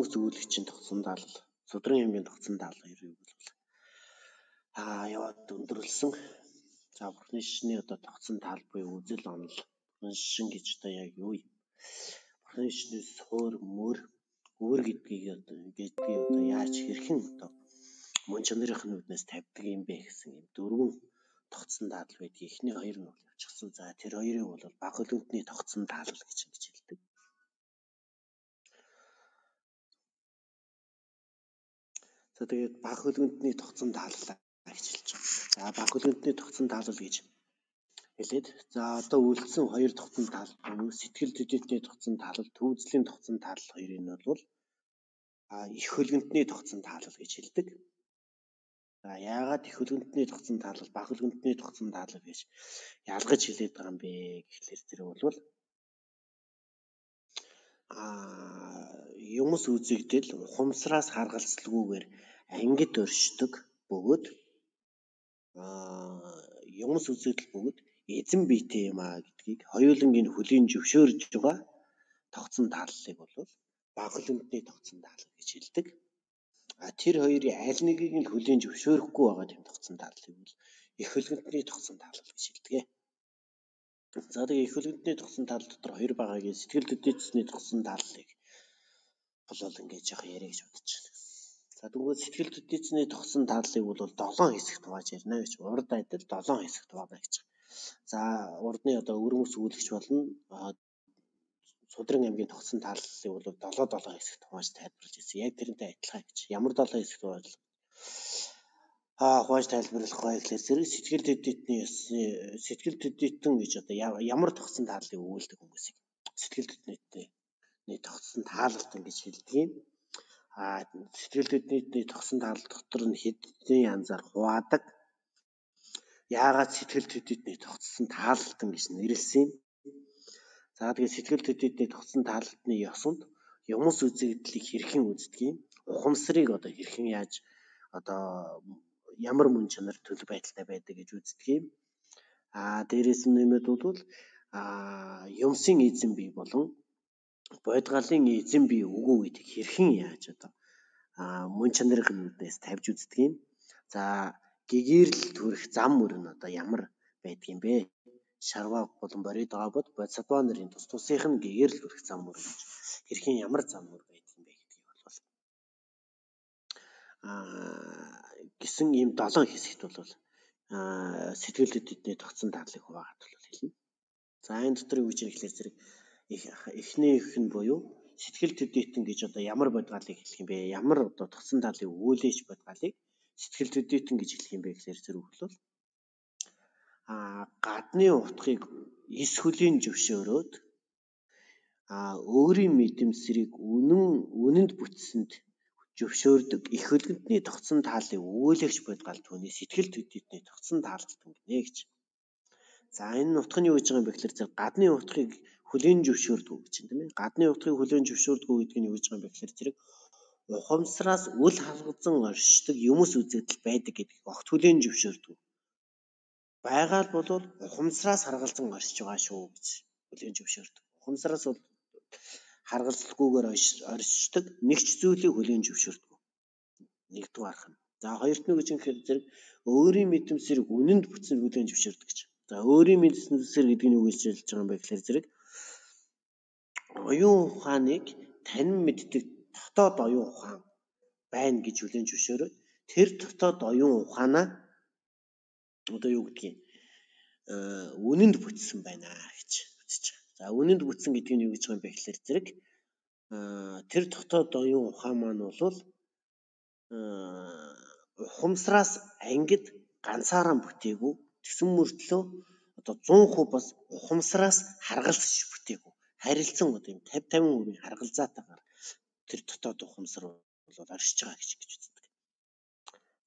өрөмөц үүлэгчийн тогтсон даалал, Судрын аймгийн тогтсон даалал хоёрыг бол аа яваад өндөрлсөн. За бурхны шишний одоо тогтсон тал буюу үзэл онол шин гэж одоо яг юу юм? Бурхны шишний суур мөр өөр гэдгийг одоо гэдгийг одоо яаж хэрхэн одоо мөн чанарын нүднээс тавьдаг юм бэ гэсэн юм дөрвөн тогтсон даалал байдаг. Эхний хоёр нь бол явчихсан. За тэр хоёрыг бол баг хөлөнтний тогтсон даалал гэж ингэж хэлдэг. За тэгээд баг хөлгөндний тогтсон тааллаа гэж хэлж байгаа. За баг хөлгөндний тогтсон таалал гэж хэлээд за одоо үлдсэн хоёр тогтсон буюу сэтгэл төдийдний тогтсон таалал, төвзлийн тогтсон таалал хоёрыг нь бол а их хөлгөндний тогтсон таалал гэж хэлдэг. За яагаад их хөлгөндний тогтсон таалал, баг хөлгөндний тогтсон таалал гэж ялгаж хэлээд байгаа юм бэ гэхлээр тэр бол а юмс үзэгдэл ухамсараас харгалзалгүйгээр ангид оршдог бөгөөд юмс үзэгдэл бөгөөд эзэн биетэй юм а гэдгийг хоёулангийн хөлийн зөвшөөрж байгаа тогтсон тааллыг бол баглымтны тогтсон таалал гэж хэлдэг. А тэр хоёрын аль нэгийг нь хөлийн зөвшөөрөхгүй байгаа тийм тогтсон тааллыг бол их хөлгөнтний тогтсон таалал гэж хэлдэг. За тэгээ их хөлгөнтний тогтсон таал дотор хоёр байгаагийн сэтгэл төдийцсний тогтсон тааллыг болол ингэж яах яриа гэж бодож байна. За тэгвэл сэтгэл төдийцний тогсон тааллыг бол 7 хэсэгт хувааж ярина гэж. Урд адил 7 хэсэгт хуваана гэж. За урдны одоо өрөөс үүлэгч болно. Судрын аймгийн тогсон тааллыг бол 7 7 хэсэгт хувааж тайлбарлаж ирсэн. Яг тэрнтэй адилхан гэж. Ямар 7 хэсэгт хувааж аа хувааж тайлбарлах вэ гэхээр зэрэг сэтгэл төдийдний сэтгэл төдийдэн гэж одоо ямар тогсон тааллыг өгүүлдэг хүмүүсийг сэтгэл төдийдний тогсон таалалт гэж хэлдэг юм сэтгэл хөдлөлтний тогсон тал дотор нь хэдэн янзаар хуваадаг. Яагаад сэтгэл хөдлөлтний тогтсон таалалтан гэж нэрлсэн юм? За тэгээд сэтгэл хөдлөлтний тогтсон таалалтны ёсонд юмс үзэгдлийг хэрхэн үздэг юм? Ухамсарыг одоо хэрхэн яаж одоо ямар мөн чанар төлөв байдалтай байдаг гэж үздэг юм. А дээрээс нь нэмээд бол а юмсын эзэн бий болон бодгалын эзэн бий үгүй гэдгийг хэрхэн яаж одоо мөн чанарын нүднээс тавьж үздэг юм. За гэгэрл төрөх зам мөр нь одоо ямар байдаг юм бэ? Шарваа болон борид гавд бодсадва нарын тус тусынх нь гэгэрл төрөх зам мөр гэж хэрхэн ямар зам мөр байдаг юм бэ гэдгийг бол аа гэсэн ийм 7 хэсэгт бол аа сэтгэл хөдлөлтөд тогтсон дадлыг хуваагаад бол хэлнэ. За энэ дотор юу гэж ирэхлээр зэрэг эхний их нь буюу сэтгэл төдийтэн гэж одоо ямар бодгалыг хэлэх юм бэ? Ямар одоо тогсон талын үүлээч бодгалыг сэтгэл төдийтэн гэж хэлэх юм бэ гэхээр зэрэг бол а гадны утгыг эс хөлийн зөвшөөрөөд а өөрийн мэдэмсрийг үнэн үнэнд бүтсэнд зөвшөөрдөг их хөлгөндний тогтсон таалын үүлэгч бодгал түүний сэтгэл төдийтний тогтсон таалалтан гинэ гэж. За энэ утга нь юу гэж байгаа юм бэ гэхээр зэрэг гадны утгыг хүлээн зөвшөөрдөг гэж байна тийм ээ. Гадны утгыг хүлээн зөвшөөрдөг гэдэг нь юу гэж байгаа юм бэ гэхээр зэрэг ухамсараас үл халгазан оршдог юмс үзэгдэл байдаг гэдгийг огт хүлээн зөвшөөрдөг. Байгаал бол ухамсараас харгалзан оршиж байгаа шүү гэж хүлээн зөвшөөрдөг. Ухамсараас бол харгалзалгүйгээр оршдог нэг ч зүйлийг хүлээн зөвшөөрдөг. Нэгдүгээр арга нь. За хоёрт нь гэж юм хэрэг зэрэг өөрийн мэдэмсэрэг үнэнд бүтсэн хүлээн зөвшөөрдөг гэж. За өөрийн мэдэмсэр гэдэг нь юу гэж хэлж байгаа юм бэ гэхээр зэрэг оюун ухааныг танин мэддэг дотоод оюун ухаан байна гэж хүлээн зөвшөөрөөд тэр дотоод оюун ухаанаа одоо юу гэдгийг э үнэнд бүтсэн байна гэж үзэж байгаа. За үнэнд бүтсэн гэдэг нь юу гэж байгаа юм бэ гэхээр зэрэг э тэр дотоод оюун ухаан маань бол э ухамсараас ангид ганцаараа бүтээгүй тэгсэн мөртлөө одоо 100% бас ухамсараас харгалзаж бүтээгүй харилцан одоо юм 50 50% харгалзаатайгаар тэр дотоод ухамсар бол оршиж байгаа гэж гэж үздэг.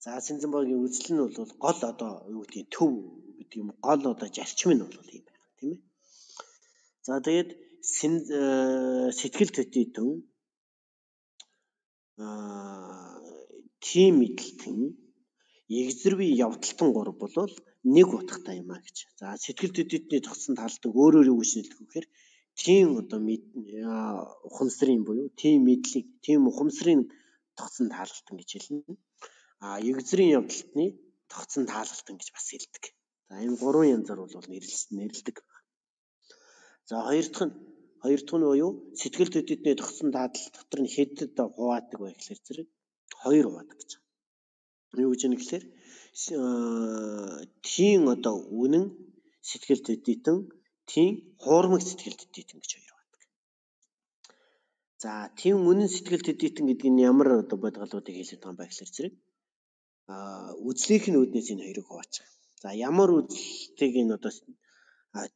За Синзенбогийн үзэл нь бол гол одоо юу гэдгийг төв гэдэг юм гол одоо зарчим нь бол юм байна тийм ээ. За тэгээд э, сэтгэл төтөйтөн аа тийм мэдлэлтэн эгзэрви явдалтан гур болвол нэг утгатай юм а гэж. За сэтгэл төдийдний тогтсон юу гэж нэрлэх вэ гэхээр тийм одоо ухамсарын буюу тийм мэдлийг тийм ухамсарын тогтсон таалалтан гэж хэлнэ. А эгзрийн явдалтны тогтсон таалалтан гэж бас хэлдэг. За энэ гурван янзаар бол нэрлэлсэн нэрлдэг. За хоёр дахь нь хоёр дахь нь буюу сэтгэл төдийдний тогтсон даатал дотор нь хэдэд хуваадаг вэ гэхэлэр зэрэг хоёр хуваадаг гэж. Юу гэж юм гэхэлэр тийм одоо үнэн сэтгэл төдийдэн тийм хуурмаг сэтгэл төдийдэн гэж хоёр байдаг. За тийм үнэн сэтгэл төдийдэн гэдэг нь ямар одоо бодгалуудыг хэлээд байгаа юм бэ гэхэлэр зэрэг а үзлийнх нь үүднээс энэ хоёрыг хуваачих. За ямар үзэлтэйг энэ одоо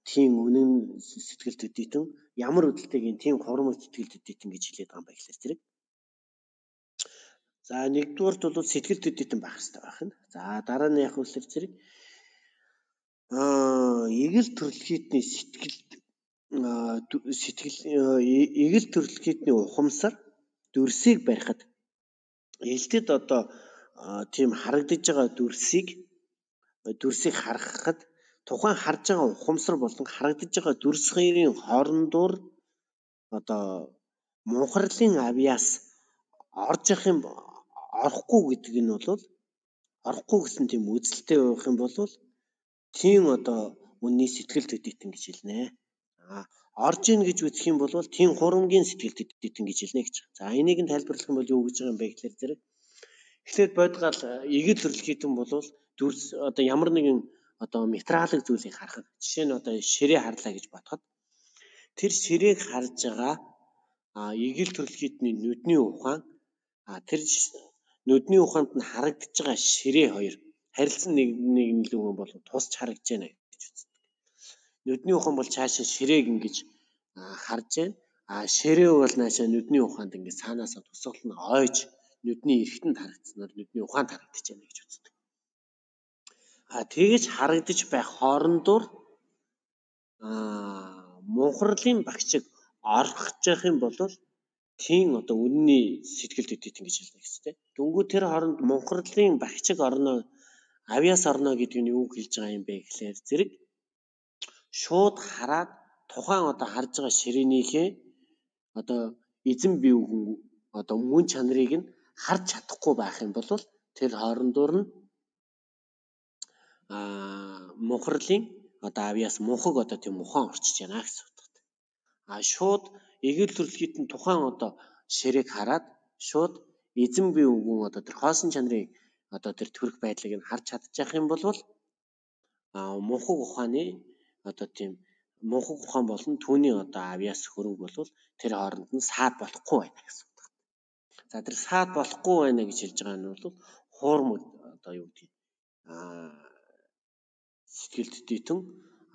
тийм үнэн сэтгэл төдийдэн ямар үзэлтэйг энэ тийм хуурмаг сэтгэл төдийдэн гэж хэлээд байгаа юм бэ гэхэлэр зэрэг За нэгдүгээрт бол сэтгэл төдийдэн байх хэрэгтэй байх нь. За дараа нь яг үсэр зэрэг эгэл төрөлхитний сэтгэл сэтгэл эгэл төрөлхитний ухамсар дүрсийг барихад. Элтэд одоо тийм харагдаж байгаа дүрсийг дүрсийг харахад тухайн харж байгаа ухамсар болон харагдаж байгаа дүрс хоёрын хоорондоор одоо мунхарлын авьяас орж явах юм орохгүй гэдэг нь бол орохгүй гэсэн тийм үзэлтэй байх юм бол тийм одоо үнний сэтгэл төдийтэн гэж хэлнэ. Аа орж ийн гэж үзэх юм бол тийм хурамгийн сэтгэл төдийтэн гэж хэлнэ гэж. За энийг нь тайлбарлах юм бол юу гэж байгаа юм бэ гэхээр зэрэг эхлээд бодгаал эгэл төрлөхийдэн бол дүрс одоо ямар нэгэн одоо материалын зүйлийг харахад жишээ нь одоо ширээ харлаа гэж бодоход тэр ширээг харж байгаа эгэл төрлөхийдний нүдний ухаан тэр нүдний ухаанд нь харагдаж байгаа ширээ хоёр харилцан нэг нэг нэлүүгэн бол тусч харагдаж байна гэж үздэг. Нүдний ухаан бол цаашаа ширээг ингэж харж байна. А ширээ бол наашаа нүдний ухаанд ингэж цаанаасаа тусгал нь ойж нүдний эргэтэнд харагдсанаар нүдний ухаанд харагдаж байна гэж үздэг. А тэгэж харагдаж байх хоорондоор а мунхарлын багчиг орхож явах юм бол тийм одоо үнний сэтгэл төдийт ингэж хэлдэг гэсэн. Дүнгүү тэр хооронд мунхарлын багчиг орно авьяас орно гэдэг нь юу хэлж байгаа юм бэ гэхлээр зэрэг шууд хараад тухайн одоо харж байгаа ширээнийхээ одоо эзэн бие үгэн одоо мөн чанарыг нь харж чадахгүй байх юм бол тэр хоорондоор нь аа мунхарлын одоо авьяас мунхаг одоо тийм ухаан орчиж байна гэсэн утгатай. А шууд эгэл төрлөخت нь тухайн одоо ширээг хараад шууд эзэн бие үгэн одоо тэр хоосон чанарыг одоо тэр төрөх байдлыг нь харж чадчих юм бол а мунхаг ухааны одоо тийм мунхаг ухаан болон түүний одоо авьяас хөрөнгө бол тэр хооронд нь саад болохгүй байна гэсэн үг. За тэр саад болохгүй байна гэж хэлж байгаа нь бол хуурм одоо юу гэдэг аа сэтгэл төдийтэн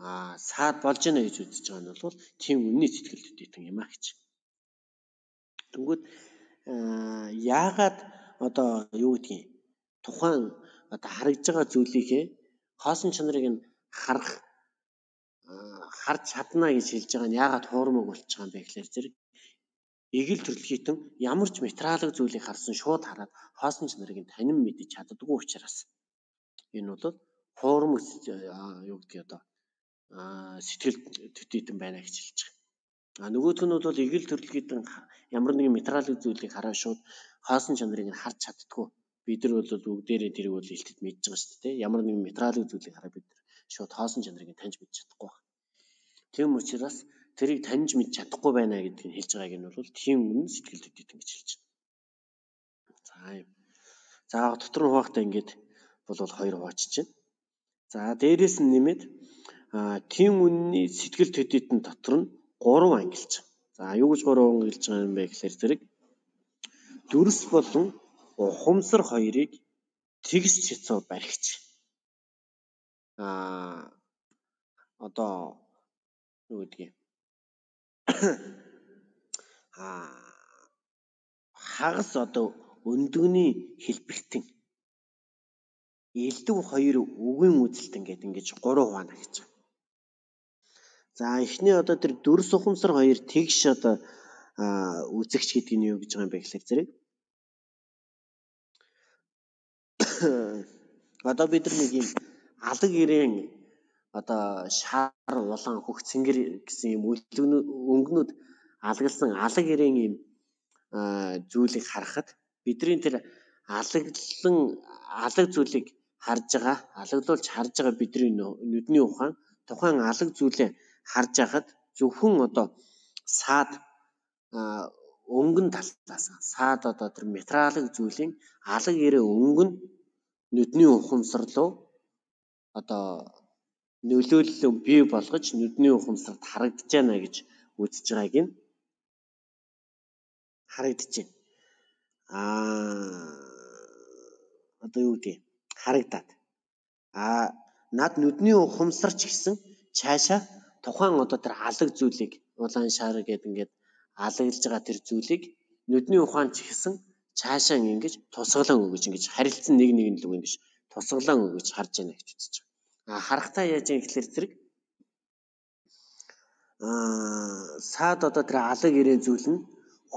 аа саад болж байна гэж үзэж байгаа нь бол тийм үнний сэтгэл төдийтэн юм а гэж. Тэнгүүд яагаад одоо юу гэдгийг тухайн одоо харагдж байгаа зүйлийнхээ хоосон чанарыг нь харах харж чадна гэж хэлж байгаа нь яагаад хуурмаг болчих байгаа юм бэ гэхээр зэрэг эгэл төрлөхитэн ямар ч материалын зүйлийг харсан шууд хараад хоосон чанарыг нь танин мэдэж чаддаггүй учраас энэ бол хуурмаг юу гэдгийг одоо сэтгэл төдийдэн байна гэж хэлж байгаа. А нөгөөх нь бол эгэл төрлөختөн ямар нэгэн материалын зүйлийг хараа шууд хоосон чанарыг нь харж чаддгүй. Бид нар бол бүгдээрээ тэрийг бол илтэд мэдж байгаа шүү дээ. Ямар нэгэн материалын зүйлийг хараа бид нар шууд хоосон чанарыг нь таньж мэдж чадахгүй байна. Тийм учраас тэрийг таньж мэдж чадахгүй байна гэдгийг хэлж байгааг нь бол тийм үнэн сэтгэл төдийдэн гэж хэлж байна. За юм. За дотор нь хуваахтаа ингээд бол хоёр хуваачиж байна. За дээрэс нь нэмээд тийм үнний сэтгэл төдийдэн дотор нь 3 ангилж. За юу гэж 3 ангилж байгаа юм бэ гэхээр зэрэг дүрс болон ухамсар хоёрыг тэгс чицоо баригч. Аа одоо юу гэдгийг аа хагас одоо өндөгний хэлбэртэн элдв хоёр үгийн үзэлтэн гэдэг ингэж 3 хуваана гэж. За эхний одоо тэр дөрс ухамсар хоёр тэгш одоо үзэгч гэдэг нь юу гэж байгаа юм бэ гэхээр зэрэг одоо бид нар нэг юм алаг ирээн одоо шар улаан хөх цэнгэр гэсэн юм өнгөнүүд алгалсан алаг ирээн юм зүйлийг харахад бидний тэр алаглан алаг зүйлийг харж байгаа алаглуулж харж байгаа бидний нүдний ухаан тухайн алаг зүйлээ харж байхад зөвхөн одоо саад өнгөн талаас саад одоо тэр материалын зүйлийн алаг ирээ өнгөн нүдний ухамсар руу одоо нөлөөлөл бий болгож нүдний ухамсарт харагдаж байна гэж үзэж байгааг нь харагдаж байна. Аа одоо юу гэдэг харагдаад. Аа над нүдний ухамсар ч гэсэн цаашаа тухайн одоо тэр алаг зүйлийг улаан шар гэдэг ингээд алаглж байгаа тэр зүйлийг нүдний ухаан ч гэсэн цаашаа ингэж тусгалан өгөж ингэж харилцсан нэг нэгэн л үг ингэж тусгалан өгөж харж байна гэж үзэж байгаа. А харахтаа яаж юм гэхэлэр зэрэг аа саад одоо тэр алаг ирээ зүйл нь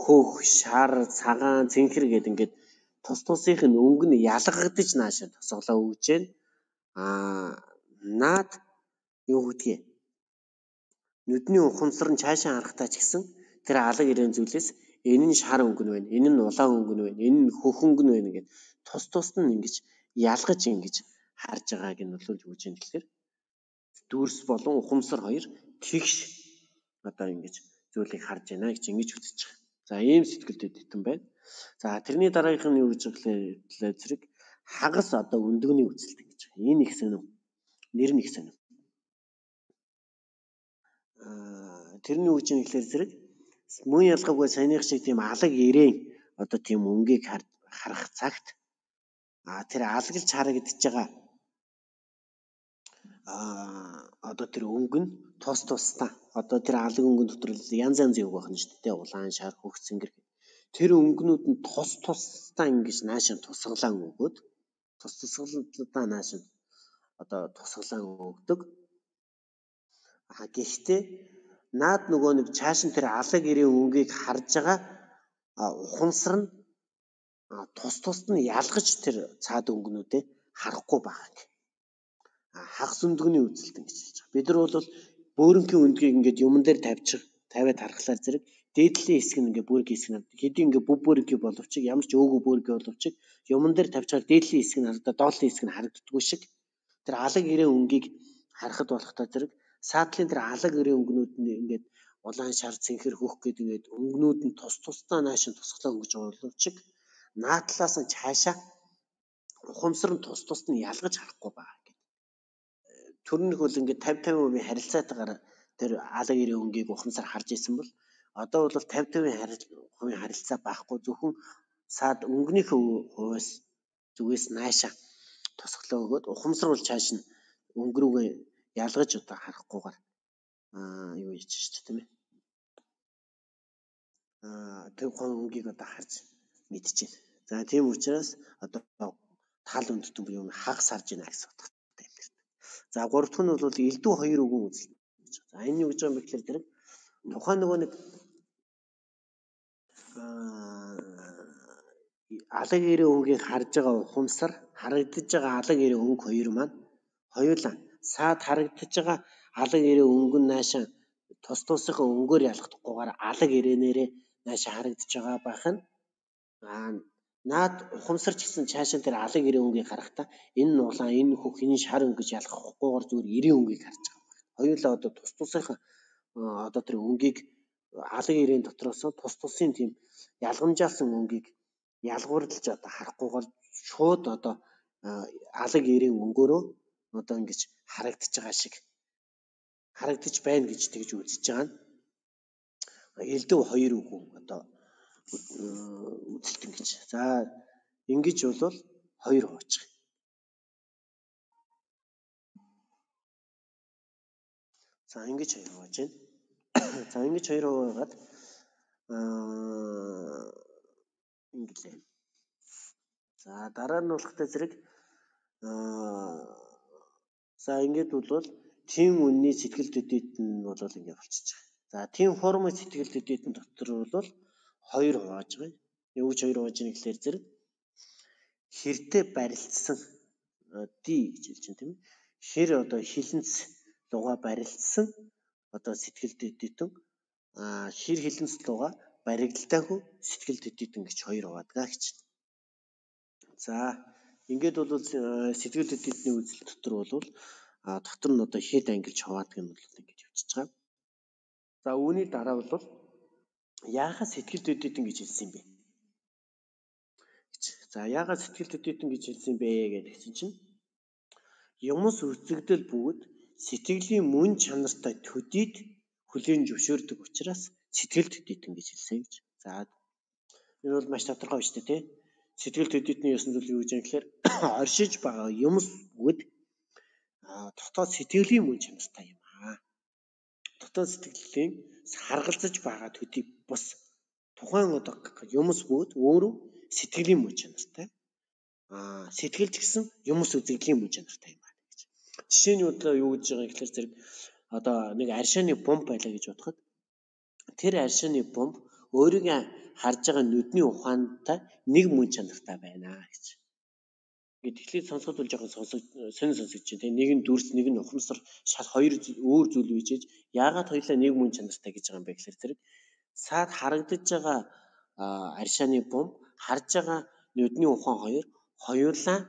хөөх, шар, цагаан, цэнхэр гэдэг ингээд тус тусынх нь өнгө нь ялгагдаж наашаа тусгалаа өгж байна. Аа наад юу гэдгийг нүдний ухамсар нь цаашаа харахтаа ч гэсэн тэр алаг ирээн зүйлээс энэ нь шар өнгө нь байна, энэ нь улаан өнгө нь байна, энэ нь хөх өнгө нь байна гэдэг тус тусд нь ингэж ялгаж ингэж харж байгааг нь бол юу гэж юм тэгэхээр дүүрс болон ухамсар хоёр тэгш одоо ингэж зүйлийг харж байна гэж ингэж үзэж байгаа. За ийм сэтгэлдэд итэн байна. За тэрний дараагийнх нь юу гэж хэлээ зэрэг хагас одоо өндөгний үзэлт гэж байгаа. Энэ их сонир. Нэр нь их сонир. Аа тэрний үг чинь ихлээр зэрэг мөн ялгаагүй саяных шиг тийм алаг ирээн одоо тийм өнгийг харах цагт. А тэр алгалж харагдаж байгаа. А одоо тэр өнгө нь тус тусдаа. Одоо тэр алаг өнгөн дотор янз янз юу байх нь шүү дээ. Улаан шар хөх цэнгэр тэр өнгөнүүд нь тус тусдаа ингэж наашаа тусгалаан өгөөд тус тусгалдаа наашаа одоо тусгалаан өгдөг. А гэхдээ наад нөгөө нэг чааш нь тэр алаг ирийн өнгийг харж байгаа ухамсар нь тус тусд нь ялгаж тэр цаад өнгөнүүдээ харахгүй байгаа хагас өндөгний үзэлт гэж хэлж байгаа. Бид нар бол бөөрөнгийн өндгийг ингээд юмн дээр тавьчих тавиад харахлаар зэрэг дээдлийн хэсэг нь ингээд бөөргийн хэсэг нь хэдийн ингээд бүв бөөргийн боловч ямар ч өөгүй бөөргийн боловч юмн дээр тавьчихаар дээдлийн хэсэг нь харагдаад доотлын хэсэг нь харагддаггүй шиг тэр алаг ирээ өнгийг харахад болохтой зэрэг саадлын тэр алаг ирээ өнгөнүүд нь ингээд улаан шар цэнхэр хөх гэдэг ингээд өнгөнүүд нь тус тусдаа нааш нь тусглаа өнгөж боловч наадлаас нь цаашаа ухамсар нь тус тусд нь ялгаж харахгүй байна Төрнөх бол ингээд 50 50% харилцаатайгаар тэр алга ирээ өнгийг ухамсаар харж исэн бол одоо бол 50 50% харилцаа байхгүй зөвхөн саад өнгөнийхөө хувьас зүгээс наашаа тусглаа өгөөд ухамсар бол цааш нь өнгөрүүгээ ялгаж одоо харахгүйгээр юу хийж шүү дээ тийм ээ. Аа тэр хон өнгийг одоо харж мэдчихэв. За тийм учраас одоо тал өндөртөн буюу хагас харж байна гэсэн утгатай. За гурав дахь нь бол элдв хоёр үгэн үзэл. За энэ юу гэж байгаа юм бэ гэхээр тэр тухайн нөгөө нэг алаг ирээ өнгийг харж байгаа ухамсар харагдаж байгаа алаг ирээ өнгө хоёр маань хоёулаа саад харагдаж байгаа алаг ирээ өнгө нь наашаа тус тусынхаа өнгөөр ялгахдахгүйгээр алаг ирээнээрээ наашаа харагдаж байгаа байх нь аа наад ухамсарч гэсэн цаашаа тэр алаг ирээ өнгийг харахтаа энэ нь улаан энэ хөх энэ шар өнгөж ялгахгүйгээр зүгээр ирээ өнгийг харж байгаа байна. Хоёулаа одоо тус тусынхаа одоо тэр өнгийг алаг ирээн дотроос тус тусын тийм ялгамжаалсан өнгийг ялгуурлаж одоо харахгүйгээр шууд одоо алаг ирээн өнгөөрөө одоо ингэж харагдаж байгаа шиг харагдаж байна гэж тэгж үзэж байгаа нь элдв хоёр үгэн одоо үзэлтэн гэж. За ингэж бол хоёр хуучих. За ингэж хоёр хувааж байна. За ингэж хоёр хуваагаад аа ингэлээ. За дараа нь болохтой зэрэг аа за ингэж бол тийм үнний сэтгэл төдийд нь бол ингэ болчихж байгаа. За тийм форм сэтгэл төдийд нь дотор бол хоёр хувааж байгаа. Гэж хоёр хувааж байгаа гэхээр зэрэг хэртэй барилцсан ди гэж хэлж байна тийм ээ. Хэр одоо хилэнц луга барилдсан одоо сэтгэл дэдитэн а хэр хилэнц луга баригдaltaй хөө сэтгэл дэдитэн гэж хоёр аваадаг гэж. За ингээд бол сэтгэл дэдитний үзэл дотор бол а дотор нь одоо хэд ангилж хуваадаг нь бол ингэж явчихж байгаа. За үүний дараа бол яахаа сэтгэл дэдитэн гэж хэлсэн юм бэ? За яагаад сэтгэл төдийтэн гэж хэлсэн бэ гэдэг чинь юмс үзэгдэл бүгд сэтгэлийн мөн чанартай төдийд хүлээн зөвшөөрдөг учраас сэтгэл төдийтэн гэж хэлсэн гэж. За энэ бол маш тодорхой биш үү те? Сэтгэл төдийтний ёсны зүйл юу гэж юм гэхээр оршиж байгаа юмс бүгд дотоод сэтгэлийн мөн чанартай юм аа. Дотоод сэтгэлийн харгалзаж байгаа төдий бус тухайн одоо юмс бүгд өөрөө сэтгэлийн мөн чанартай. Аа сэтгэл ч гэсэн юмс үзэгдлийн мөн чанартай юм байна гэж. Жишээ нь одоо юу гэж байгаа гэхээр зэрэг одоо нэг аршааны бомб байлаа гэж бодоход тэр аршааны бомб өөрийгөө харж байгаа нүдний ухаантай нэг мөн чанартай байна гэж. Тэгэхээр сонсоход бол жоохон сонсог сонир байна. Тэг нэг нь дүрс, нэг нь ухамсар шал хоёр өөр зүйл үйжээж яагаад хоёулаа нэг мөн чанартай гэж байгаа юм бэ гэхээр зэрэг саад харагдаж байгаа аршааны бомб харж байгаа нүдний ухаан хоёр хоёулаа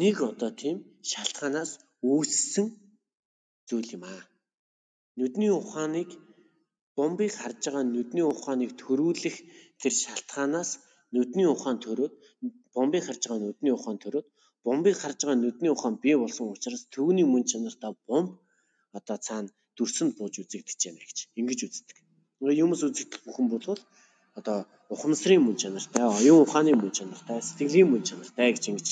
нэг одоо тийм шалтгаанаас үүссэн зүйл юм аа. Нүдний ухааныг бомбыг харж байгаа нүдний ухааныг төрүүлэх тэр шалтгаанаас нүдний ухаан төрөөд бомбыг харж байгаа нүдний ухаан төрөөд бомбыг харж байгаа нүдний ухаан бий болсон учраас төвний мөн чанартай бомб одоо цаана дүрсэнд бууж үзэгдэж байна гэж ингэж үздэг. Юмс үзэгдэх бүхэн болвол одоо ухамсарын мөн чанартай, оюун ухааны мөн чанартай, сэтгэлийн мөн чанартай гэж ингэж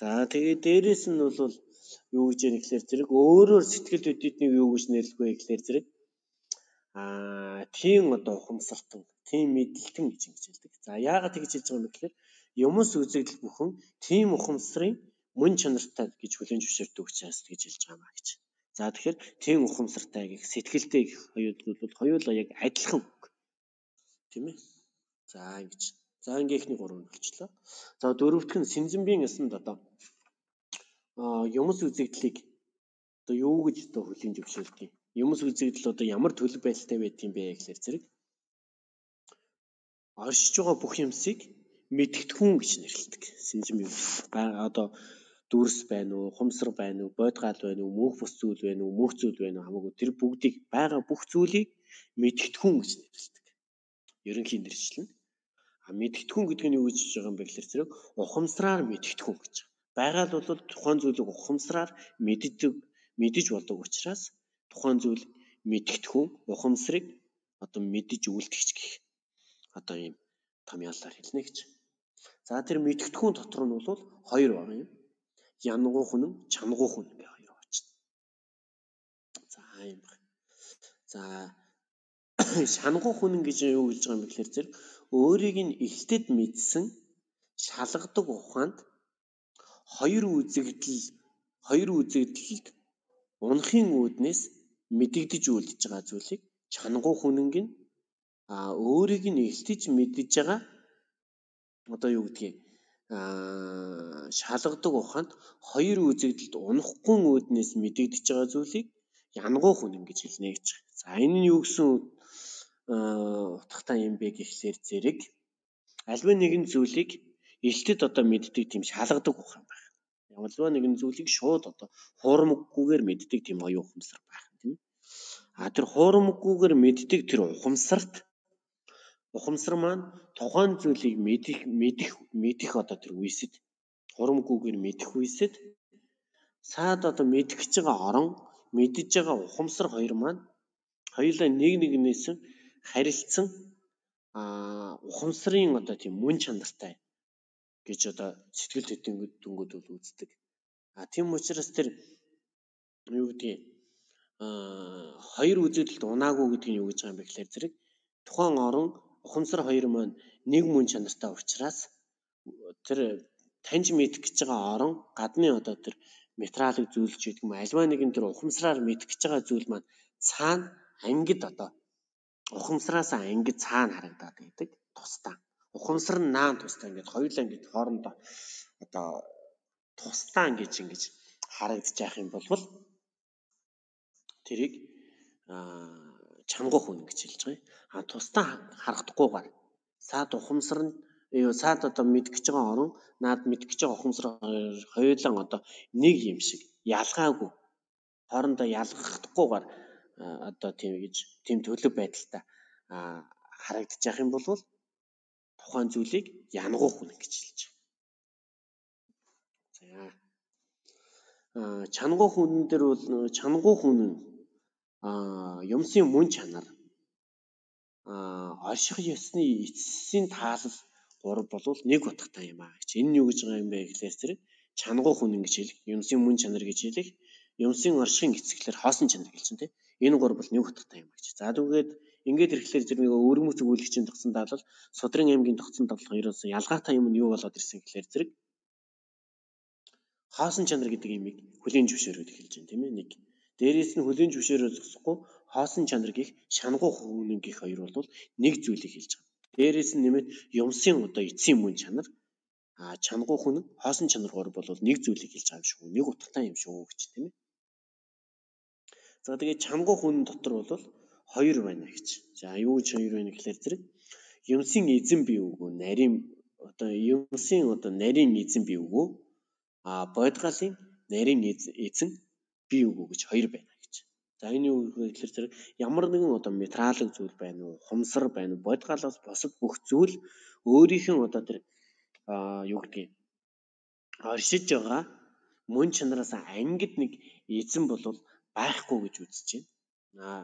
За тэгээд дээрэс нь бол юу гэж яах гэхээр зэрэг өөрөөр сэтгэл хөдлөлтийг юу гэж нэрлэхгүй гэхээр зэрэг аа тийм одоо ухамсартан, тийм мэдлэлтэн гэж ингэж хэлдэг. За яагаад тэгж хэлж байгаа юм гэхээр юмс үзэгдэл бүхэн тийм ухамсарын мөн чанартай гэж хүлээн зөвшөөрдөг учраас гэж хэлж байгаа маа гэж. За тэгэхээр тийм ухамсартай гэх сэтгэлтэй гэх хоёулууд бол хоёулаа яг адилхан үг. Тийм ээ. За ингэж. За ингээхний гурав нь болчлоо. За дөрөвдөх нь Синзэнбийн ясанд одоо юмс үзэгдлийг одоо юу гэж одоо хүлийн зөвшөөрдөг. Юмс үзэгдэл одоо ямар төлөв байдалтай байт юм бэ гэхээр зэрэг оршиж байгаа бүх юмсыг мэдгэдэггүй гэж нэрлэдэг. Синзэнбийн одоо дүрс байна уу, хумсар байна уу, бодгал байна уу, мөнх бус зүйл байна уу, мөнх зүйл байна уу хамаагүй тэр бүгдийг байгаа бүх зүйлийг мэдгэдэгхүүн гэж нэрлэдэг. Ерөнхийн нэршлэн. А мэдгэдэгхүүн гэдэг нь юу гэж байгаа юм бэ гэхээр зэрэг ухамсараар мэдгэдэгхүүн гэж. Байгаал бол тухайн зүйлийг ухамсараар мэддэг мэдэж болдог учраас тухайн зүйл мэдгэдэгхүүн ухамсарыг одоо мэдэж үлдгэж гэх одоо ийм томьёолоор хэлнэ гэж. За тэр мэдгэдэгхүүн дотор нь бол хоёр байна юм янгуу хүн чангуу хүн гэх хоёр очно. За юм байна. За шангуу хүн гэж юу гэж байгаа юм бэ гэхээр зэрэг өөрийг нь ихтэд мэдсэн шалгадаг ухаанд хоёр үзэгдэл хоёр үзэгдэлд унахын үүднээс мэдэгдэж үлдэж байгаа зүйлийг чангуу хүнэнг нь а өөрийг нь ихтэж мэдж байгаа одоо юу гэдгийг шалгадаг ухаанд хоёр үзэгдэлд унахгүй үүднээс мэдэгдэж байгаа зүйлийг янгуу хүн ингэж хэлнэ гэж. За энэ нь юу гэсэн утгатай юм бэ гэхлээр зэрэг альва нэгэн зүйлийг элтэд одоо мэддэг тийм шалгадаг ухаан байх. Ямалва нэгэн зүйлийг шууд одоо хуурамггүйгээр мэддэг тийм оюун ухамсар байх тийм. А тэр хуурамггүйгээр мэддэг тэр ухамсарт ухамсар маань тухайн зүйлийг мэдэх мэдэх мэдэх одоо тэр үеэсэд хурамгүйгээр мэдэх үеэсэд саад одоо мэдэх гэж байгаа орон мэдж байгаа ухамсар хоёр маань хоёулаа нэг нэгнээс харилцсан а ухамсарын одоо тийм мөн чанартай гэж одоо сэтгэл хөдлөмөд дүнгууд бол үздэг. А тийм учраас тэр юу гэдгийг а хоёр үзэгдэлд унаагүй гэдэг нь юу гэж байгаа юм бэ гэхээр зэрэг тухайн орон ухамсар хоёр маань нэг мөн чанартай учраас тэр таньж мэдэх гэж байгаа орон гадны одоо тэр материалыг зөөлж гэдэг юм альва нэгэн тэр ухамсараар мэдэх гэж байгаа зүйл маань цаана ангид одоо ухамсараас ангид цаана харагдаад байдаг тусдаа. ухамсар нь наан тустай ингээд хоёулаа ингээд хоорондоо одоо тусдаа ингэж ингэж харагдаж явах юм бол тэрийг чангуух хүн гэж хэлж байгаа юм. А тусдаа харагдахгүйгээр саад ухамсар нь юу саад одоо мэдгэж байгаа орон наад мэдгэж байгаа ухамсар хоёулаа одоо нэг юм шиг ялгаагүй хоорондоо ялгахдахгүйгээр одоо тийм гэж тийм төлөв байдалтай харагдаж явах юм бол тухайн зүйлийг янгуух хүн гэж хэлж байгаа. За. Чангуу хүнэн дээр бол чангуу хүн аа юмсын мөн чанар орших ёсны эцсийн таалал гурав болвол нэг утгатай юм аа гэж. Энэ нь юу гэж байгаа юм бэ гэхээр зэрэг чангуу хүн гэж хэлэх, юмсын мөн чанар гэж хэлэх, юмсын оршихын эцэглэр хоосон чанар гэж чинь тийм. Энэ гурав бол нэг утгатай юм гэж. За түүгээд ингээд ирэхлээр зэрэг нэг өргөмөц өгүүлэгчийн тогтсон даалал Судрын аймгийн тогтсон даалал ерөөсөн ялгаатай юм нь юу болоод ирсэн гэхээр зэрэг хаасан чанар гэдэг имийг хүлийн зөвшөөрөөд эхэлж байна тийм ээ нэг. Дээрээс нь хүлийн зөвшөөрөө зогсохгүй хаасан чанар гих шангуу хүнэн гих хоёр бол нэг зүйлийг хэлж байгаа. Дээрээс нь нэмээд юмсын одоо эцсийн мөн чанар а чангуу хүн хоосон чанар гур бол нэг зүйлийг хэлж байгаа юм шүү. Нэг утгатай юм шүү гэж тийм ээ. За тэгээд чангуу хүн дотор бол хоёр байна гэж. За юу ч хоёр байна гэхэлэр зэрэг юмсын эзэн бий үгүй нарийн одоо юмсын одоо нарийн эзэн бий үгүй а бодгалын нарийн эзэн бий үгүй гэж хоёр байна гэж. За энэ юу гэхэлэр зэрэг ямар нэгэн одоо металлик зүйл байна уу, хумсар байна уу, бодгалаас босод бүх зүйл өөрийнх нь одоо тэр юу гэдгийг оршиж байгаа мөн чанараас ангид нэг эзэн болвол байхгүй гэж үзэж байна. Аа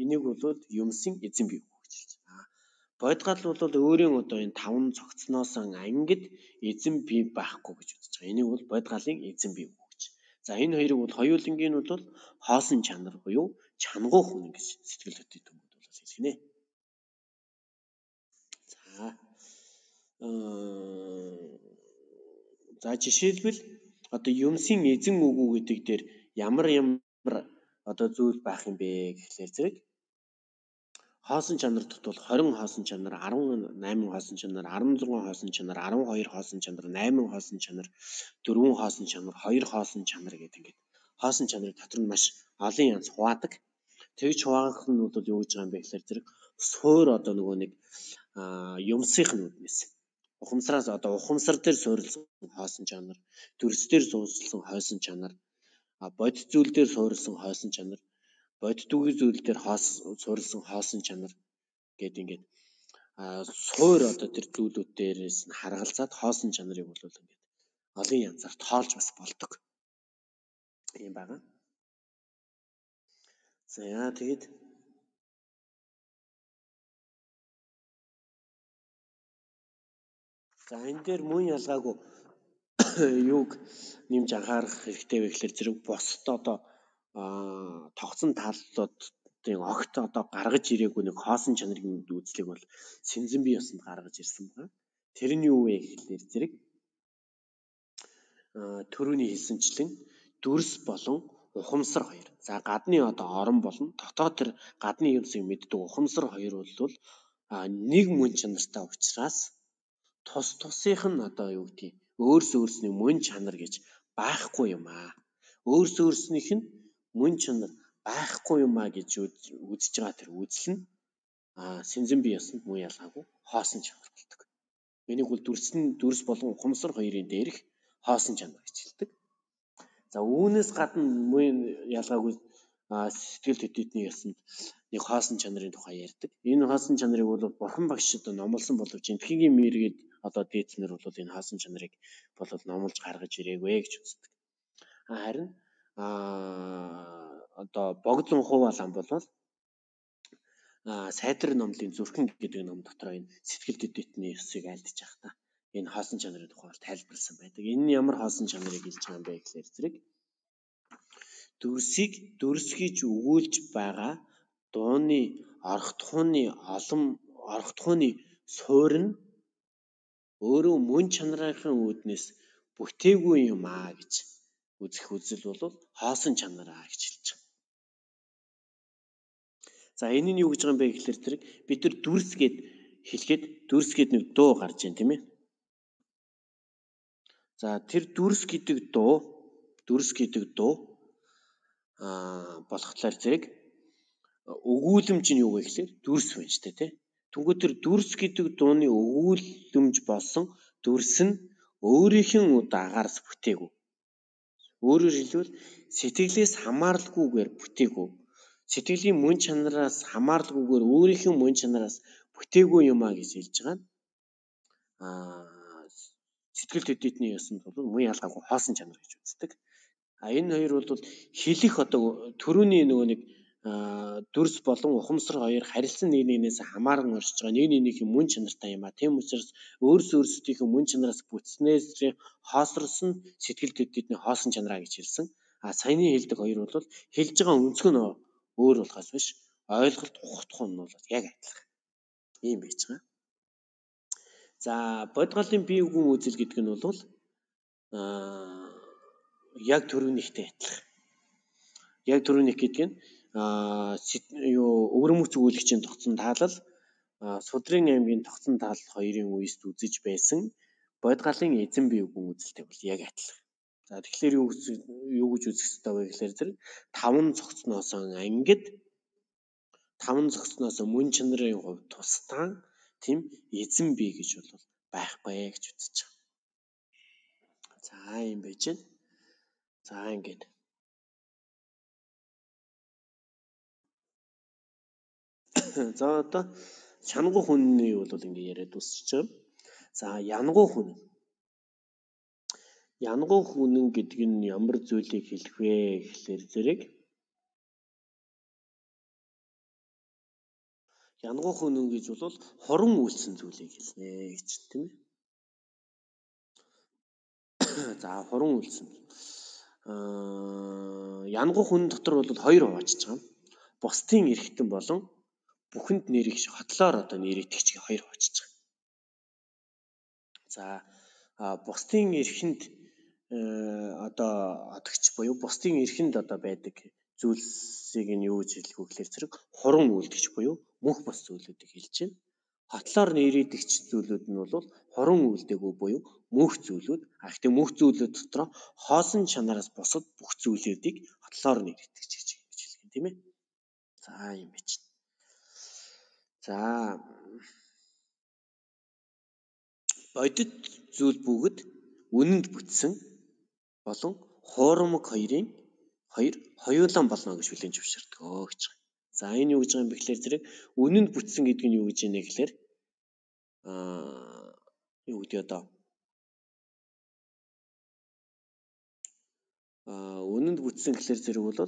энийг бол юмсын эзэн бий гэж хэлж байна. Бодгал бол өөрийн одоо энэ таван цогцноос ангид эзэн бий байхгүй гэж үзэж байгаа. Энийг бол бодгалын эзэн бий гэж. За энэ хоёрыг бол хоёулангийн нь бол хоосон чанар буюу чангуу хүн гэж сэтгэл хөдлөлт хүмүүс бол хэлгэнэ. За за жишээлбэл одоо юмсын эзэн үгүү гэдэг дээр ямар ямар одоо зүйл байх юм бэ гэхлээр зэрэг хоосон чанар дотор 20 хоосон чанар, 18 хоосон чанар, 16 хоосон чанар, 12 хоосон чанар, 8 хоосон чанар, 4 хоосон чанар, 2 хоосон чанар гэдэг ингээд хоосон чанарын дотор нь маш олон янз хуваадаг. Тэгж хуваах нь бол юу гэж байгаа юм бэ гэхээр зэрэг суур одоо нөгөө нэг юмсынх нь үднэс. Ухамсараас одоо ухамсар дээр суурилсан хоосон чанар, төрс дээр суурилсан хоосон чанар, бодит зүйл дээр суурилсан хоосон чанар, бодитгүй зүйл дээр хоос суурилсан хоосон чанар гэд ингээд суур одоо тэр зүйлүүд дээрээс нь харгалзаад хоосон чанарыг бол ингээд олон янзаар тоолж бас болдог юм байна. За яа тэгэд За энэ дээр мөн ялгаагүй юуг нэмж анхаарах хэрэгтэй вэ гэхээр зэрэг бусад одоо тогтсон тааллуудын огт одоо гаргаж ирээгүй нэг хоосон чанарын үзлийг бол Синзэн бие усанд гаргаж ирсэн байна. Тэр нь юу вэ гэхлээр зэрэг төрөний хэлсэнчлэн дүрс болон ухамсар хоёр. За гадны одоо орон болон дотоод тэр гадны юмсыг мэддэг ухамсар хоёр бол нэг мөн чанартай учраас тус тусынх нь одоо юу гэдгийг өөрс өөрсний мөн чанар гэж байхгүй юм аа. Өөрс өөрснийх нь мөн чанар байхгүй юм а гэж үзэж байгаа тэр үзэл нь а сэнзэн бие ясанд муу ялгаагүй хоосон чанар болдог. Энийг бол дүрсэн дүрс болон ухамсар хоёрын дээрх хоосон чанар гэж хэлдэг. За үүнээс гадна муу ялгаагүй сэтгэл хөдлөлтний ясанд нэг хоосон чанарын тухай ярьдаг. Энэ хоосон чанарыг бол бурхан багш одоо номлосон боловч энтхийн мэргээд одоо дээдлэнэр бол энэ хоосон чанарыг бол номлож гаргаж ирээгүй гэж үздэг. Харин одоо богдлон хуваалан болвол сайдар номлын зүрхэн гэдэг ном дотор энэ сэтгэл дэдэтний ёсыг альдж явах та энэ хоосон чанарын тухай тайлбарласан байдаг. Энэ нь ямар хоосон чанарыг илж байгаа юм бэ гэхээр зэрэг дүрсийг дүрсгийж өгүүлж байгаа дууны орхотхууны олон орхотхууны суур нь өөрөө мөн чанарын үүднээс бүтээгүй юм аа гэж үзэх үзэл бол хоосон чанараа гэж хэлж байгаа. За энэ нь юу гэж байгаа юм бэ гэхээр зэрэг бид нар дүрс гээд хэлгээд дүрс гэдэг нэг дуу гарч ийн тийм ээ. За тэр дүрс гэдэг дуу дүрс гэдэг дуу аа болохтлаар зэрэг өгүүлэмж нь юу вэ гэхээр дүрс байна шүү дээ тий. Түнгүй тэр дүрс гэдэг дууны өгүүлэмж болсон дүрс нь өөрийнх нь одоо агаараас бүтээгүү. Өөрөөр хэлбэл сэтгэлээс хамааралгүйгээр бүтээгүү. Сэтгэлийн мөн чанараас хамааралгүйгээр өөрийнх нь мөн чанараас бүтээгүү юм а гэж хэлж байгаа аа сэтгэл төдийдний ёсонд бол мөн ялгаагүй хоосон чанар гэж үздэг. А энэ хоёр бол хэлэх одоо төрөүний нөгөө нэг дүрс болон ухамсар хоёр харилцан нэг нэгнээс хамааран оршиж байгаа нэг нэгнийхээ мөн чанартай юм а. Тийм учраас өөрс өөрсдийнхөө мөн чанараас бүтснээс хоосорсон сэтгэл төдийдний хоосон чанараа гэж хэлсэн. А саяны хэлдэг хоёр бол хэлж байгаа өнцг нь өөр болохоос биш ойлголт ухах нь бол яг адилхан. Ийм байж байгаа. За бодгалын бие үгэн үзэл гэдэг нь бол аа яг төрөнийхтэй адилхан. Яг төрөнийх гэдэг нь юу өвөрмөц өгүүлэгчийн тогтсон таалал Судрын аймгийн тогтсон таалал хоёрын үеэст үзэж байсан бодгалын эзэн бие үгэн үзэлтэй бол яг адилхан. За тэгэхээр юу юу гэж үзэх хэрэгтэй вэ гэхээр зэрэг таван цогцноос ангид таван цогцноос мөн чанарын хувь тусдаа тийм эзэн бие гэж бол байхгүй гэж үзэж байгаа. За юм байж байна. За ингээд За одоо шангуу хүнний бол ингээ яриад юм. За янгуу хүн. Янгуу хүнэн гэдэг нь ямар зүйлийг хэлэх вэ гэхлээр зэрэг Янгуу хүнэн гэж бол хорон үйлсэн зүйлийг хэлнэ гэж тийм ээ. За хорон үйлсэн. Аа янгуу хүн дотор бол хоёр хуваачиж байгаа. Бусдын эрхтэн болон бүхэнд нэрийгч хотлоор одоо нэрийтгэж хоёр хуваачиж байгаа. За бусдын эрхэнд одоо одогч буюу бусдын эрхэнд одоо байдаг зүйлсийг нь юу гэж хэлэх вэ гэхээр зэрэг хуран үйлдэгч буюу мөнх бос зүйлүүдийг хэлж байна. Хотлоор нэрийдэгч зүйлүүд нь бол хуран үйлдэггүй буюу мөнх зүйлүүд. А гэхдээ мөнх зүйлүүд дотор хоосон чанараас бусад бүх зүйлүүдийг хотлоор нэрийдэгч гэж хэлэх юм тийм ээ. За юм байж. За. Бодит зүйл бүгд үнэнд бүтсэн болон хуурамг хоёрын хоёр хоёулаа болно гэж хүлээн зөвшөөрдөг. Гэж байна. За энэ юу гэж байгаа юм бэ гэхээр зэрэг үнэнд бүтсэн гэдэг нь юу гэж ийнэ гэхээр аа юу гэдэг одоо? Аа үнэнд бүтсэн гэхээр зэрэг бол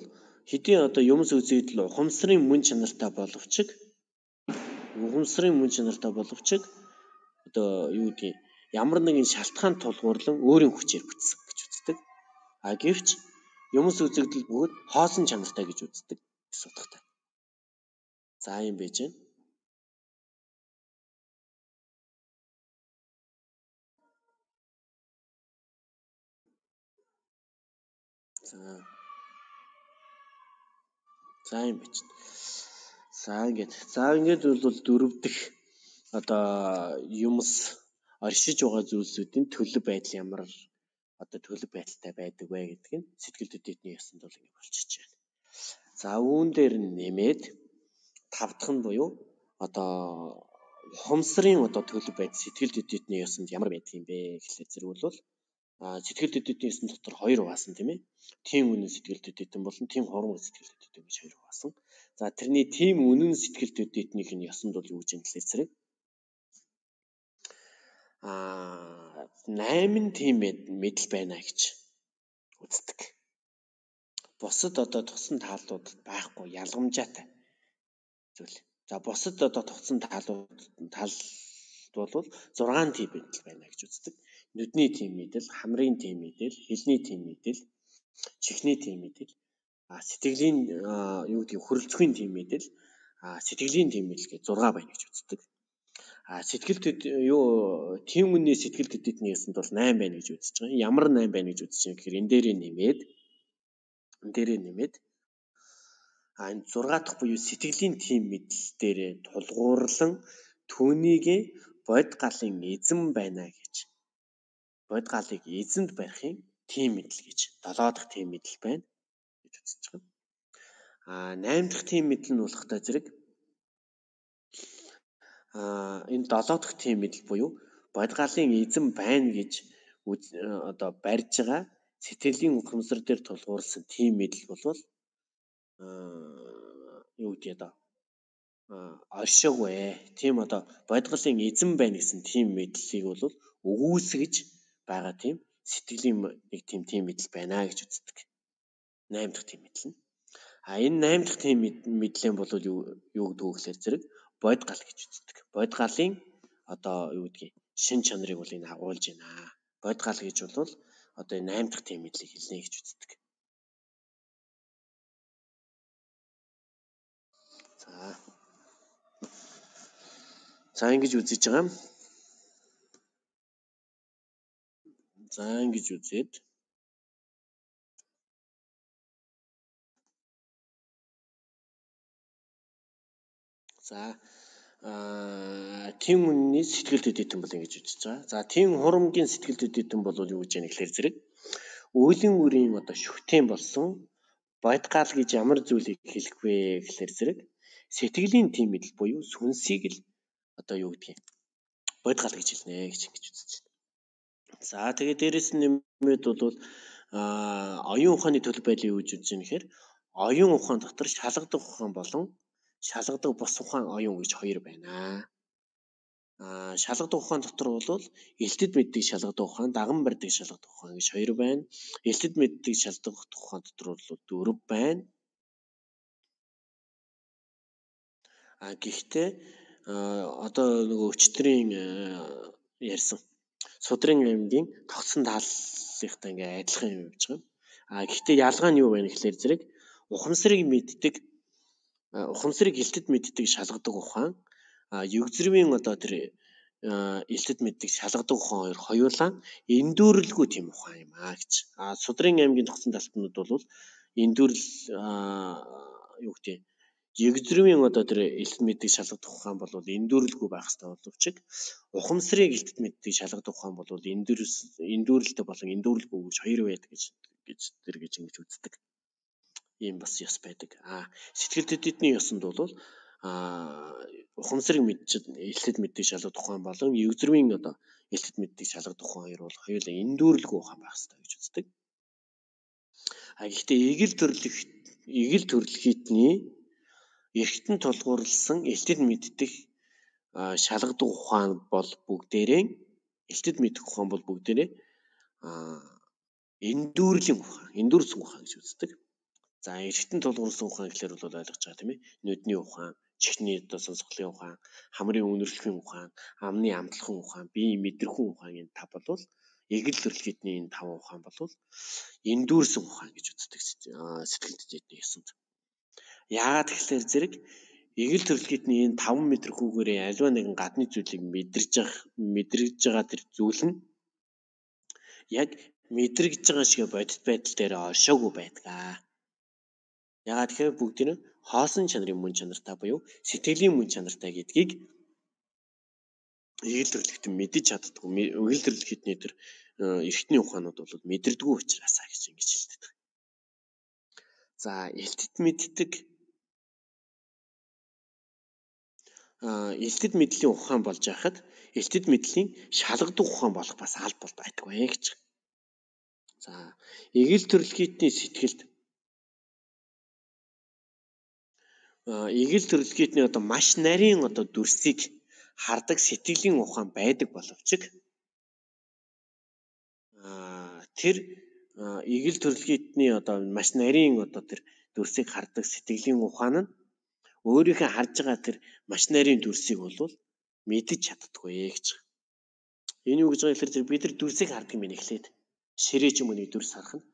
хэдийн одоо юмс үзэгдэл ухамсарын мөн чанартай боловч ухамсарын мөн чанартай боловч одоо юу гэдэг ямар нэгэн шалтгаан тулгуурлан өөрийн хүчээр бүтсэн гэж үздэг. А гэвч юмс үзэгдэл бүгд хоосон чанартай гэж үздэг утгатай. За юм байж байна. За. За юм байж байна. За ингээд. За ингээд бол дөрөв дэх одоо юмс оршиж байгаа зүйлсүүдийн төлөв байдал ямар одоо төлөв байдалтай байдаг вэ гэдг нь сэтгэл хөдлөлтний ясанд бол ингэ болчихж байна. За үүн дээр нэмээд тав дахь нь буюу одоо ухамсарын одоо төлөв байдал сэтгэл хөдлөлтний ясанд ямар байдаг юм бэ гэхлээр зэрэг бол сэтгэл хөдлөлтний ясан дотор хоёр хуваасан тийм ээ. Тим үнэн сэтгэл хөдлөлтөн болон тим хорон сэтгэл хөдлөлтөн гэж хоёр хуваасан. За тэрний тим үнэн сэтгэл хөдлөлтнийх нь ясанд бол юу гэж гэхлээр зэрэг аа 8 тийм мэдл байна гэж үздэг. Бусад одоо тусан таалууд байхгүй ялгамжаатай зүйл. За бусад одоо тогтсон таалууд тал бол 6 тийм мэдл байна гэж үздэг. Нүдний тийм мэдл, хамрын тийм мэдл, хэлний тийм мэдл, чихний тийм мэдл, а сэтгэлийн юу гэдэг хөрөлцөхийн тийм мэдл, а сэтгэлийн тийм мэдл гэж 6 байна гэж үздэг. А сэтгэлд юу тийм үнний сэтгэл төдийдний ясанд бол 8 байна гэж үзэж байгаа. Ямар 8 байна гэж үзэж байгаа гэхээр энэ дээрээ нэмээд энэ дээрээ нэмээд а энэ 6 дахь буюу сэтгэлийн тим мэдл дээрээ тулгуурлан түүнийг бод галын эзэн байна гэж бод галыг эзэнд барихын тийм мэдл гэж долоо дахь тийм мэдл байна гэж үзэж байгаа. А 8 дахь тийм мэдл нь болохтой зэрэг а энэ 7 дахь тийм мэдл буюу бод галын эзэн байна гэж одоо барьж байгаа сэтгэлийн ухамсар дээр тулгуурласан тийм мэдл болвол юу гэдэг одоо оршиггүй. Тийм одоо бодголын эзэн байна гэсэн тийм мэдлийг бол өгүүлсгэж байгаа тийм сэтгэлийн нэг тийм тийм мэдл байна гэж үздэг. 8 дахь тийм мэдл нь. А энэ 8 дахь тийм мэдлэн бол юу юу гэдэг вэ гэхээр зэрэг бод гал гэж үздэг. Бод галын одоо юу гэдгийг шин чанарыг бол энэ агуулж байна. Бод гал гэж бол одоо энэ 8 дахь тийм мэдлийг хэлнэ гэж үздэг. За. За ингэж үзэж байгаа. За ингэж үзээд За аа тийм үнний сэтгэлд үдэтэн бол ингэж үзэж байгаа. За тийм хурамгийн сэтгэлд үдэтэн бол юу гэж яах гэхээр зэрэг өөлийн үрийн одоо шүхтэн болсон бодгаал гэж ямар зүйлийг хэлэх вэ гэхээр зэрэг сэтгэлийн тийм мэдл буюу сүнсийг л одоо юу гэдгийг бодгаал гэж хэлнэ гэж ингэж үзэж байна. За тэгээд дээрэс нь нэмээд бол а оюун ухааны төлөв байдлыг гэж үзэж байна гэхээр оюун ухаан дотор шалгадаг ухаан болон шалгадаг бус ухаан оюун гэж хоёр байна. Аа шалгадаг ухаан дотор бол элтэд мэддэг шалгадаг ухаан, даган барьдаг шалгадаг ухаан гэж хоёр байна. Элтэд мэддэг шалгадаг ухаан дотор бол дөрв байна. А гэхдээ одоо нөгөө өчтөрийн ярьсан судрын аймгийн тогтсон тааллынхтай ингээ адилхан юм явж байгаа. А гэхдээ ялгаа нь юу байна гэхээр зэрэг ухамсарыг мэддэг ухамсарыг элтэд мэддэг шалгадаг ухаан егзэрвийн одоо тэр элтэд мэддэг шалгадаг ухаан хоёр хоёулаа эндүүрэлгүй тийм ухаан юм аа гэж. А судрын аймгийн тогтсон талтнууд бол эндүүрэл юу гэдэг егзэрвийн одоо тэр элтэд мэддэг шалгадаг ухаан бол эндүүрэлгүй байх хэрэгтэй боловч ухамсарыг элтэд мэддэг шалгадаг ухаан бол эндүүрэл эндүүрэлтэй болон эндүүрэлгүй гэж хоёр байдаг гэж гэж тэр гэж ингэж үздэг ийм бас ёс байдаг. А сэтгэл төдийдний ёсонд бол а ухамсарыг мэдж элтэд мэддэг шалгах ухаан болон өвзрийн одоо элтэд мэддэг шалгах ухаан хоёр бол хоёулаа эндүүрлэгүй ухаан байх хэрэгтэй гэж үздэг. А гэхдээ эгэл төрлөх эгэл төрлөхийдний эргэтэн тулгуурласан элтэд мэддэг шалгадаг ухаан бол бүгдээрээ элтэд мэддэг ухаан бол бүгдээрээ эндүүрлийн ухаан, эндүүрсэн ухаан гэж үздэг. За эргэтэн тулгуурласан ухаан гэхэлэр бол ойлгож байгаа тийм ээ. Нүдний ухаан, чихний одоо сонсголын ухаан, хамрын үнэршлийн ухаан, амны амтлахын ухаан, биеийн мэдрэхүүн ухаан энэ тав бол эгэл төрөлхөдний энэ тав ухаан бол эндүүрсэн ухаан гэж үздэг сэтгэл дэдний ёсонд. Яагаад тэгэхээр зэрэг эгэл төрөлхтний энэ 5 м хүүгээрээ альва нэгэн гадны зүйлийг мэдэрж явах мэдэрж байгаа тэр зүйл нь яг мэдрэгж байгаа шиг бодит байдал дээр оршоогүй байдгаа. Ягаад тэгэхээр бүгд нь хоосон чанарын мөн чанартай буюу сэтгэлийн мөн чанартай гэдгийг эгэл төрлөخت мэдэж чаддгүй эгэл төрлөختний тэр э, эртний ухаанууд бол мэдэрдэггүй учраас гэж ингэж хэлдэг. За элтэд мэддэг элтэд мэдлийн ухаан болж байхад элтэд мэдлийн шалгадаг ухаан болох бас аль бол байдаггүй гэж. За эгэл төрлөختний сэтгэлд эгэл төрөлхтний одоо маш нарийн одоо дүрсийг хардаг сэтгэлийн ухаан байдаг боловч тэр эгэл төрөлхтний одоо маш нарийн одоо тэр дүрсийг хардаг сэтгэлийн ухаан нь өөрийнхөө харж байгаа тэр маш нарийн дүрсийг бол мэдэж чаддаггүй гэж. Энэ юу гэж байгаа гэхээр бид нар дүрсийг хардаг юм эхлээд ширээ ч юм уу нэг дүрс харах нь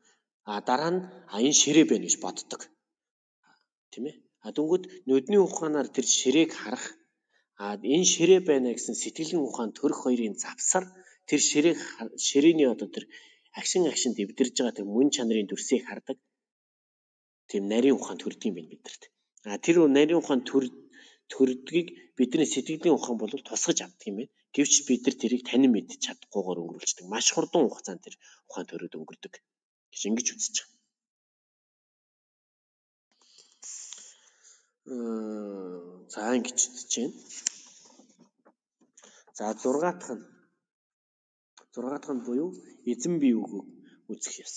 а дараа нь а энэ ширээ байна гэж боддог. Тийм ээ. А дүнгууд нүдний ухаанаар тэр ширээг харах а энэ ширээ байна гэсэн сэтгэлийн ухаан төрөх хоёрын завсар тэр ширээг ширээний одоо тэр агшин агшин дэвдэрж байгаа тэр мөн чанарын дүрсийг хардаг тийм нарийн ухаан төрдөг юм байна бидэрт. А тэр нарийн ухаан төр төрдгийг бидний сэтгэлийн ухаан бол тусгаж авдаг юм байна. Гэвч бид нар тэрийг танин мэдчих чадахгүйгээр өнгөрүүлждэг. Маш хурдан хугацаанд тэр ухаан төрөд өнгөрдөг гэж ингэж үзэж байгаа. За ингэж үзэж байна. За 6 дахь нь 6 дахь нь буюу эзэн бие үгөө үзэх ёс.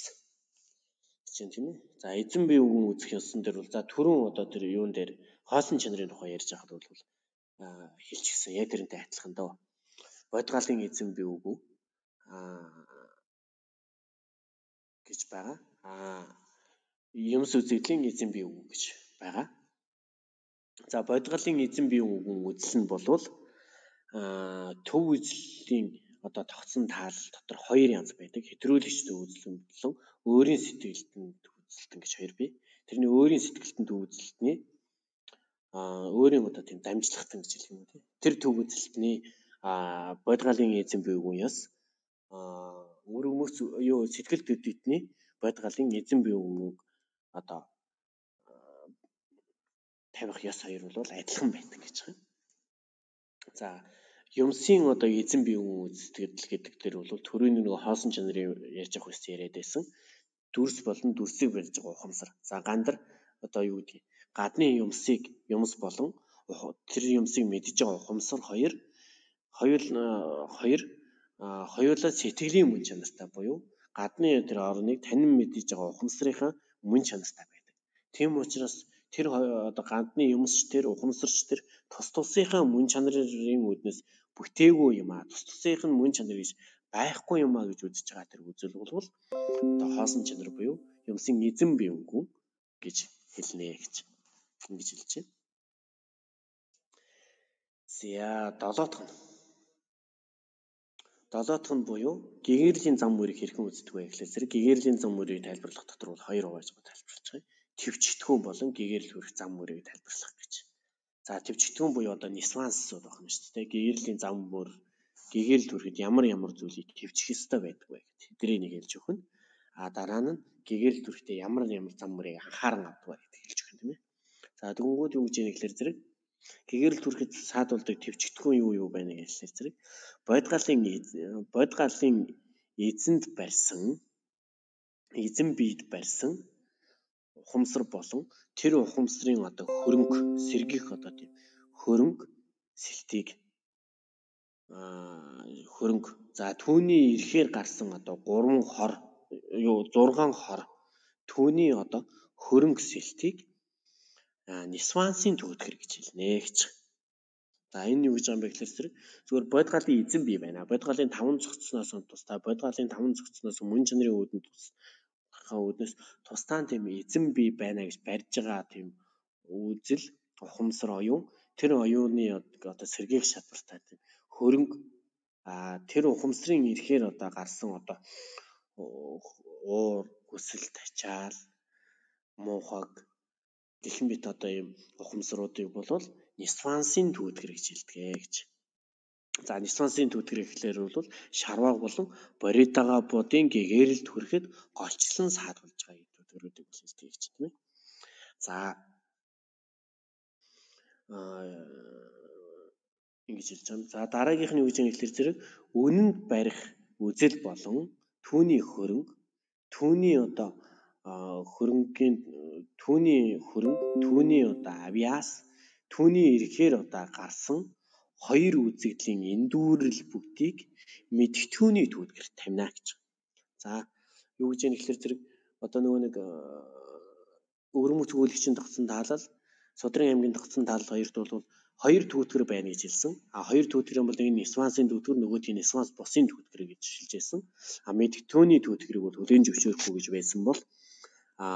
Чинь тийм ээ. За эзэн бие үгэн үзэх ёсон дээр бол за түрүүн одоо тэр юун дээр хоосон чанарын тухай ярьж байхад бол хэлчихсэн. Яг тэрнтэй адилхан доо. Бодгалын эзэн бие үгөө гэж байгаа. Аа юмс үзэгдлийн эзэн бие үгэн гэж байгаа. За бодгалын эзэн бие үгэн үзэл нь болвол төв үзлийн одоо тогтсон таал дотор хоёр янз байдаг. Хэтрүүлэгчтэй үзэлтэн болон өөрийн сэтгэлдэнд үзэлтэн гэж хоёр бий. Тэрний өөрийн сэтгэлдэнд үзэлтний а өөрийн одоо тийм дамжлагтан гэж хэлэх юм тий. Тэр төв үзэлтний а бодгалын эзэн бие үгэн яс а өрөмөс юу сэтгэл төдийдний бодгалын эзэн бие үгэн одоо тавих ёс хоёр бол адилхан байдаг гэж байна. За юмсын одоо эзэн бие үн үзтгэл гэдэг дээр бол төрөний нэг хоосон чанарын ярьж авах хэсэг яриад байсан. Дүрс болон дүрсийг барьж байгаа ухамсар. За гандар одоо юу гэдгийг гадны юмсыг юмс болон тэр юмсыг мэдж байгаа ухамсар хоёр хоёул хоёр хоёулаа сэтгэлийн мөн чанартай буюу гадны тэр орныг танин мэдж байгаа ухамсарынхаа мөн чанартай байдаг. Тийм учраас тэр одоо гандны юмсч тэр ухамсарч тэр тус тусынхаа мөн чанарын үднэс бүтээгүй юм а тус тусынх нь мөн чанар гэж байхгүй юм а гэж үзэж байгаа тэр үзэл бол одоо хоосон чанар буюу юмсын эзэн бие үгүй гэж хэлнэ гэж ингэж хэлж байна. За долоотх нь долоотх нь буюу гэгэрлийн зам мөрийг хэрхэн үздэг вэ гэхлээр зэрэг гэгэрлийн зам мөрийг тайлбарлах дотор бол хоёр хувааж тайлбарлаж байгаа. Твчтгүүн болон гэгэрэл хүрэх зам мөрийг тайлбарлах гэж. За твчтгүүн буюу одоо нисвансууд байна шүү дээ. Гэгэрлийн зам мөр гэгэрэл хүрэхэд ямар ямар зүйлийг твчих ёстой байдаг вэ гэдэг. Тэдний нэг хэлж өгнө. А дараа нь гэгэрэл хүрэхдээ ямар ямар зам мөрийг анхааран авдаг вэ гэдэг хэлж өгнө тийм ээ. За тэгвэл юу гэж яах гэхээр зэрэг гэгэрэл хүрэхэд саадуулдаг твчтгүүн юу юу байна гэхлээр зэрэг бодгалын бодгалын эзэнд барьсан эзэн биед барьсан ухамсар болон тэр ухамсарын одоо хөрөнгө сэргийх одоо тийм хөрөнгө сэлтийг хөрөнгө за түүний ирэхээр гарсан одоо 3 хор юу 6 хор түүний одоо хөрөнгө сэлтийг нисвансын төвөтгөр гэж хэлнэ гэж. За энэ юу гэж байгаа юм бэ гэхээр зэрэг зүгээр бодгалын эзэн бий байна. Бодгалын таван зохицсноос тусдаа бодгалын таван зохицсноос мөн чанарын үүдэн үүднээс тусдаа тийм эзэн бий байна гэж барьж байгаа тийм үзэл ухамсар оюун тэр оюуны одоо сэргээх шатвартай тийм хөрөнгө тэр ухамсарын ирэхээр одоо гарсан одоо уур хүсэл тачаал муухаг гэх мэт одоо юм ухамсаруудыг болвол нисвансын төвөтгөр гэж хэлдэг гэж. За Нисвансын түүтгэр гэхлээр бол шарваа болон боритага будын гэгэрэлд хүрэхэд голчлон саадуулж байгаа түүтгэрүүдийг хэлдэг гэж тийм ээ. За ингэж хэлж байгаа. За дараагийнх нь юу гэж хэлэхээр зэрэг үнэнд барих үзэл болон түүний хөрөнгө түүний одоо хөрөнгөний түүний хөрөнгө түүний одоо авиас түүний ирэхээр одоо гарсан хоёр үзэгдлийн эндүүрэл бүгдийг мэдхтүүний түүдгэрт тавина гэж. За юу гэж гэхээр зэрэг одоо нөгөө нэг өвөрмөц өгүүлэгчийн тогтсон таалал Судрын аймгийн тогтсон таалал хоёрт бол хоёр түүтгэр байна гэж хэлсэн. А хоёр түүтгэр бол энэ Нисвансын түүтгэр нөгөөтийн Нисванс босын түүтгэр гэж шилжсэн. А мэдхтүүний түүтгэрийг бол хүлээн зөвшөөрөхгүй гэж байсан бол а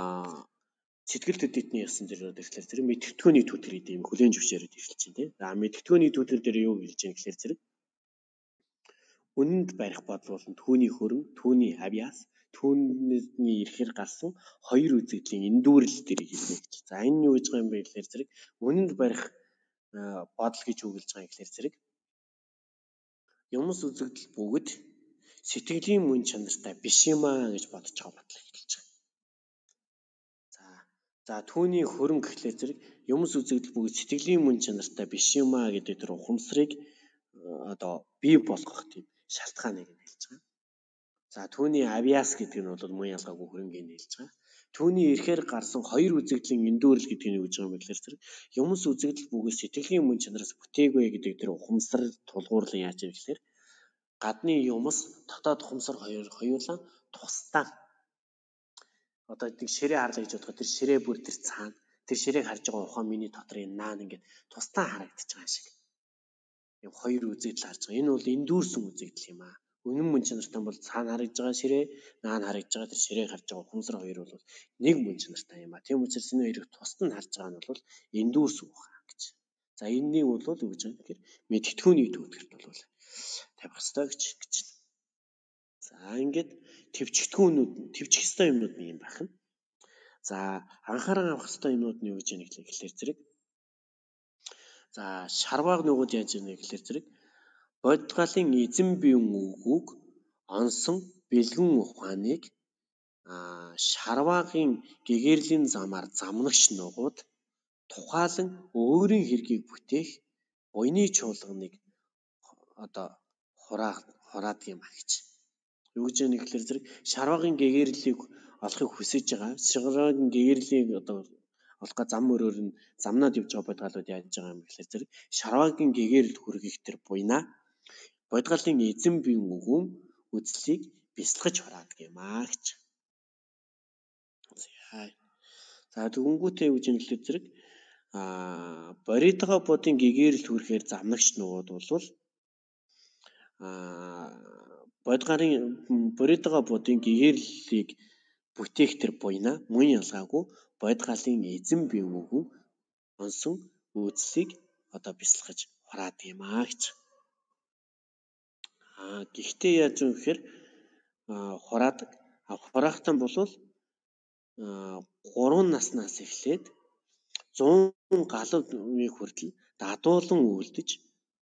сэтгэл төдийдний ясан зэрэг тэгэхээр зэрэг мэдгэдгөөний түүтгэр гэдэг юм хүлэн зөвшөөрөд ирэлж байна тийм. За мэдгэдгөөний түүтгэр дээр юу хэлж байгаа гэхээр зэрэг үнэнд барих бодол болон түүний хөрөнгө, түүний авьяас, түүний ирэхээр гарсан хоёр үзэгдлийн эндүүрэл дэрийг хэлнэ гэж. За энэ юу гэж байгаа юм бэ гэхээр зэрэг үнэнд барих бодол гэж үгэлж байгаа гэхээр зэрэг юмс үзэгдэл бүгд сэтгэлийн мөн чанартай биш юм аа гэж бодож байгаа бодлоо хэлж байгаа. За түүний хөрөнгө гэхлээр зэрэг юмс үзэгдэл бүгд сэтгэлийн мөн чанартай биш юм а гэдэг тэр ухамсарыг одоо бий болгох тийм шалтгааныг нь хэлж байгаа. За түүний авиас гэдэг нь бол мөн ялгаагүй хөрөнгөний хэлж байгаа. Түүний ирэхээр гарсан хоёр үзэгдлийн эндүүрэл гэдэг нь юу гэж байгаа юм бэ гэхээр тэр юмс үзэгдэл бүгд сэтгэлийн мөн чанараас бүтээгүй гэдэг тэр ухамсар тулгуурлан яаж юм гэхээр гадны юмс дотоод ухамсар хоёр хоёулаа тусдаа одоо нэг ширээ харлаа гэж бодоход тэр ширээ бүр тэр цаана тэр ширээг харж байгаа ухаан миний дотор энэ наан ингээд тусдаа харагдаж байгаа шиг. Юм хоёр үзэгдэл харж байгаа. Энэ бол эндүүрсэн үзэгдэл юм аа. Үнэн мөн чанартай бол цаана харагдж байгаа ширээ, наана харагдж байгаа тэр ширээг харж байгаа хүнсэр хоёр бол нэг мөн чанартай юм а. Тийм учраас энэ хоёрыг тусад нь харж байгаа нь бол эндүүрсэн ухаан гэж. За энэнийг бол юу гэж байгаа гэхээр мэдтгүүний төвдгэрт бол тавих хэрэгтэй гэж гэж. За ингээд төвчтгүүнүүд нь төвчих ёстой юмнууд нь юм байна. За анхаарал авах ёстой юмнууд нь юу гэж яах гэхээр зэрэг За шарвааг нүгүүд яаж яах гэхээр зэрэг бодгалын эзэн биен үгүүг онсон бэлгэн ухааныг шарваагийн гэгэрлийн замаар замнагч нугууд тухайлан өөрийн хэргийг бүтээх буйны чуулганыг одоо хураа хураад юм а гэж. Юу гэж яах гэхээр зэрэг шарваагийн гэгэрлийг олохыг хүсэж байгаа. Шарваагийн гэгэрлийг одоо олохга зам өрөөр нь замнаад явж байгаа бодгалууд яаж байгаа юм гэхээр зэрэг шарваагийн гэгэрэл хүргэх тэр буйнаа бодгалын эзэн биен үгүүн үзлийг бясалгаж хураадаг юм аа гэж. За тэгэнгүүтээ гэж нэглэж зэрэг а боритого бодын гэгэрэл хүрэхээр замнагч нугууд бол а бодгарын боритого бодын гэгэрлийг бүтээх тэр буйна мөн ялгаагүй бодгалын эзэн биен үгүүн онсон үйлслийг одоо бясалгаж хураадаг юм аа гэж. Аа гэхдээ яаж юм гэхээр хураадаг. Хураахтан болвол 3 наснаас эхлээд 100 галууны хүртэл дадуулан үлдэж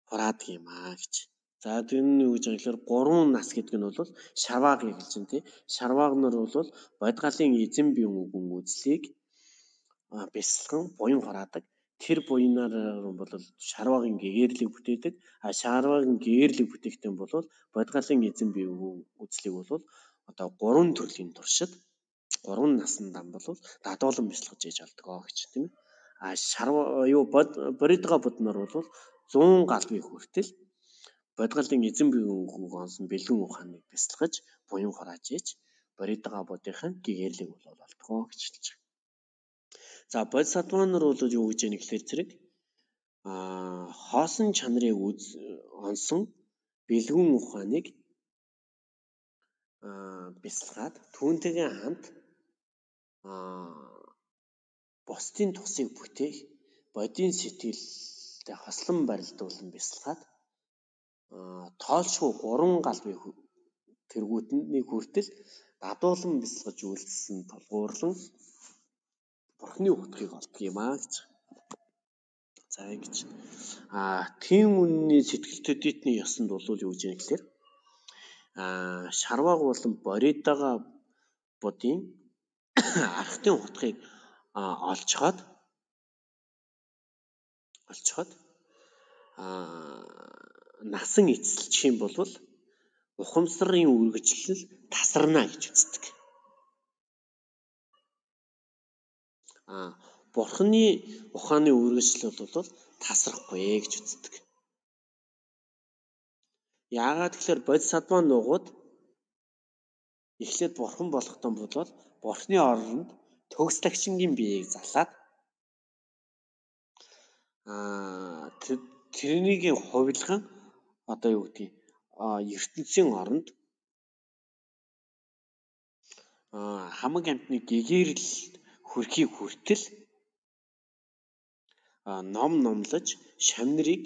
хураадаг юм аа гэж. За тэр нь юу гэж гэхээр 3 нас гэдэг нь бол шарвааг гэж чинь тий. Шарвааг нар бол бодгалын эзэн биен үгэн үзлийг бясалган буян хураадаг тэр буйнаар бол шарваагийн гэгэрлийг бүтээдэг. А шарваагийн гэгэрлийг бүтээхдээ бол бодгалын эзэн бие үзлийг бол одоо гурван төрлийн туршид гурван насны дан бол дадуулан бясалгаж ээж болдог гэж тийм ээ. А шарва юу бод боридога боднор бол 100 галбын хүртэл бодгалын эзэн бие онсон бэлгэн ухааныг бясалгаж буян хурааж ээж боридога бодынхын гэгэрлийг бол олдгоо гэж хэлж байгаа. За бодисатва нар бол юу гэж яах гэхээр зэрэг а хоосон чанарыг үз онсон бэлгүүн ухааныг а бясалгаад түүнтэйгээ хамт а бусдын тусыг бүтээх бодийн сэтгэлтэй хослон барилдуулан бясалгаад тоолшгүй 3 галбын тэргүүтний хүртэл дадуулан бясалгаж үйлдэлсэн толгуурлан бурхны утгыг олдог юм аа гэж. За ингэж. А тийм үнний сэтгэлтэдний ёсонд бол юу гэж юм гэхээр а шарвааг болон боридага будын архтын утгыг олж хаад олж хаад а насан эцэлчих юм бол ухамсарын үргэлжлэл тасарна гэж үздэг. Аа бурхны ухааны үргэлжлэл бол тасрахгүй гэж үздэг. Яагаад тэгэхээр бодисатва нугууд эхлээд бурхан болохтон болоод бурхны оронд төгслагчингийн биеийг залаад аа тэрнийг хувилган одоо юу гэдгийг ертөнцийн оронд хамаг амтны гэгэрэл хүрхийг хүртэл ном номлож шамнырыг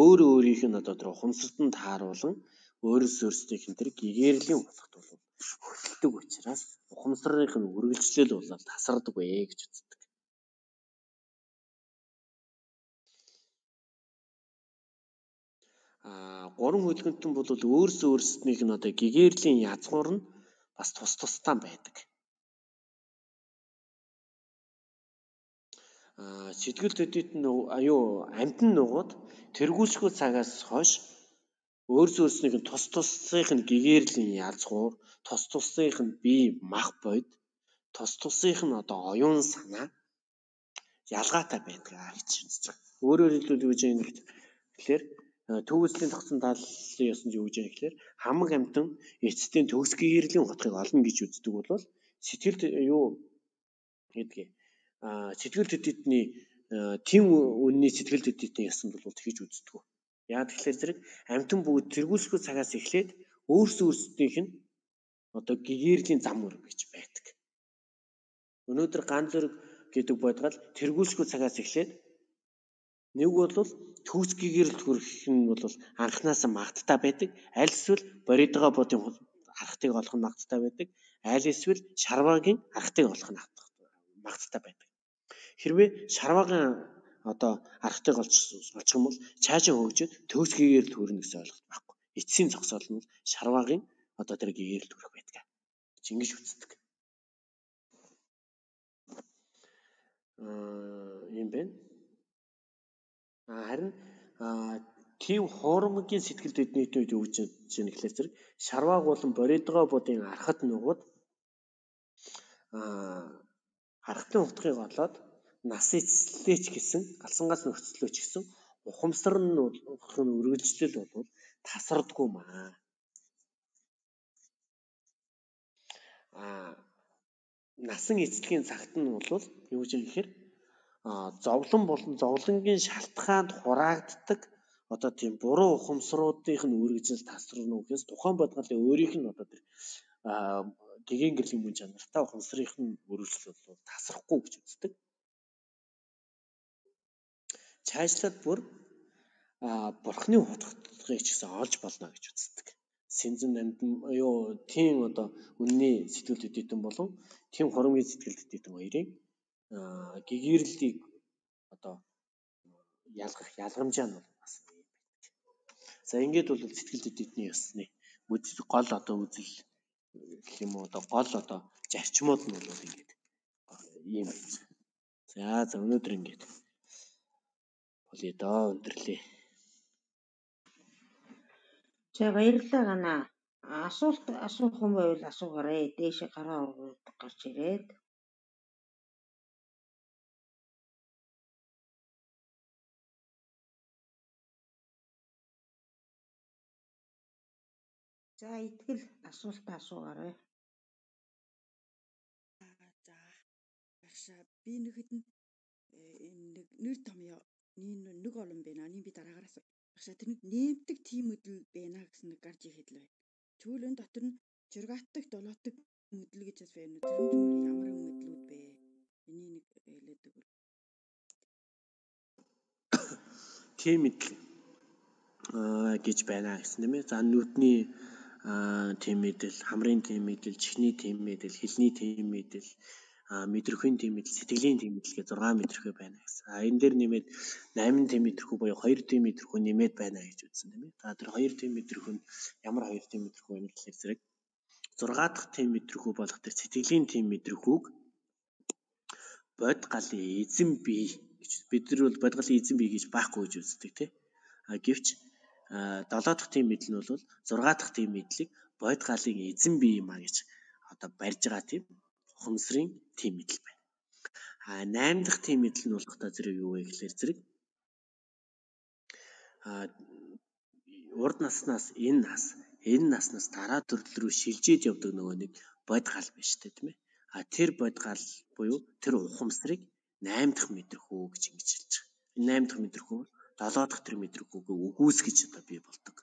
өөр өөрийнх нь одоо тэр ухамсартанд тааруулан өөрөөс өөрсдийнх нь тэр гэгэрлийн болохт бол хөдөлдөг учраас ухамсарынх нь үргэлжлэл бол тасардаг вэ гэж үздэг. А гурван хөдөлгөнтөн бол өөрөөс өөрсдийнх нь одоо гэгэрлийн язгуур нь бас тус тустай байдаг. Сэтгэл төдийд нь аюу амтан нугад тэргүүлшгүй цагаас хойш өөрс өөрснийх нь тус тусных нь гэгэрлийн ялцгуур, тус тусных нь бие мах бод, тус тусных нь одоо оюун санаа ялгаатай байдаг гэж үзэж байгаа. Өөрөөр хэлбэл юу гэж юм бэ гэхээр төгслийн тогтсон талын ёсонд юу гэж юм гэхээр хамаг амтан эцсийн төгс гэгэрлийн утгыг олно гэж үздэг бол сэтгэл юу гэдгийг сэтгэл төдийдний тийм үнний сэтгэл төдийдний ясанд бол тэгж үздэг. Яа тэгэхээр зэрэг амтан бүгд тэргүүлсгүй цагаас эхлээд өөрс өөрсдийнх нь одоо гэгэрлийн зам мөр гэж байдаг. Өнөөдөр ганц зэрэг гэдэг бодгал тэргүүлсгүй цагаас эхлээд нэг бол төгс гэгэрэлд хүрэх нь бол анханасаа магттай байдаг. Аль эсвэл боридогоо бодын харахтыг олох нь магттай байдаг. Аль эсвэл шарваагийн харахтыг олох нь магттай байдаг. Хэрвээ шарваагийн одоо аргатыг олж олчих юм бол цаашаа хөгжөөд төгс гэгээрэл төрнө гэсэн ойлголт байхгүй. Эцсийн зогсоол нь шарваагийн одоо тэр гэгээрэл төрөх байдаг. Чи ингэж үздэг. Аа юм бэ? Харин тийм хуурамгийн сэтгэл дэдний үед гэж чинь гэхэлэр зэрэг шарвааг болон боридогоо будын архад нугууд аа харахтын утгыг олоод нас эцэслээ ч гэсэн галсангаас нөхцлөө ч гэсэн ухамсар нь үргэлжлэл бол тасардгүй маа. Аа насан эцэлгийн цагт нь бол юу гэж гэхээр зовлон болон зовлонгийн шалтгаанд хураагддаг одоо тийм буруу ухамсаруудын нь үргэлжил тасарна үгээс тухайн бодгалын өөрийнх нь одоо тэр гэгээн гэрлийн мөн чанартай ухамсарынх нь үргэлжил бол тасрахгүй гэж үздэг цаашлаад бүр бурхны хутгыг ч гэсэн олж болно гэж үздэг. Синзэн амьд юу тийм одоо үнний сэтгэл хөдлөлтөн болон тийм хоромгийн сэтгэл хөдлөлтөн хоёрын гэгэрэлтийг одоо ялгах ялгамжаа нь бас юм байдаг. За ингээд бол сэтгэл хөдлөлтний ёсны гол одоо үзэл гэх юм уу одоо гол одоо зарчмууд нь бол ингээд ийм. За за өнөөдөр ингээд болъё доо өндөрлөө. За баярлалаа гана. Асуулт асуух юм байвал асуугаарай. Дээшээ гараа ургууд гарч ирээд. За итгэл асуултаа асуугаарай. За. Багшаа би нэг хэдэн э, нэг нэр том Нин нэг олон байна. Нин би дараагаараас багшаа тэр нэмдэг тийм хөдөл байна гэсэн нэг гарч ихэд л байна. Чөөлөн дотор нь жиргатдаг, долоотдаг хөдөл гэж бас байна. Тэр нь ямар хөдлүүд бэ? Энийг нэг хэлээд өгвөл. Тийм мэдл аа гэж байна гэсэн тийм ээ. За нүдний аа тийм мэдл, хамрын тийм мэдл, чихний тийм мэдл, хилний тийм мэдл мэдрэхүйн тийм мэдл, сэтгэлийн тийм мэдл гэж 6 мэдрэхүй байна гэсэн. А энэ дээр нэмээд 8 тийм мэдрэхүй буюу 2 тийм мэдрэхүй нэмээд байна гэж үзсэн тийм ээ. За тэр 2 тийм мэдрэхүй нь ямар 2 тийм мэдрэхүй вэ гэхээр зэрэг 6 дахь тийм мэдрэхүй болох тэр сэтгэлийн тийм мэдрэхүйг бод галын эзэн бие гэж бид нар бол бод галын эзэн бие гэж байхгүй гэж үздэг тийм. А гэвч 7 дахь тийм мэдэл нь бол 6 дахь тийм мэдлийг бод галын эзэн бие юмаа гэж одоо барьж байгаа тийм ухамсарын тийм мэдл байна. А 8 дахь тийм мэдл нь болох та зэрэг юу вэ гэхээр зэрэг а урд наснаас энэ нас энэ наснаас дараа төрөл рүү шилжээд явдаг нөгөө нэг бод гал биш үү тийм ээ. А тэр бод гал буюу тэр ухамсарыг 8 дахь мэдрэх үү гэж ингэж хэлж байгаа. 8 дахь мэдрэх үү 7 дахь тэр мэдрэх үгээ үгүйсгэж одоо бий болдог.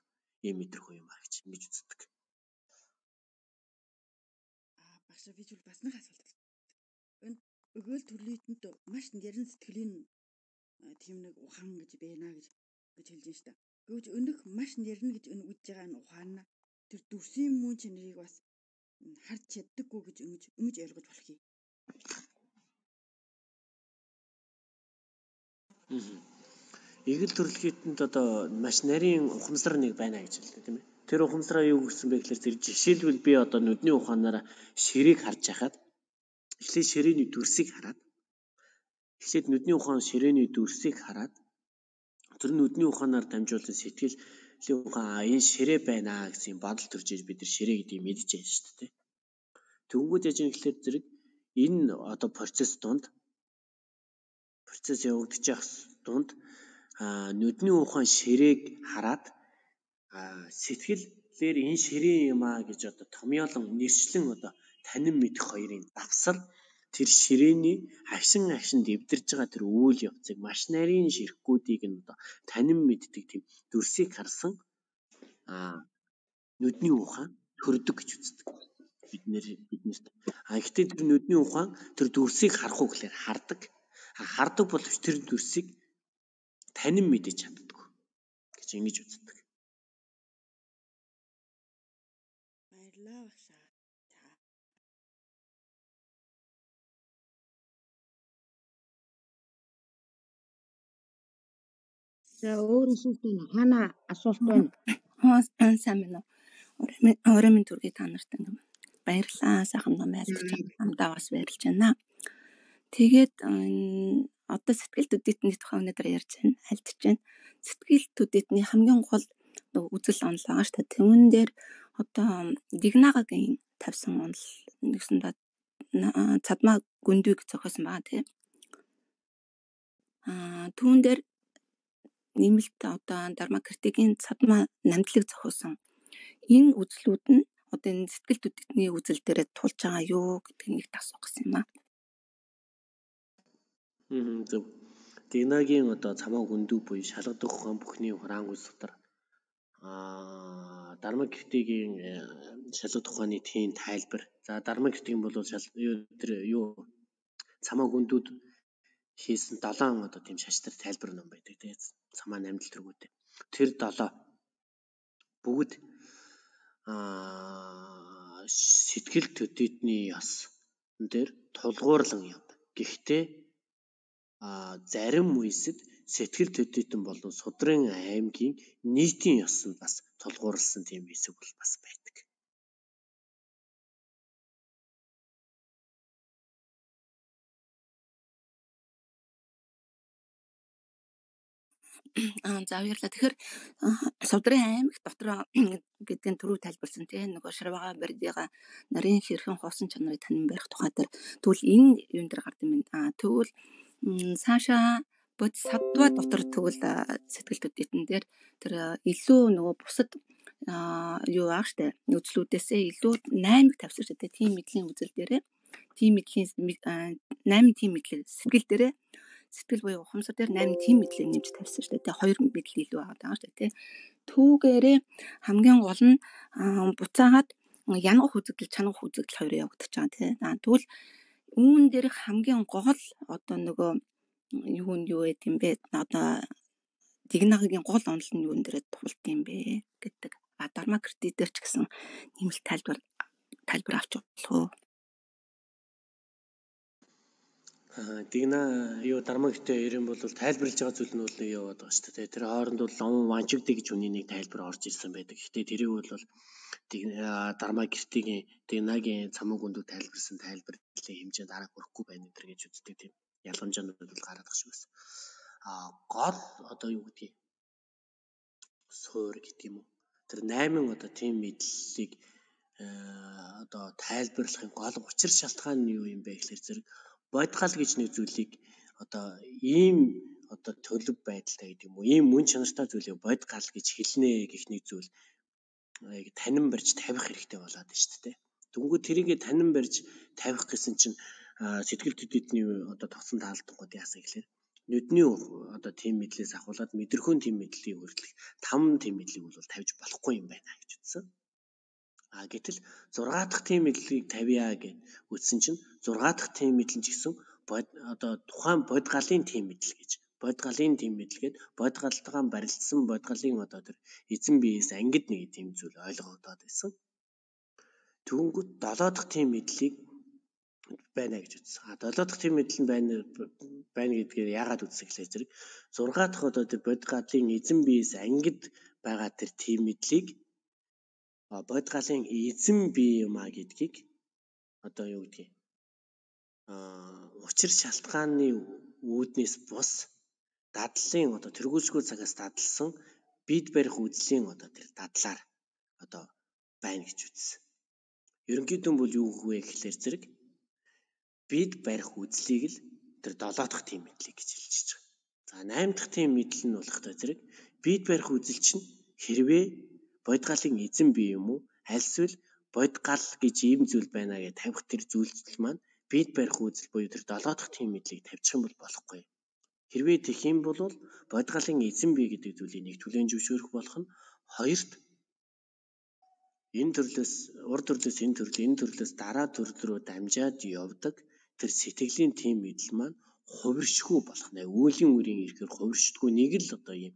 Ийм мэдрэх үү юм а гэж ингэж үздэг. Багшаа би зүйл бас нэг асуулт. Энд өгөөл төрлийтэнд маш ярин сэтгэлийн тийм нэг ухаан гэж байна гэж гэж хэлж байна шүү дээ. Гэвч өнөх маш ярина гэж үдж байгаа нь ухаана тэр дүрсийн мөн чанарыг бас харж чаддаггүй гэж өмж өмж ойлгож болох юм. Игэл төрлөختөнд одоо маш нарийн ухамсар нэг байна гэж хэлдэг тийм ээ. Тэр ухамсараа юу гэсэн бэ гэхээр тэр жишээлбэл би одоо нүдний ухаанаараа ширийг харж байхад эхлээд ширээний дүрсийг хараад Эхлээд нүдний ухаан ширээний дүрсийг хараад тэр нүдний ухаанаар дамжуулан сэтгэлийн ухаан энэ ширээ байна гэсэн бодол төрж иж бид нар ширээ гэдгийг мэдж байна шүү дээ. Тэнгүүд яж гэхэлэр зэрэг энэ одоо процесс донд процесс явагдаж явах донд нүдний ухаан ширээг хараад сэтгэлээр энэ ширээ юм аа гэж одоо томьёолон нэршлэн одоо танин мэдэх хоёрын давсар тэр ширээний агшин агшинд эвдэрж байгаа тэр үйл явцыг маш нарийн ширхгүүдийг нь одоо танин мэддэг тийм дүрсийг харсан а нүдний ухаан төрдөг гэж үздэг. Бид нэр биднэрт а гэхдээ тэр нүдний ухаан тэр дүрсийг харах уу гэхээр хардаг. Хардаг боловч тэр дүрсийг танин мэдэж чаддаг гэж ингэж үздэг. За өөр асуулт байна. Хана асуулт байна. Аа сайн байна уу. Орой минь төргий та нарт ингээм баярлалаа. Сайхан ном айлтж хамдаа бас баярлж байна. Тэгээд одоо сэтгэл төдийдний тухай өнөөдөр ярьж байна. Альтж байна. Сэтгэл төдийдний хамгийн гол үзэл онол байгаа шүү дээ. Тэрүүн дээр одоо Дигнагагийн тавьсан онол нэгсэндээ цадмаа гүндийг зохиосон байгаа тийм. Аа түүн дээр нэмэлт одоо дарма критикийн цадмаа намдлыг зохиосон. Энэ үзлүүд нь одоо энэ сэтгэл төдийдний үзэл дээрээ тулж байгаа юу гэдгийг нэг асуух гэсэн юм аа. Мм зөв. Дигнагийн одоо цамаа гүндүү буюу шалгадах ухаан бүхний хураангуй судар аа дарма критикийн э, шалгадах ухааны тийм тайлбар. За дарма критикийн бол шал юу тэр юу цамаа гүндүүд хийсэн 7 одоо тийм шаштар тайлбар ном байдаг тийм цамаа намдал төргүүтэй. Тэр 7 бүгд аа сэтгэл төдийдний яс дээр тулгуурлан яв. Гэхдээ а зарим үеэсэд сэтгэл төдийтэн болон судрын аймгийн нийтийн ёсонд бас тулгуурласан тийм хэсэг бол бас байдаг. Аа за баярлалаа. Тэгэхээр Сувдрын аймаг дотор гэдгийг түрүү тайлбарсан тийм нөгөө Шарвага Бердига нарийн хэрхэн хоосон чанарыг танин барих тухай дээр тэгвэл энэ юун дээр гард юм? Аа тэгвэл цаашаа бодисаттва дотор тэгвэл сэтгэл төдийтэн дээр тэр илүү нөгөө бусад юу аах штэ нөхцлүүдээсээ илүү 8-ыг тавьсан штэ тийм мэдлийн үзэл дээрээ тийм мэдлийн 8 тийм мэдлэг сэтгэл дээрээ сэтгэл буюу ухамсар дээр 8 тийм мэдлэг нэмж тавьсан шүү дээ. Тэгээ хоёр мэдл илүү байгаа даа шүү дээ. Түүгээрээ хамгийн гол нь буцаагаад янах үзэгдэл чанах үзэгдэл хоёр явагдаж байгаа тийм. Тэгвэл үүн дээрх хамгийн гол одоо нөгөө юу нь юу гэдэм бэ? Одоо дигнагийн гол онол нь юун дээрээ тулт юм бэ гэдэг. А дарма кредит дээр ч гэсэн нэмэлт тайлбар тайлбар авч болох Дигна юу дармагтай ирэм бол тайлбарлаж байгаа зүйл нь бол юу байгаа шүү дээ. Тэр хооронд бол лон ванчигдэ гэж үний нэг тайлбар орж ирсэн байдаг. Гэхдээ тэрийг бол дармаа гэртийн дигнагийн цамаг өндөг тайлбарсан тайлбарлалын хэмжээнд арга хүрэхгүй байна гэдэр гэж үздэг тийм ялгамжаанууд бол гараад шиг байсан. А гол одоо юу гэдгийг суур гэдэг юм уу. Тэр 8 одоо тийм мэдлэлийг одоо тайлбарлахын гол учир шалтгаан нь юу юм бэ гэхээр зэрэг бодгал гэж нэг зүйлийг одоо ийм одоо төлөв байдалтай гэдэг юм уу ийм мөн чанартай зүйлийг бодгал гэж хэлнэ гэх нэг зүйл танин барьж тавих хэрэгтэй болоод байна шүү дээ. Дүнгүү тэрийг танин барьж тавих гэсэн чинь сэтгэл төдийдний одоо тогтсон таалдгууд яасан гэхэлэр нүдний одоо тийм мэдлээс ахуулаад мэдрэхүүн тийм мэдлийг өргөлөх там тийм мэдлийг бол тавьж болохгүй юм байна гэж үзсэн. А гэтэл 6 дахь team мэдлэгийг тавья гэж үтсэн чинь 6 дахь team мэдлэн ч гэсэн одоо тухайн бодгалын team мэдл гэж бодгалын team мэдлгээд бодгалтайгаа барилдсан бодгалын одоо тэр эзэн биеэс ангид нэг тийм зүйл ойлгогдоод байсан. Түүнгүүт 7 дахь team мэдлийг байна гэж үзсэн. А 7 дахь team мэдл нь байна байна гэдгээр яагаад үзсэн гэхлээр зэрэг 6 дахь одоо тэр бодгалын эзэн биеэс ангид байгаа тэр team мэдлийг бодгалын эзэн бие юм а гэдгийг одоо юу гэдгийг а учир шалтгааны үүднээс бус дадлын одоо тэргүүлшгүй цагаас дадлсан бид барих үзлийн одоо тэр дадлаар одоо байна гэж үзсэн. Ерөнхийдөө бол юу вэ гэхлээр зэрэг бид барих үзлийг л тэр 7 дахь тим мэдлэг гэж хэлж байгаа. За 8 дахь тим мэдл нь болох та зэрэг бид барих үзэл чинь хэрвээ бодгалын эзэн бий юм уу? Альсвал бодгал гэж ийм зүйл байна гэж тавих тэр зүйлсэл маань бид барих үзэл буюу тэр 7 дахь тим мэдлийг тавьчих юм бол болохгүй. Хэрвээ тэгэх юм бол бодгалын эзэн бий гэдэг зүйлийг нэг түлэн зөвшөөрөх болох нь хоёрт энэ төрлөөс урд төрлөөс энэ төрөл энэ төрлөөс дараа төрөл рүү дамжаад явдаг тэр сэтгэлийн тим мэдл маань хувиршгүй болох нэ үүлийн үрийн ирэхээр хувиршдгүй нэг л одоо юм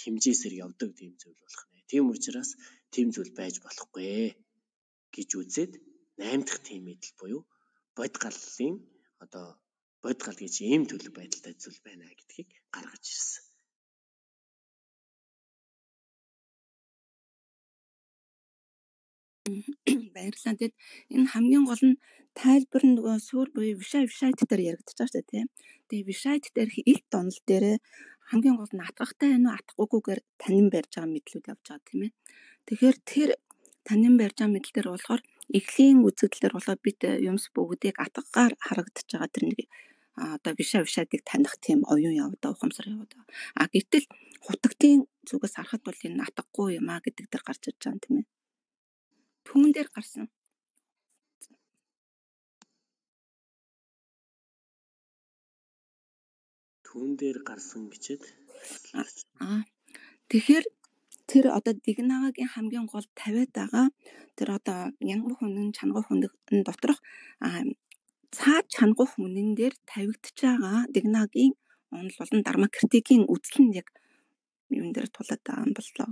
хэмжээсээр явдаг тийм зүйл болох нэ тийм учраас тийм зүйл байж болохгүй гэж үзээд 8 дахь тим мэдл буюу бодгаллын одоо бодгал гэж ийм төлөв байдалтай зүйл байна гэдгийг гаргаж ирсэн. Баярлалаа. Тэгэд энэ хамгийн гол нь тайлбар нь нөгөө суур буюу вишай вишайт дээр яригдчих шүү дээ тийм. Тэгээ вишайт дээр илт донол дээр хамгийн гол нь атгахтай байна уу атгахгүйгээр танин барьж байгаа мэдлүүд явж байгаа тийм ээ. Тэгэхээр тэр танин барьж байгаа мэдл дээр болохоор эхлийн үзэгдлэр болоо бид юмс бүгдийг атгагаар харагдаж байгаа тэр нэг одоо вишай вишайдыг таних тийм оюун явдаа ухамсар явдаа. А гэтэл хутагтын зүгээс харахад бол энэ атгагүй юм а гэдэг дээр гарч ирж байгаа юм тийм ээ. Түүн дээр гарсан. Түүн дээр гарсан гэчээд аа тэгэхээр тэр одоо дигнагагийн хамгийн гол тавиад байгаа тэр одоо янган хүнэн чанган хүнэн доторх цаад чанган хүнэн дээр тавигдж байгаа дигнагийн онол болон дарма критикийн үзэл нь яг юун дээр тулаад байгаа юм боллоо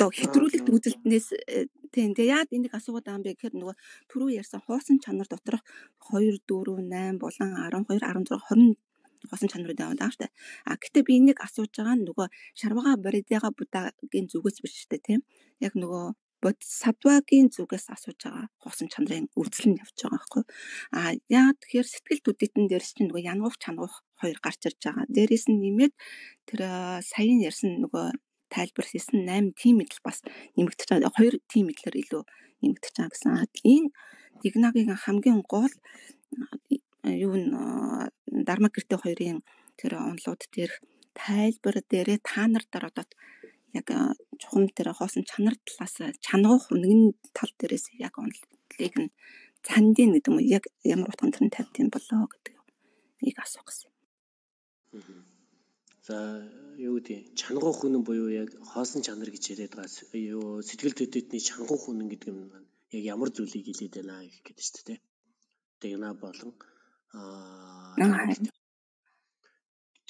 одоо хэтрүүлэгт үзэлтнээс э, тийм тэгээ яад энийг асуугаад байгаа юм бэ гэхээр нөгөө түрүү ярьсан хоосон чанар доторх 2 4 8 болон 12 16 20 хоосон чанарууд яваад байгаа штэ. А гэтээ би энийг асууж байгаа нь нөгөө шарвага боридяга будагийн зүгээс биш штэ тийм. Яг нөгөө бодисатвагийн зүгээс асууж байгаа хоосон чанарын үйлчлэл нь явж байгаа байхгүй. А яа тэгэхээр сэтгэл төдийтэн дээрс чинь нөгөө янгуух чангуух хоёр гарч ирж байгаа. Дээрээс нь нэмээд тэр саяын ярьсан нөгөө тайлбар хийсэн 8 тим мэдл бас нэмэгдэж байгаа. Хоёр тим мэдлэр илүү нэмэгдэж байгаа гэсэн. Энэ дигнагийн хамгийн гол юу н дармакртэй хоёрын тэр онлууд дээр тайлбар дээрээ та нар дараа одоо яг чухам тэр хоосон чанар талаас чангуух нэгэн тал дээрээс яг онлыг нь цандин гэдэг юм яг ямар утганд нь тавьд юм болоо гэдэг нэг асуух гэсэн. За юу гэдэг чангуу хүнэн буюу яг хоосон чанар гэж яриад байгаа юу сэтгэл төдийдний чангуу хүнэн гэдэг юм маань яг ямар зүйлийг хэлээд байна гэх гэдэг шүү дээ. Тэгна болон аа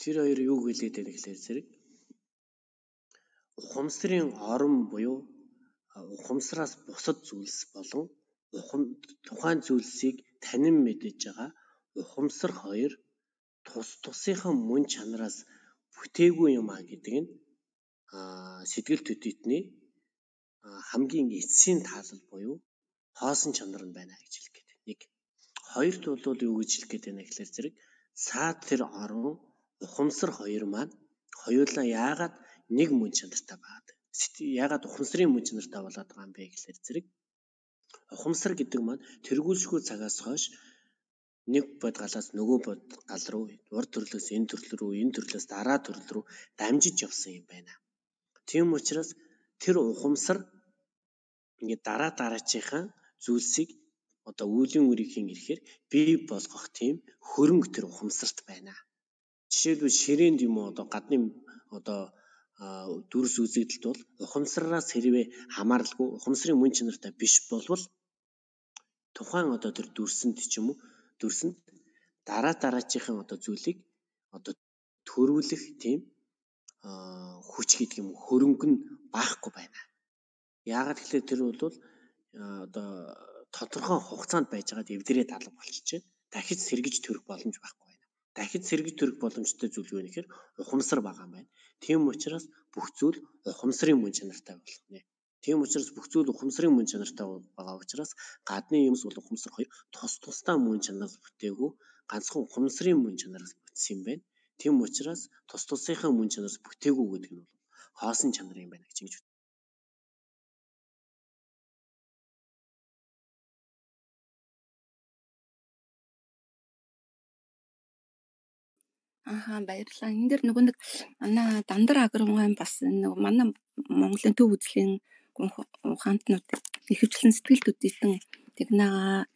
тэр хоёр юу хэлээд байна гэхлээр зэрэг ухамсарын орон буюу ухамсараас бусад зүйлс болон ухам тухайн зүйлсийг танин мэдэж байгаа ухамсар хоёр тус тусынхаа мөн чанараас бүтээгүй юм а гэдэг нь сэтгэл төдийдний хамгийн эцсийн таалал буюу хоосон чанар нь байна гэж хэлэх гээд. Нэг хоёрт бол юу гэж хэлэх гээд байна гэхээр зэрэг саад тэр орон ухамсар хоёр маань хоёулаа яагаад нэг мөн чанартай байгаад яагаад ухамсарын мөн чанартай болоод байгаа юм бэ гэхээр зэрэг ухамсар гэдэг маань тэргүүлшгүй цагаас хойш нэг бодгалаас нөгөө бодгал руу урд төрлөөс энэ төрөл рүү энэ төрлөөс дараа төрөл рүү дамжиж явсан юм байна. Тийм учраас тэр ухамсар ингээд дараа дараачийнхаа зүйлсийг одоо үүлийн үрийн ирэхээр бий болгох тийм хөрөнгө тэр ухамсарт байна. Жишээлбэл ширээнд юм уу одоо гадны одоо дүрс үзэгдэлт бол ухамсараас хэрвээ хамааралгүй ухамсарын мөн чанартай биш болвол тухайн одоо тэр дүрсэнд ч юм уу дүрсэнд дараа дараачихын одоо зүйлийг одоо төрүүлэх тийм хүч гэдэг юм хөрөнгө нь баахгүй байна. Яагаад гэвэл тэр бол одоо тодорхой хугацаанд байжгаад эвдрээд алга болчихжээ. Дахиж сэргэж төрөх боломж байхгүй байна. Дахиж сэргэж төрөх боломжтой зүйл юу вэ гэхээр ухамсар байгаа юм байна. Тийм учраас бүх зүйл ухамсарын мөн чанартай болох нэ. Тийм учраас бүх зүйл ухамсарын мөн чанартай байгаа учраас гадны юмс бол ухамсар хоёр тус тусдаа мөн чанар бүтээгүү ганцхан ухамсарын мөн чанараас бүтсэн юм байна. Тийм учраас тус тусынхаа мөн чанараас бүтээгүү гэдэг нь бол хоосон чанар юм байна гэж ингэж Ахаа баярлалаа. Энэ дэр нөгөө нэг манай Дандар агрогын бас нөгөө манай Монголын төв үзлийн ухаантнууд ихэвчлэн сэтгэл хөдлөлтөн технага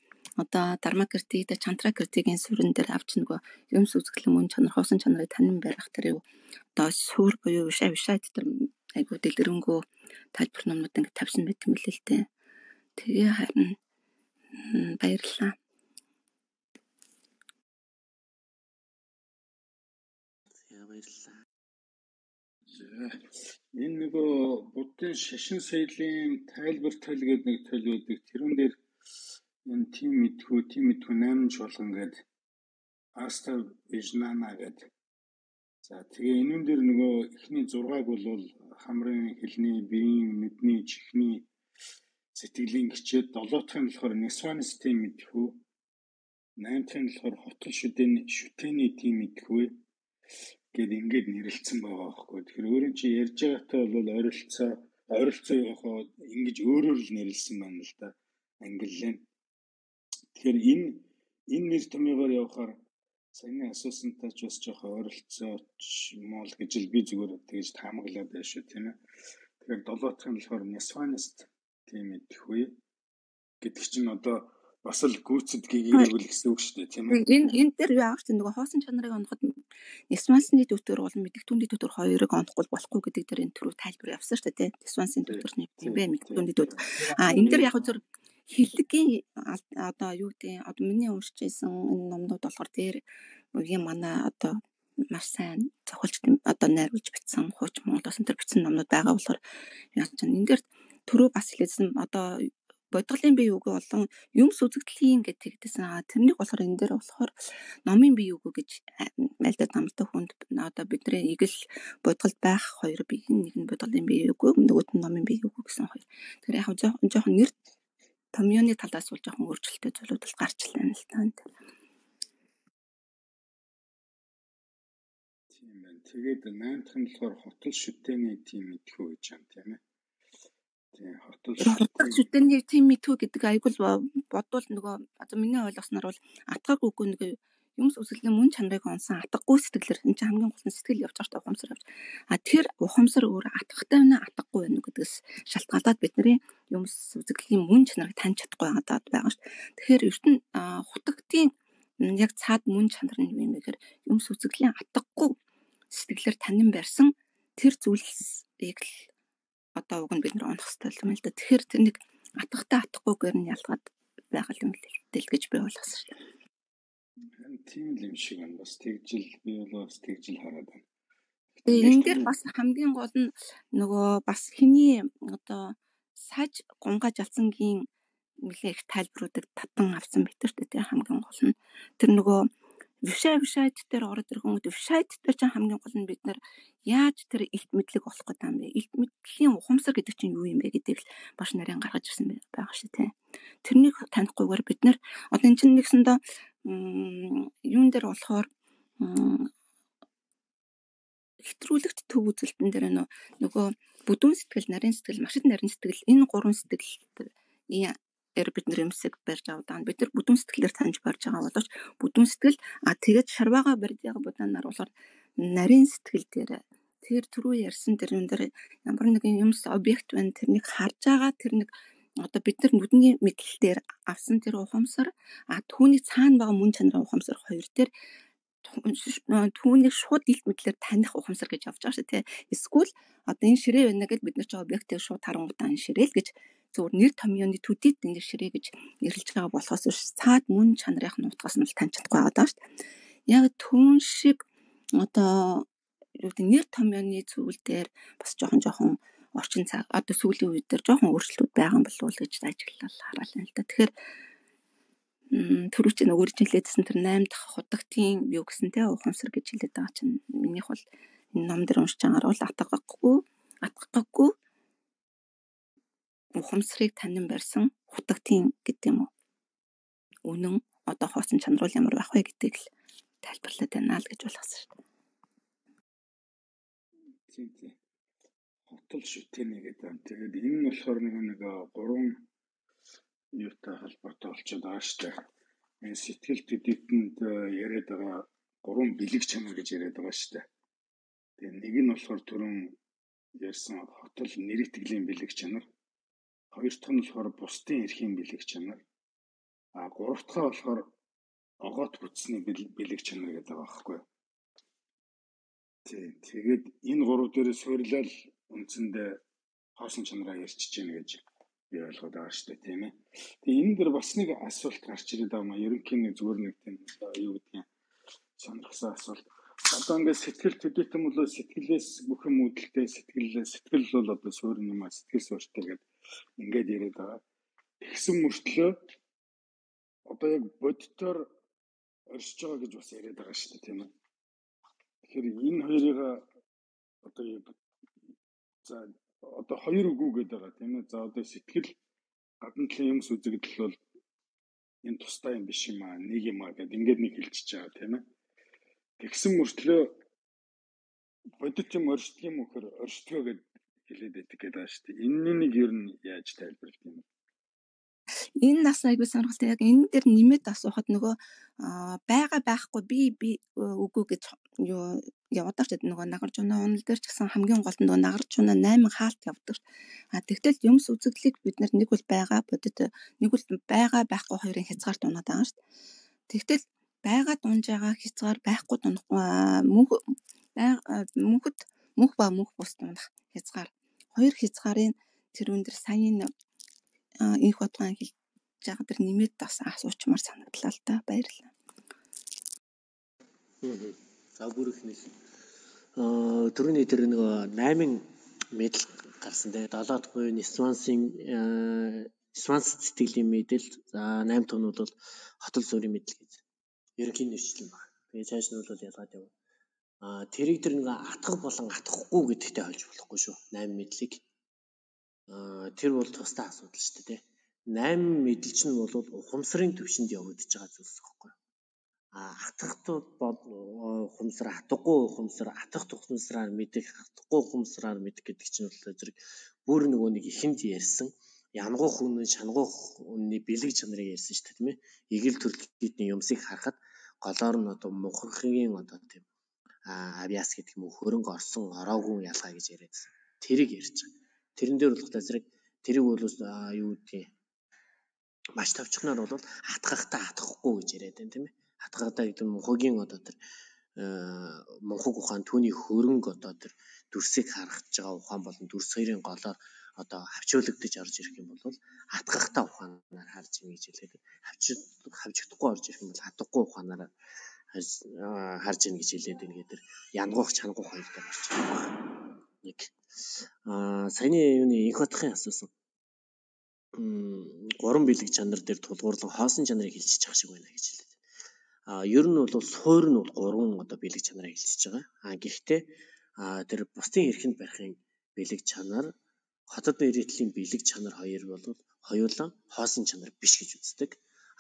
одоо дармакритик да чантракритикийн сүрэн дээр авч нөгөө юмс үзэглэн мөн чанар хоосон чанарыг танин барих тэр одоо сүр буюу вишаа вишаа дотор айгуу дэлгэрэнгүй тайлбар номнууд ингэ тавьсан байт юм л л дээ. Тэгээ харин баярлалаа. баярлалаа. Энэ нөгөө буддын шашин соёлын тайлбар тойл гэдэг нэг тойл байдаг. Тэрэн дээр энэ тим мэдхүү, тим мэдхүү 8 чуулган гэдэг Аста Вижнана гэдэг. За тэгээ энүүн дээр нөгөө эхний 6-аг бол хамрын хэлний, биеийн, нүдний, чихний сэтгэлийн гिचээд 7 дахь нь болохоор Нисваны систем мэдхүү 8 дахь нь болохоор хотол шүдэний шүтэний тим мэдхүү гэд ингээд нэрлэлсэн байгаа байхгүй. Тэгэхээр өөрөө чи ярьж байгаатай бол ойролцоо ойролцоо явахаа ингэж өөрөөр л нэрлэлсэн байна л да. Англиэн. Тэгэхээр энэ энэ нэр томьёогоор явахаар саяны асуусантай ч бас жоох ойролцоо мол гэж л би зүгээр тэгж таамаглаад байна шүү тийм ээ. Тэгэхээр долоотх нь болохоор Нисванист тийм эдхүү гэдэг чинь одоо бас л гүйцэд гэгэрүүл гэсэн үг шүү дээ тийм ээ. Энэ энэ дээр юу чинь нөгөө хоосон чанарыг оноход Нисвансны төвтөр болон мэдгтүндийн төвтөр хоёрыг онохгүй болохгүй гэдэг дээр энэ төрөв тайлбар явсан шүү дээ. Нисвансын төвтөрний юм бэ мэдгтүндийн төвтөр. А энэ дээр яг зөв хиллэгийн одоо юу гэдэг одоо миний уншиж байсан энэ номнууд болохоор дээр үгийн манай одоо маш сайн зохиолч одоо найруулж бичсэн хууч Монголоос энэ төр бичсэн номнууд байгаа болохоор яаж ч энэ дээр түрүү бас хэлсэн одоо бодголын бие үгүй болон юмс үзэгдлийн гэж тэгдэсэн. Аа тэрнийг болохоор энэ дээр болохоор номын бие үгүй гэж мэлдэ намтай хүнд одоо бидний игэл бодголд байх хоёр бие нэг нь бодголын бие үгүй нөгөөт нь номын бие үгүй гэсэн хоёр. Тэгэхээр яг жоохон жоохон нэр томьёоны талаас бол жоохон өөрчлөлттэй зүйлүүд бол гарч ирсэн л таа. Тийм байна. Тэгээд 8 дахь нь болохоор хотол шүтээний тим мэдхүү гэж юм тийм ээ. Тийм хотол шүтээний тим мэдхүү гэдэг айгуул бодвол нөгөө одоо миний ойлгосноор бол атгаг үгүй нэг юмс үсгэлэн мөн чанарыг онсон атгагүй сэтгэлэр энэ чинь хамгийн гол нь сэтгэл явж байгаа ухамсар явж. А тэр ухамсар өөр атгахтай байна атгагүй байна гэдгээс шалтгаалаад бидний юмс үзэгдлийн мөн чанарыг таньж чадахгүй байгаад байгаа шүү. Тэгэхээр ертөнь хутагтын яг цаад мөн чанар нь юм гэхээр юмс үзэгдлийн атгагүй сэтгэлээр танин барьсан тэр зүйлсийг л одоо уг нь бид нар унах хэрэгтэй юм л да. Тэгэхээр тэр нэг атгахтай атгахгүйгээр нь ялгаад байгаа юм л тэл гэж би ойлгосон шүү. Тийм л юм шиг байна. Бас тэгжил би бол бас тэгжил хараад байна. Тэгээ энэ дээр бас хамгийн гол нь нөгөө бас хэний одоо саж гунгаж алцангийн нэлээ их тайлбаруудыг татан авсан битэртэй тийм хамгийн гол нь тэр нөгөө вебсайт вебсайт дээр ороод ирэх хүмүүс вебсайт дээр чинь хамгийн гол нь бид нар яаж тэр илт мэдлэг олох гэдэг юм бэ? Илт мэдлийн ухамсар гэдэг чинь юу юм бэ гэдгийг л баш нарийн гаргаж ирсэн байгаа шүү тий. Тэрнийг танихгүйгээр бид нар одоо эн чинь нэгсэндээ юун дээр болохоор хэтрүүлэгт төв үзэлтэн дээр нөгөө бүдүүн сэтгэл, нарийн сэтгэл, машин нарийн сэтгэл энэ гурван сэтгэл эр бид нэр юмсыг барьж авдаг. Бид нар бүдүүн сэтгэлээр таньж барьж байгаа боловч бүдүүн сэтгэл а тэгээд шарваага барьдяга будаанаар болохоор нарийн сэтгэл дээр тэр түрүү ярьсан тэр юм дээр ямар нэгэн юмс объект байна тэрнийг харж байгаа тэр нэг одоо бид нар нүдний мэдлэлээр авсан тэр ухамсар а түүний цаана байгаа мөн чанарын ухамсар хоёр дээр түүнийг шууд илт мэдлэр таних ухамсар гэж явж байгаа шүү тий. Эсвэл одоо энэ ширээ байна гэж бид нар ч объектыг шууд харангуйтаа энэ ширээ л гэж зөвхөн нэр томьёоны төдийд ингэ ширээ гэж нэрлэж байгаа болохоос биш цаад мөн чанарын нутгаас нь л таньж чадахгүй байгаа шүү дээ. Яг түүн шиг одоо нэр томьёоны зүйл дээр бас жоохон жоохон орчин цаг одоо сүүлийн үед дээр жоохон өөрчлөлтүүд байгаа болов уу гэж ажиглал хараалаа л да. Тэгэхээр түрүү чинь өөр жилээдсэн тэр 8 дахь худагтын юу гэсэн те ухамсар гэж хэлээд байгаа чинь минийх бол энэ ном дээр уншиж байгаагаар бол атгахгүй атгахгүй ухамсарыг танин барьсан хутагтын гэдэг юм уу. Үнэн одоо хоосон чанар бол ямар байх вэ гэдгийг л тайлбарлаад байна л гэж болгосон шүү дээ. Тийм тийм. Хотол шүтэнэ гэдэг юм. Тэгээд энэ нь болохоор нэг нэг гурван юутай холбоотой болчиход байгаа шүү дээ. Энэ сэтгэл төдийдөнд яриад байгаа гурван бэлэг чанар гэж яриад байгаа шүү дээ. Тэгээ нэг нь болохоор түрүүн ярьсан хотол нэр итгэлийн бэлэг чанар. Хоёр дахь нь болохоор бусдын эрхийн бэлэг чанар. А гурав дахь нь болохоор огоот бүтсний бэлэг чанар гэдэг байгаа байхгүй юу? Тийм. Тэгээд энэ гурав дээрээ суйрлал үндсэндээ хоосон чанараа ярьчихж байна гэж би ойлгоод байгаа шүү дээ, тийм ээ. Тэгээ энэ дэр бас нэг асуулт гарч ирээд байгаа маа. Ерөнхийн нэг зүгээр нэг тийм юу гэдгийг сонирхсан асуулт. Одоо ингээд сэтгэл төдийтэн бол сэтгэлээс бүх юм үүдэлтэй сэтгэл сэтгэл бол одоо суурин юм а сэтгэл суурьтай гэдэг ингээд яриад байгаа. Тэгсэн мөртлөө одоо яг бодитоор оршиж байгаа гэж бас яриад байгаа шүү дээ тийм ээ. Тэгэхээр энэ хоёрыг одоо за одоо хоёр үгүй гэдэг байгаа тийм ээ. За одоо сэтгэл гадна талын юмс үзэгдэл бол энэ тустай юм биш юм аа нэг юм аа гэдэг ингээд нэг хэлчихэж байгаа тийм ээ. Тэгсэн мөртлөө бодит юм оршдог юм өгөхөр оршдгоо гэд хэлээд байдаг гэдэг шүү дээ. Энэний нэг ер нь яаж тайлбарлах юм бэ? Энэ нас айгүй сонирхолтой яг энэ дээр нэмээд асуухад нөгөө байгаа байхгүй би би үгүй гэж юу явдаг ч нөгөө нагарч унаа унал дээр ч гэсэн хамгийн гол нь нөгөө нагарч унаа 8 хаалт явдаг. А тэгтэл юмс үзэгдлийг бид нэг бол байгаа бодит нэг бол байгаа байхгүй хоёрын хязгаарт унаад байгаа шүү дээ. Тэгтэл байгаа дунж байгаа хязгаар байхгүй дунахгүй мөнх мөнхөд мөнх ба мөнх бус дунах хязгаар хоёр хязгаарын тэрүүн дээр саяын инх бодгон хэлж байгаа тэр нэмээд бас асуучмаар санагдлаа л та баярлалаа. За бүр их нэг түрүүний тэр нэг 8 мэдл гарсан те 7% нь Свансын Сванс сэтгэлийн мэдэл за 8 тонн бол хотол зүрийн мэдэл гэж ерөнхийн нэрчлэн баг. Тэгээ цааш нь бол ялгаад яв. Аа тэрийг тэр нэг атгах болон атгахгүй гэдэгтэй олж болохгүй шүү. 8 мэдлийг тэр бол тустай асуудал шүү дээ. 8 мэдлч нь бол ухамсарын төвшөнд явагдаж байгаа зүйлс байхгүй. А атгахтууд бол ухамсар атгахгүй ухамсар атгах ухамсараар мэдэх атгахгүй ухамсараар мэдэх гэдэг чинь бол зэрэг бүр нөгөө нэг ихэнд ярьсан янгуух үнэн шангуух үнний бэлэг чанарыг ярьсан шүү дээ тийм ээ. Игэл төрөлхтний юмсыг харахад голоор нь одоо мухархгийн одоо тийм авиас гэдэг юм уу хөрөнгө орсон ороогүй ялгаа гэж яриадсан. Тэрийг ярьж байгаа. Тэрэн дээр болох зэрэг тэрийг бол юу гэдгийг маш товчхоноор бол хатгахтаа хатгахгүй гэж яриад байна тийм ээ. Хатгахтаа гэдэг нь мөнхөгийн одоо тэр мөнхөг ухаан түүний хөрөнгө одоо тэр дүрсийг харагдж байгаа ухаан болон дүрс хоёрын голоор одоо хавчуулагдаж орж ирэх юм бол хатгахтаа ухаанаар харж ийн гэж хэлээд хавч хавчдахгүй орж ирэх юм бол хатгахгүй ухаанаар харж ийн гэж хэлээд байна гэдэг янгуух чангуух хоёр дээр орж байгаа. Нэг Аа саяны юуны инх батхын асуусан. Гурван бэлэг чанар дээр тулгуурлан хоосон чанарыг хэлчихэж байгаа шиг байна гэж хэлээд. Аа ер нь бол суур нь бол гурван одоо бэлэг чанарыг хэлчихэж байгаа. Аа гэхдээ тэр бусдын эрхэнд барихын бэлэг чанар хотод ирээдлийн бэлэг чанар хоёр бол хоёулаа хоосон чанар биш гэж үздэг.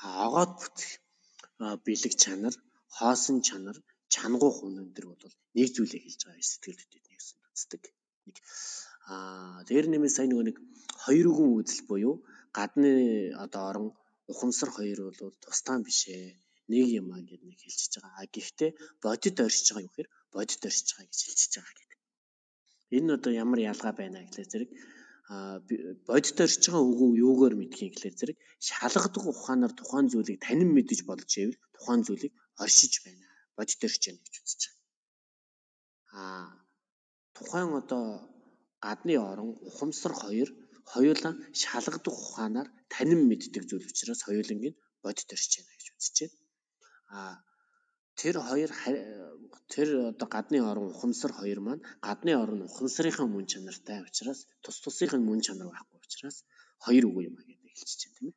А огоод бүтэх бэлэг чанар, хоосон чанар, чангуух үнэн төр бол нэг зүйлийг хэлж байгаа сэтгэл хөдлөлт нэгсэн үздэг. Нэг Аа дээр нэмээс сайн нөгөө нэг хоёр үгэн үзэл буюу гадны одоо орон ухамсар хоёр бол тусдаан биш ээ. Нэг юм аа гэд нэг хэлчихэж байгаа. А гэхдээ бодит оршиж байгаа юм хэрэг бодит оршиж байгаа гэж хэлчихэж байгаа гэдэг. Энэ одоо ямар ялгаа байна гэхлээр зэрэг а бодит оршиж байгаа үгөө юугаар мэдхийн гэхлээр зэрэг шалгадаг ухаанаар тухайн зүйлийг танин мэдэж болж ивэл тухайн зүйлийг оршиж байна. Бодит оршиж байна гэж үзэж байгаа. А тухайн одоо гадны орон ухамсар хоёр хоёулаа шалгадаг ухаанаар танин мэддэг зүйл учраас хоёулангийн бодит орж байна гэж үзэж байна. А тэр хоёр тэр одоо гадны орон ухамсар хоёр маань гадны орон ухамсарынхаа мөн чанартай учраас тус тусынх нь мөн чанар байхгүй учраас хоёр үгүй юм а гэдэг хэлчихэж байна тийм ээ.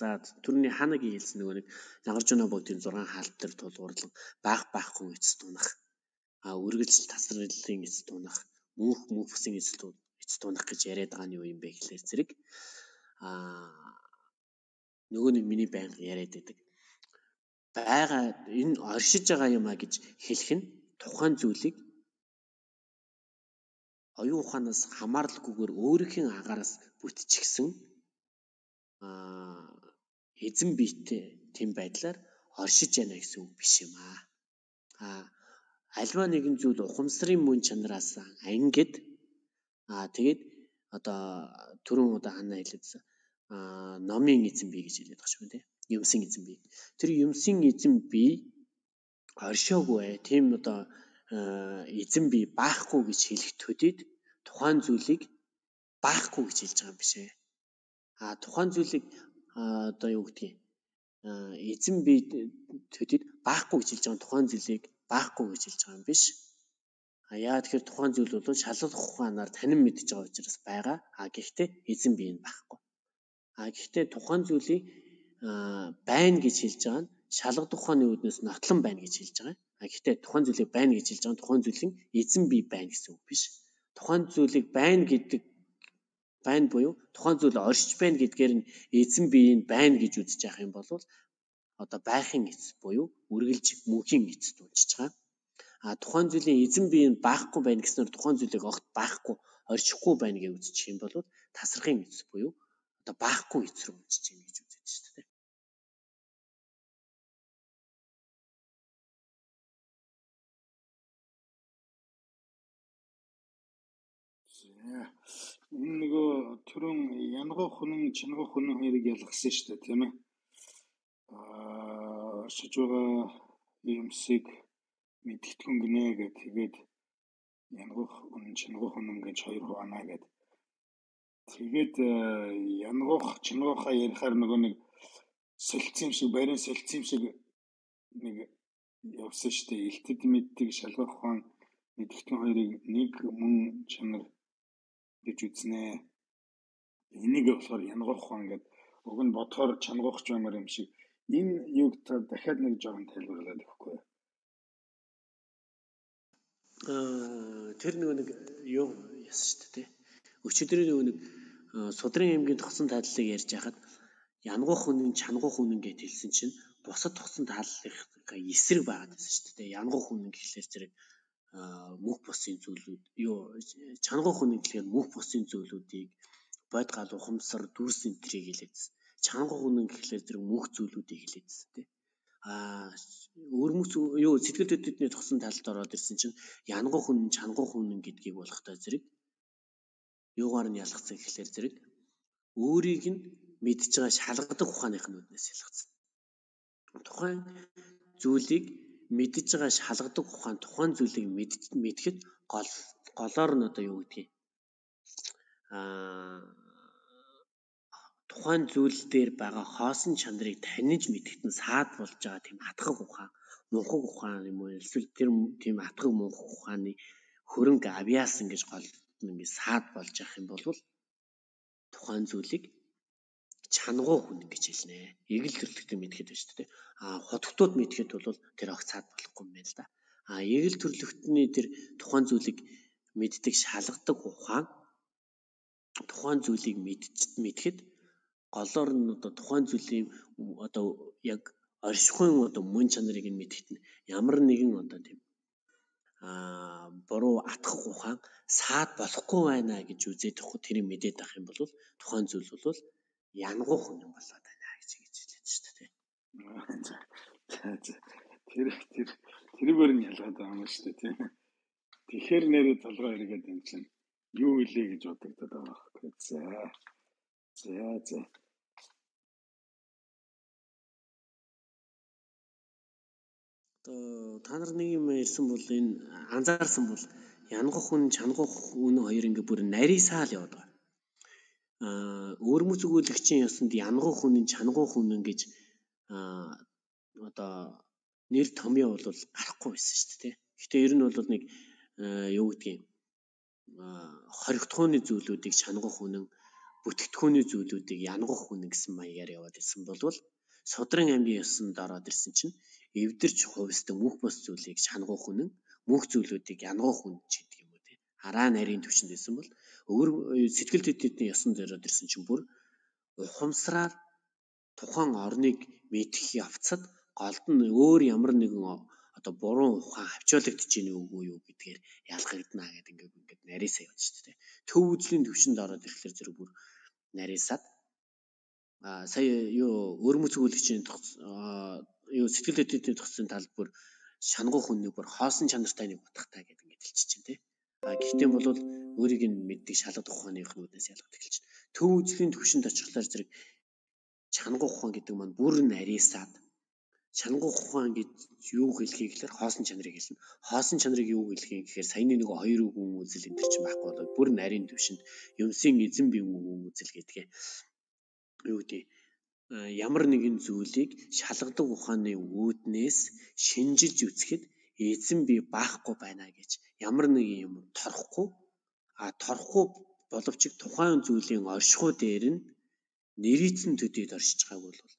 За түрүүний ханагийн хэлсэн нөгөө нэг нагарж өнөө бодгийн 6 хаалт төр тулгуурлан баах баахгүй эцэс тунах а үргэлжил тасралын эцэс тунах мөнх мөнхсөн эцэс эц тунах гэж яриад байгаа нь юу юм бэ гэхлээр зэрэг аа нөгөө нэг миний байнга яриад байдаг. Бага энэ оршиж байгаа юм а гэж хэлэх нь тухайн зүйлийг оюун ухаанаас хамааралгүйгээр өөрийнхөө агаараас бүтчихсэн аа эзэн биетэй тийм байдлаар оршиж яана гэсэн үг биш юм аа. Аа альва нэгэн зүйл ухамсарын мөн чанараас ангид аа тэгээд одоо түрүүн удаа ханаа хэлээдсэн аа номын эзэн бие гэж хэлээд байгаа шүү дээ. Юмсын эзэн бие. Тэр юмсын эзэн бие оршоогүй тийм одоо эзэн бие баахгүй гэж хэлэх төдийд тухайн зүйлийг баахгүй гэж хэлж байгаа юм биш ээ. А тухайн зүйлийг одоо юу гэдгийг эзэн бие төдийд баахгүй гэж хэлж байгаа тухайн зүйлийг баахгүй гэж хэлж байгаа юм биш. А яа тэгэхээр тухайн зүйл бол шалгах ухаанаар танин мэдж байгаа учраас байгаа. А гэхдээ эзэн бие нь байхгүй. А гэхдээ тухайн зүйлийг байна гэж хэлж байгаа нь шалгах ухааны үүднээс нотлон байна гэж хэлж байгаа. А гэхдээ тухайн зүйлийг байна гэж хэлж байгаа тухайн зүйлийн эзэн бие байна гэсэн үг биш. Тухайн зүйлийг байна гэдэг байна буюу тухайн зүйл оршиж байна гэдгээр нь эзэн бие нь байна гэж үзэж явах юм бол одоо байхын эц буюу үргэлж мөнхийн эц дуулж байгаа. А тухайн зүйлийн эзэн бие нь баахгүй байна гэснээр тухайн зүйлийг огт баахгүй оршихгүй байна гэж үзчих юм бол тасрахын эц буюу одоо баахгүй эц рүү үзэж байна гэж үзэж шүү дээ. Энэ нөгөө түрүүн янгоо хүнэн чингоо хүнэн хоёрыг ялгасан шүү дээ тийм ээ. Аа оршиж байгаа юмсыг мэдгэтгэн гинэ гэд тэгээд янгох хүнэн чингоо хүнэн гэж хоёр хуваана гэд. Тэгээд янгох чингоохаа ярихаар нөгөө нэг солилцсон шиг барин солилцсон шиг нэг явсан шүү дээ. Илтэд мэддэг шалгах ухаан мэдгэтгэн хоёрыг нэг мөн чанар гэж үзнэ. Энийг болохоор янгох ухаан гэдэг уг нь бодохоор чангахч юмар юм шиг энэ юг та дахиад нэг жоохон тайлбарлаад өгөхгүй? Аа тэр нөгөө нэг юу яасан шүү дээ. Өчигдөр нөгөө нэг судрын аймгийн тогсон тааллыг ярьж хахад янгуух үнэн чангуух үнэн гэж хэлсэн чинь бусад тогсон тааллынхаа эсрэг байгаад байсан шүү дээ. Янгуух үнэн гэхлээр зэрэг мөх бусын зүйлүүд юу чангуух үнэн гэхлээр мөх бусын зүйлүүдийг бод гал ухамсар дүрс энтрийг хэлээдсэн. Чангуух үнэн гэхлээр зэрэг мөх зүйлүүдийг хэлээдсэн тий. Аа өрмөц юу сэтгэл хөдлөлтний тогсон талд ороод ирсэн чинь янгуух үнэн чангуух үнэн гэдгийг болохтой зэрэг юугаар нь ялгцсан гэхлээр зэрэг өөрийг нь мэдж байгаа шалгадаг ухааных нь үднээс ялгцсан. Тухайн зүйлийг мэдж байгаа шалгадаг ухаан тухайн зүйлийг мэдхэд гол голоор нь одоо юу гэдгийг аа тухайн зүйл дээр байгаа хоосон чанарыг таньж мэдхэд нь саад болж байгаа тийм хатгах ухаан, мунхаг ухаан юм уу эсвэл тэр тийм хатгах мунхаг ухааны хөрөнгө авьяасан гэж гол ингээд саад болж явах юм бол тухайн зүйлийг чангуу хүн гэж хэлнэ. Эгэл төрлөختөд мэдхэд байна шүү дээ. А хотгтууд мэдхэд бол тэр огцаад болохгүй юм байна л да. А эгэл төрлөختний тэр тухайн зүйлийг мэддэг шалгадаг ухаан тухайн зүйлийг мэдчихэд мэдхэд голоор нь одоо тухайн зүйлийн одоо яг оршихуйн одоо мөн чанарыг нь мэдхэд нь ямар нэгэн одоо тийм а буруу атгах ухаан саад болохгүй байна гэж үзээд тахгүй тэрийг мэдээд авах юм бол тухайн зүйл бол янгуу хүн юм болоод байна гэж ингэж хэлээд шүү дээ. Тэр тэр тэрээр нь ялгаад байгаа юм шүү дээ тийм. Тэгэхээр нэрээ толгой хэрэгэд юм чинь юу илээ гэж бодогдоод байгаа байхгүй. За. За за. Та нар нэг юм ярьсан бол энэ анзаарсан бол янгох хүн чангах хүн хоёр ингээ бүр нарийсаал яваад байгаа өөрмөц өгүүлэгчийн ёсонд янгуу хүнэн чангуу хүнэн гэж одоо нэр томьёо бол гарахгүй байсан шүү дээ. Гэтэ ер нь бол нэг юу гэдгийг хоригдохууны зүйлүүдийг чангуу хүнэн бүтгэдэгхүүний зүйлүүдийг янгах хүнэн гэсэн маягаар яваад ирсэн болвол Судрын аймгийн ёсонд ороод ирсэн чинь эвдэрч хувьсдаг мөнх бос зүйлийг чангуу хүнэн мөнх зүйлүүдийг янгуу хүн ч гэдэг юм тий. А араа нарийн төвшөнд байсан бол өвөр сэтгэл төдийдний ёсон зориод ирсэн чинь бүр ухамсараар тухайн орныг мэдэх явцад голд нь өөр ямар нэгэн одоо буруу ухаан хавчуулагдаж ийн үгүй юу гэдгээр ялгагдана гэдэг ингээд ингээд нарийсаа явж шүү дээ. Төв үзлийн төвшөнд ороод ирэхлээр зэрэг бүр нарийсаад а сая юу өрмөц өгүүлэгчийн юу сэтгэл хөдлөлийн тогтсон талбар шангуу хүннийг бүр хоосон чанартай нэг утгатай гэдэг ингээд хэлчих чинь тий. А гэхдээ бол өөрийг нь мэддэг шалгах ухааных нүднээс ялгах эхэлж байна. Төв үзлийн төвшөнд очихлоор зэрэг чангуу ухаан гэдэг маань бүр нарийсаад чангуу ухаан гэж юу хэлхийг гэхээр хоосон чанарыг хэлнэ. Хоосон чанарыг юу хэлхийг гэхээр саяны нэг хоёр үгэн үзэл энэ төр чинь байхгүй болоод бүр нарийн төвшөнд юмсын эзэн бие үгэн үзэл гэдгээ юу гэдэг ямар нэгэн зүйлийг шалгадаг ухааны үүднээс шинжилж үзэхэд эзэн би баахгүй байна гэж ямар нэгэн юм торхгүй торхгүй боловч тухайн зүйлийн оршихуй дээр нь нэрийцэн төдийд оршиж байгаагүй бол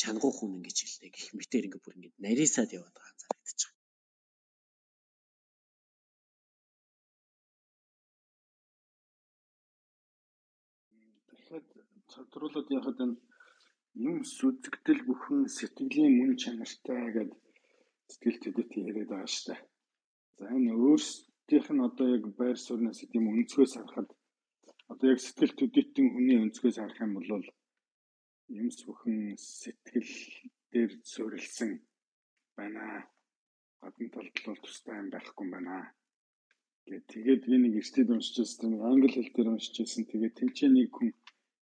чангуу хүн ингэж хэлдэг гэх мэтэр ингээ бүр ингээ нарийсаад яваад байгаа анзаарэгдэж байгаа. дахиад тодруулаад яхад энэ юм сүзгдэл бүхэн сэтгэлийн мөн чанартай гэдэг сэтгэл төдөт яриад байгаа дээ. За энэ өөрсдийнх нь одоо яг байр сууриас гэдэм өнцгөөс харахад одоо яг сэтгэл төдөтийн хүний өнцгөөс харах юм бол юмс бүхэн сэтгэл дээр суурилсан байна. Гадна талд бол тустай юм байхгүй юм байна. Гэт тэгээд би нэг эртээд уншижсэн англи хэл дээр уншижсэн. Тэгээд тэнцээ нэг хүн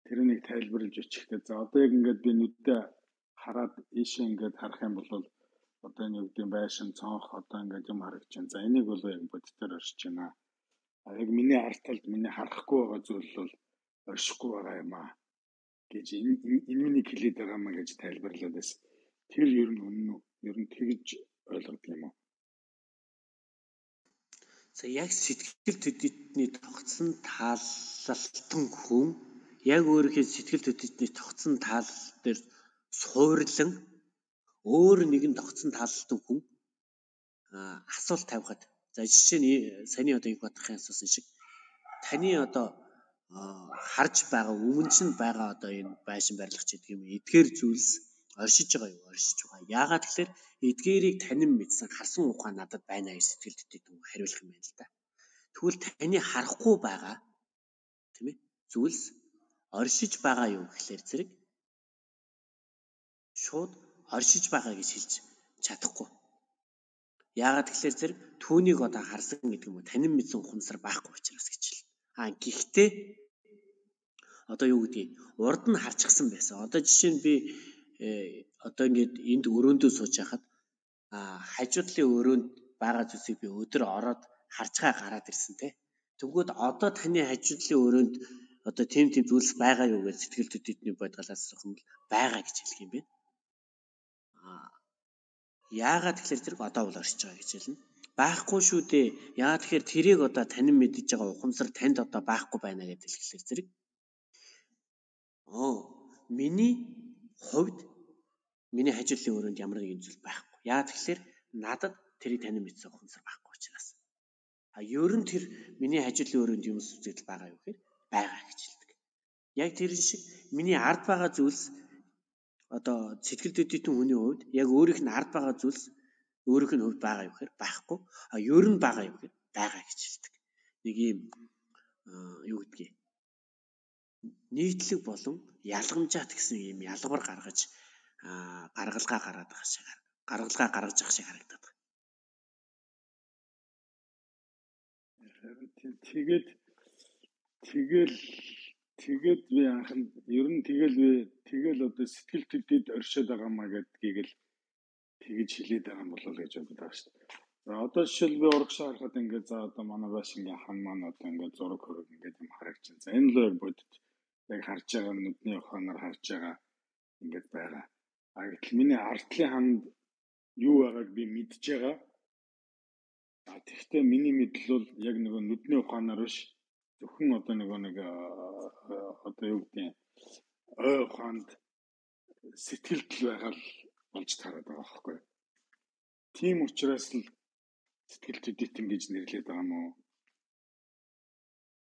тэр нэг тайлбарлаж өчөхтэй. За одоо яг ингээд би нүдээ хараад ийшээ ингээд харах юм бол одоо энэ юу гэдэг байшин цонх одоо ингээд юм харагч байна. За энийг бол яг бодтоор оршиж байна. А яг миний арт талд миний харахгүй байгаа зүйл бол оршихгүй байгаа юм аа гэж энэ нэг хэлээд байгаа маа гэж тайлбарлаад байсан. Тэр ер нь үнэн үү? Ер нь тэгж ойлгодог юм уу? За яг сэтгэл төдийдний тогтсон таалалтан хүн яг өөрийнхөө сэтгэл төдийдний тогтсон таал дээр суурлан өөр нэгэн тогтсон таалалтан хүн асуулт тавихад за жишээ нь саний одоо их батхын асуусан шиг таны одоо харж байгаа өмнө нь байгаа одоо энэ байшин барилгач гэдэг юм эдгээр зүйлс оршиж байгаа юу оршиж байгаа. Яагаад тэгэхээр эдгээрийг танин мэдсэн харсан ухаан надад байна гэж сэтгэл төдийд хариулах юм байна л да. Тэгвэл таны харахгүй байгаа тийм ээ зүйлс оршиж байгаа юу гэхлээр зэрэг шууд оршиж байгаа гэж хэлж чадахгүй. Яагаад тэгэхээр зэрэг түүнийг одоо харсан гэдэг юм уу танин мэдсэн ухамсар байхгүй учраас гэж хэл. А гэхдээ одоо юу гэдгийг урд нь харчихсан байсан. Одоо жишээ нь би э, одоо ингээд энд өрөөндөө сууж байхад а хажуудлын өрөөнд байгаа зүйлсийг би өдөр ороод харцгаа гараад ирсэн те. Тэгвэл одоо таны хажуудлын өрөөнд одоо тийм тийм зүйлс байгаа юу гэж сэтгэл төдийдний бодгалаас бол байгаа гэж хэлэх юм байна. Яагаад тэгэхээр зэрэг одоо бол оршиж байгаа гэж хэлнэ. Байхгүй шүү дээ. Яагаад тэгэхээр тэрийг одоо танин мэдж байгаа ухамсар танд одоо байхгүй байна гэж хэлэхлээр зэрэг. Оо, миний хувьд миний хажуудлын өрөөнд ямар нэгэн зүйл байхгүй. Яагаад тэгэхээр надад тэрийг танин мэдсэн ухамсар байхгүй учраас. А ер нь тэр миний хажуудлын өрөөнд юм зүйл байгаа юу гэхээр байгаа гэж хэлдэг. Яг тэр шиг миний ард байгаа зүйлс одоо сэтгэл дэдитэн хүний хувьд яг өөрийнх нь ард байгаа зүйлс өөрийнх нь хувьд байгаа юу гэхээр байхгүй. А ер нь байгаа юу гэхээр байгаа гэж хэлдэг. Нэг юм юу гэдгийг нийтлэг болон ялгамжаат гэсэн юм ялбар гаргаж гаргалгаа гараад байгаа шиг гаргалгаа гаргаж явах шиг харагдаад байна. Тэгээд тэгэл тэгээд би анхан ер нь тэгэл би тэгэл одоо сэтгэл төдөд оршоод байгаа маа гэдгийг л тэгж хилээд байгаа юм болов гэж бодож байгаа шүү дээ. За одоо жишээл би урагшаа харахад ингээд за одоо манай байшингийн хан маань одоо ингээд зураг хөрөг ингээд юм харагчин. За энэ л бодит яг харж байгаа нүдний ухаанаар харж байгаа ингээд байгаа. А гэтэл миний ардлын ханд юу байгааг би мэдж байгаа. А тэгвэл миний мэдл бол яг нөгөө нүдний ухаанаар биш зөвхөн одоо нөгөө нэг одоо юу гэдэг ой ухаанд сэтгэлд байгаа л болж тараад байгаа байхгүй. Тийм учраас л сэтгэл төдийт ингэж нэрлээд байгаа юм уу?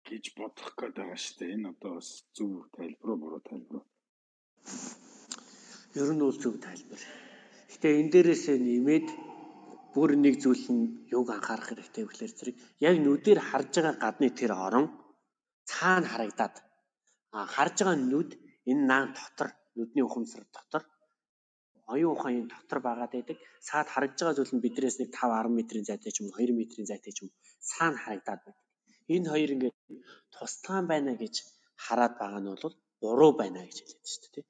гэж бодох гээд байгаа шүү дээ. Энэ одоо бас зөв тайлбар уу буруу тайлбар? Ер нь бол зөв тайлбар. Гэтэ энэ дээрээс нэмээд бүр нэг зүйл нь юг анхаарах хэрэгтэй вэ гэхээр зэрэг яг нүдээр харж байгаа гадны тэр орон цаана харагдаад харж байгаа нүд энэ наан дотор нүдний ухамсар дотор оюун ухаан энэ дотор байгаад байдаг. Саад харагдж байгаа зүйл нь бидрээс нэг 5 10 метрийн зайтай ч юм уу 2 метрийн зайтай ч юм цаана харагдаад байдаг. Энэ хоёр ингээд тусдгаан байна гэж хараад байгаа нь бол буруу байна гэж хэлээд шүү дээ.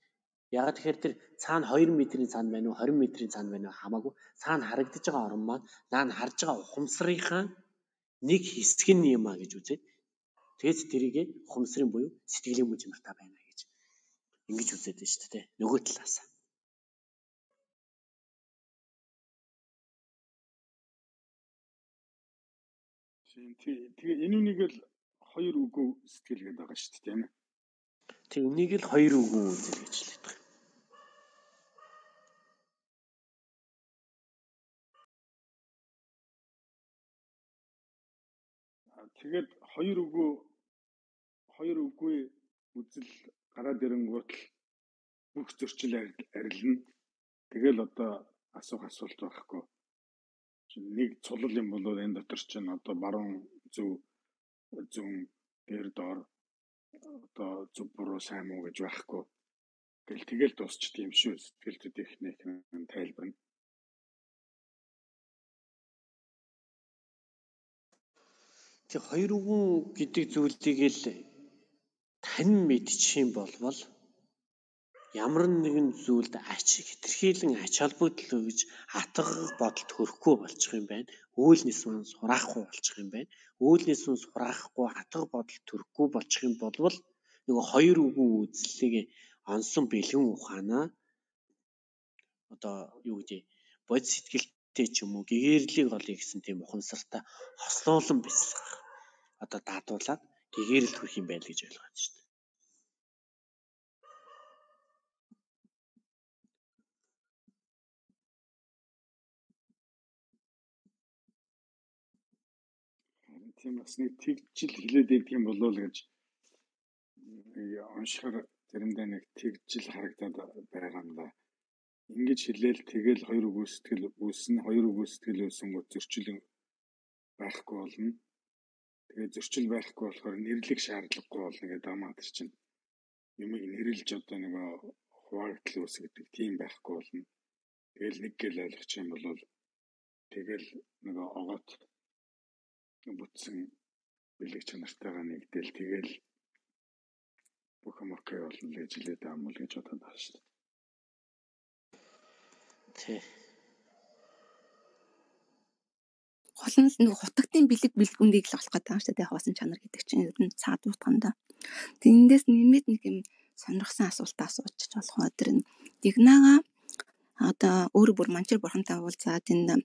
Ягаад тэгэхээр тэр цаана 2 метрийн цаана байна уу 20 метрийн цаана байна уу хамаагүй цаана харагдаж байгаа орон маань наан харж байгаа ухамсарынхаа нэг хэсэг нь юм а гэж үзээд тэгээд тэрийг ухамсарын буюу сэтгэлийн мөн чанартай байна гэж ингэж үзээд байна шүү дээ. Нөгөө талаас. Тэгээ энэ үнийг л хоёр үгөө сэтгэл гээд байгаа шүү дээ тийм ээ. Тэг энийг л хоёр үгэн үзэл гэж хэлээд Тэгээд хоёр үгөө хоёр үгүй үзэл гараад ирэнгуут л бүх зөрчил арилна. Тэгэл одоо асуух асуулт байхгүй. Нэг цулал юм бол энэ дотор чинь одоо баруун зөв зүүн дээр доор одоо зөв буруу сайн муу гэж байхгүй. Тэгэл тэгэл дуусчихдээ юм шүү. Сэтгэл төдийхнийх нь тайлбарна. Тэг хоёр үгэн гэдэг зүйлийг л тань мэдчих юм болвол ямар нэгэн зүйлд ач хэтэрхийлэн ач холбогдол өгж хатгах бодолд хүрэхгүй болчих юм байна. Үйлнээс нь сураахгүй болчих юм байна. Үйлнээс нь сураахгүй хатгах бодолд төрөхгүй болчих юм болвол нөгөө хоёр үгэн үзлийг онсон бэлэн ухаанаа одоо юу гэдэг бод сэтгэлтэй ч юм уу гэгэрлийг олё гэсэн тийм ухамсартай хослуулан бясалгах одоо даадуулаад гэгэрэл төрөх юм байл гэж ойлгоод шүү дээ. Тийм бас нэг тэгжил хилээд байдаг юм болов уу гэж уншихаар заримдаа нэг тэгжил харагдаад байгаа юм да. Ингэж хэлээл тэгэл хоёр үгүйсгэл үүснэ, хоёр үгүйсгэл үүсэнгүүт зөрчил байхгүй болно. Тэгээ зөрчил байхгүй болохоор нэрлэх шаардлагагүй болно гэдэг амаа тэр чинь. Юмыг нэрлж одоо нэг хуваагдал үүсгдэг тийм байхгүй болно. Тэгэл нэг гэл ойлгох юм бол тэгэл нэг огоот бүтсэн бэлэг чанартайгаа нэгдэл тэгэл бүх юм окей болно гэж хэлээд бол гэж бодоод байна шүү дээ. Тий. Гол нь нэг хутагтын бэлэг бэлгүндийг л олох гэдэг юм шүү дээ. Хоосон чанар гэдэг чинь ер нь цаад утганда. Тэндээс нэмээд нэг юм сонирхсан асуултаа асуучих болох ба тэр нь дигнага одоо өөр бүр манчир бурхантай уулзаад энэ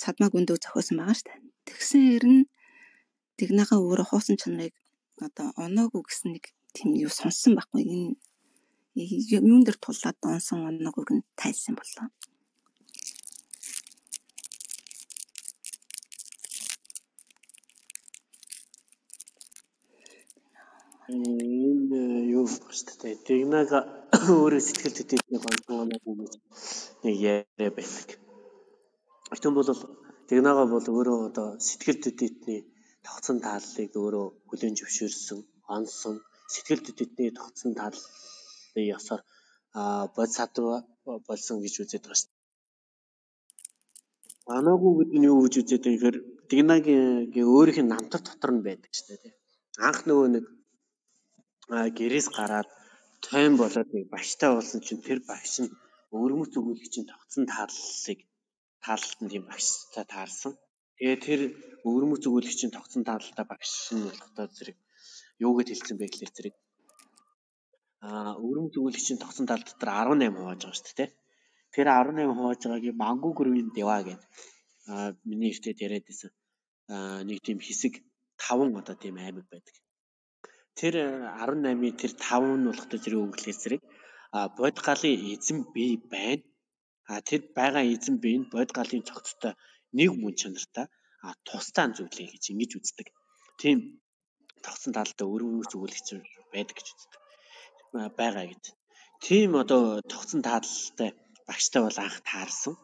цадмаа гүндөө зохиосон байгаа шүү дээ. Тэгсэн нь дигнага өөрөө хоосон чанарыг одоо оноогүй гэсэн нэг тийм юу сонссон байхгүй энэ юун дээр тулаад онсон оноогүйг нь тайлсан боллоо. Энэ юу шүү дээ. Дигнага өөрөө сэтгэл хөдлөлтийн гонхон оноо гэж нэг яриа байдаг. Гэтэн бол Дигнага бол өөрөө одоо сэтгэл хөдлөлтний тогтсон тааллыг өөрөө хүлээн зөвшөөрсөн, онсон сэтгэл хөдлөлтний тогтсон тааллын ёсоор бодисатва болсон гэж үзээд байгаа шүү. Анаагүй гэдэг нь юу гэж үзээд байгаа гэхээр Дигнагийн өөрийнх нь намтар дотор нь байдаг шүү дээ. Анх нөгөө нэг гэрээс гараад тойм болоод нэг багштай болсон чинь тэр багш нь өвөрмөц өгүүлэгчийн тогтсон тааллыг таалалтанд тийм багштай таарсан. Тэгээ тэр өвөрмөц өгүүлэгчийн тогтсон таалалтаа багш нь болохдоо зэрэг юу гэж хэлсэн бэ гэхээр зэрэг аа өвөрмөц өгүүлэгчийн тогтсон таалт дотор 18 хувааж байгаа шүү дээ. Тэр 18 хувааж байгааг мангу гүрвийн дэва гэдэг аа миний ихтэй яриад байсан аа нэг тийм хэсэг 5 одоо тийм аймаг байдаг. Тэр 18-ийн тэр 5 нь болохдоо зэрэг өглөөр зэрэг а бод галын эзэн бий байна. А тэр байгаа эзэн бий нь бод галын цогцтой нэг мөн чанартай а тусдаа зүйлээ гэж ингэж үздэг. тийм тогтсон талтай өргөн зүгэлэгч байдаг гэж үздэг байгаа гэж. Тийм одоо тогтсон таалалтай багштай бол анх таарсан.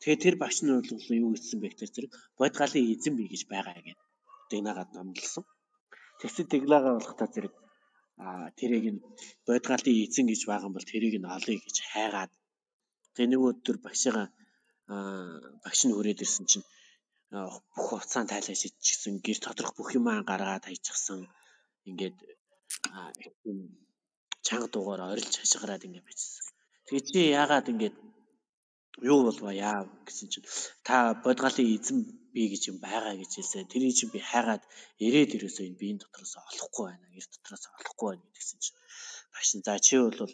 Тэгээд тэр багш нь бол юу гэсэн бэ гэхээр зэрэг бод галын эзэн бий гэж байгаа гэдэг. Дэгнагаад номлосон. Тэгсэд дэглаагаа болох та зэрэг тэрийг нь бод галын эзэн гэж байгаа юм бол тэрийг нь олъё гэж хайгаад тэгээ нэг өдөр багшигаа багш нь хүрээд ирсэн чинь бүх уцаан тайлаа шидчихсэн гэр тодрох бүх юмаа гаргаад хайчихсан ингээд чанга дуугаар орилж хашгираад ингээд бичсэн. Тэгээ чи яагаад ингээд юу болваа яа гэсэн чинь та бодгалын эзэн би гэж юм байгаа гэж хэлсэн. Тэрийг чинь би хайгаад ирээд ерөөсөө энэ биеийн дотроос олохгүй байна. Гэр дотроос олохгүй байна гэсэн чинь багш нь за чи бол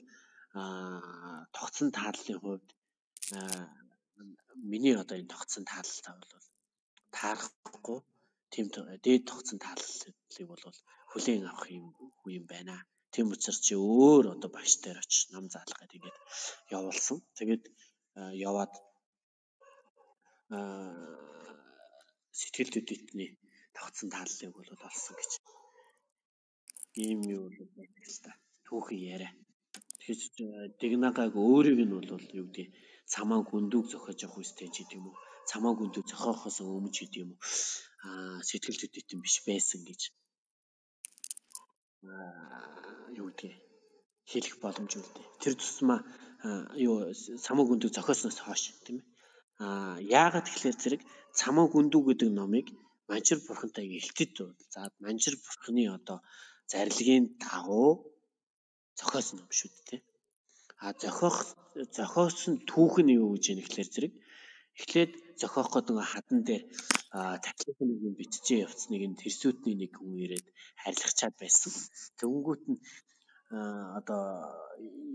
аа тогтсон тааллын хувьд миний одоо энэ тогтсон тааллтаа бол таарахгүй тийм дээд тогтсон тааллыг бол хүлээн авах юм юм байна. Тийм учраас чи өөр одоо багш дээр очиж ном заалах гэдэг ингээд явуулсан. Тэгээд яваад сэтгэл төдийтний тогтсон тааллыг бол олсон гэж ийм юу бол байдаг л та. Түүхэн яриа. Тэгэхээр дигнагааг өөрийг нь бол юу гэдэг цамаа гүндүүг зохиож явах үстэй ч гэдэг юм уу. Цамаа гүндүүг зохиохоос өмнө ч гэдэг юм уу. Аа сэтгэл төдийтэн биш байсан гэж аа юу гэдэг хэлэх боломж үлдээ. Тэр тусмаа юу цамаа гүндүүг зохиосноос хойш тийм ээ. Аа яагаад тэгэхээр зэрэг цамаа гүндүү гэдэг номыг Манчир бурхантай илтэд уулзаад Манчир бурханы одоо зарилгын дагуу зохиосон ном шүү дээ. А зохиох зохиосон түүх нь юу гэж юм гэхэлэр зэрэг эхлээд зохиох гэдэг нь хадан дээр тахлын нэг юм биччихээ явцныг нь тэрсүүтний нэг хүн ирээд харилцаад байсан. Тэнгүүт нь одоо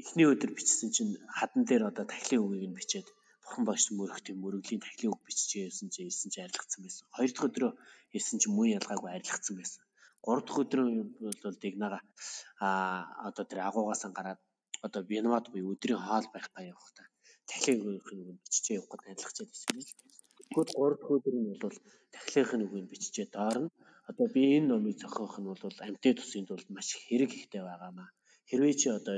эхний өдөр бичсэн чинь хадан дээр одоо тахлын үгийг нь бичээд бурхан багш мөрөх тийм мөрөглийн тахлын үг биччихээ явсан чинь ирсэн чинь арилгацсан байсан. Хоёр дахь өдрөө ирсэн чинь мөн ялгаагүй арилгацсан байсан. Гурав дахь өдрөө бол дэгнага а одоо тэр агуугаас гараад одоо Винват буюу өдрийн хоол байх гай явах та. Тахилын үг нь биччихээ явах гэж найдлагчаад байсан юм. Тэгвэл 3 дахь өдөр нь бол тахилын үг нь биччихээ доор нь одоо би энэ номыг зохиох нь бол амтны тусын тулд маш хэрэг ихтэй байгаамаа. Хэрвээ чи одоо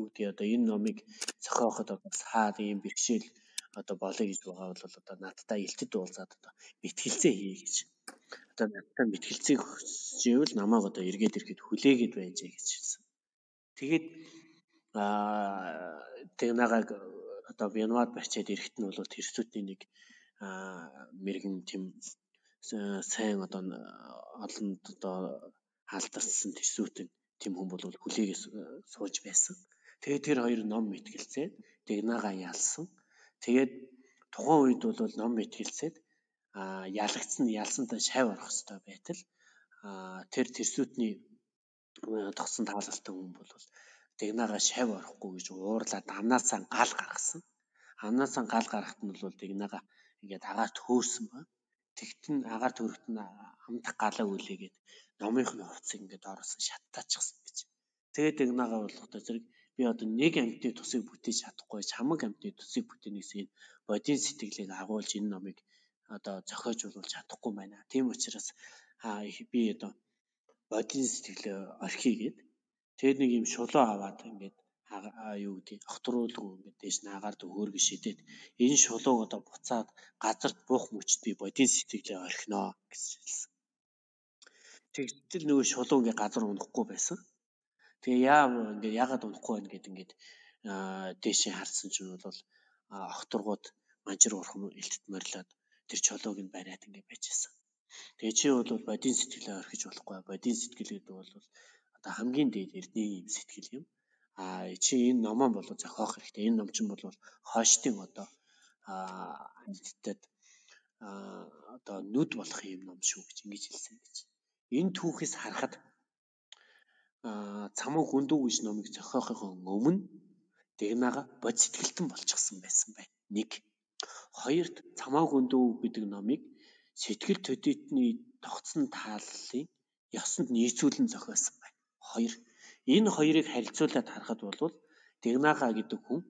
юу гэдэг одоо энэ номыг зохиоход одоо саад ийм бэрхшээл одоо болоё гэж байгаа бол одоо надтай илтэд уулзаад одоо мэтгэлцээ хий гэж. Одоо надтай мэтгэлцээг хүсчихвэл намайг одоо эргээд ирэхэд хүлээгээд байжээ гэж хэлсэн. Тэгээд аа тэгнагааг одоо Вянвад барьчаад ирэхэд нь бол тэрсүүдний нэг мэрэгэн тийм сайн одоо олонд одоо халдсан тэрсүүтэн тийм хүн бол хүлээгээ сууж байсан. Тэгээд тэр хоёр ном мэтгэлцээд тэгнагаа ялсан. Тэгээд тухайн үед бол ном мэтгэлцээд а ялагдсан ялсантай шав орох хэрэгтэй байтал а тэр тэрсүүдний тогсон таалалтай хүн бол дэгнагаа шав орохгүй гэж уурлаад амнаасаа гал гаргасан. Амнаасаа гал гарахт нь бол дэгнагаа ингээд агаар төөрсөн ба. Тэгтэн агаар төрөхт нь амдах галаа үлээгээд номынх нь хувцас ингээд орсон шаттаачихсан гэж. Тэгээд дэгнагаа болохтой зэрэг би одоо нэг амьтны тусыг бүтээж чадахгүй чамаг амьтны тусыг бүтээнээс энэ бодийн сэтгэлийг агуулж энэ номыг одоо зохиож болуулж чадахгүй байна. Тийм учраас би одоо бодийн сэтгэлээ орхигээд тэгээд нэг юм шулуу аваад ингээд юу гэдэг огтруулгүй ингээд дээш нь агаар төгөөргө шидэд энэ шулууг одоо буцаад газарт буух мөчд би бодийн сэтгэлээ орхино гэж хэлсэн. Тэгтэл нөгөө шулуу ингээд газар унахгүй байсан. Тэгээ яа ингээд яагаад унахгүй байна гэд ингээд дээшээ харсан чинь бол огторгууд манжир урхан илтэт морилоод тэр чулууг нь бариад ингээд байжсэн. Тэгээ чи бол бодийн сэтгэлээ орхиж болохгүй. Бодийн сэтгэл гэдэг бол одоо хамгийн дээд эрдний юм сэтгэл юм. А чи энэ номоо бол зохиох хэрэгтэй. Энэ ном чинь бол хойштын одоо амьдтад одоо нүд болох юм ном шүү гэж ингэж хэлсэн гэж. Энэ түүхээс харахад цамуу хүндүү гэж номыг зохиохын өмнө дэгнага бод сэтгэлтэн болчихсон байсан байна. Нэг. Хоёрт цамаа хүндүү гэдэг номыг сэтгэл төдийтний тогтсон тааллын ёсонд нийцүүлэн зохиосон байна. Хоёр. Энэ хоёрыг харьцуулаад харахад бол Дэгнаха гэдэг хүн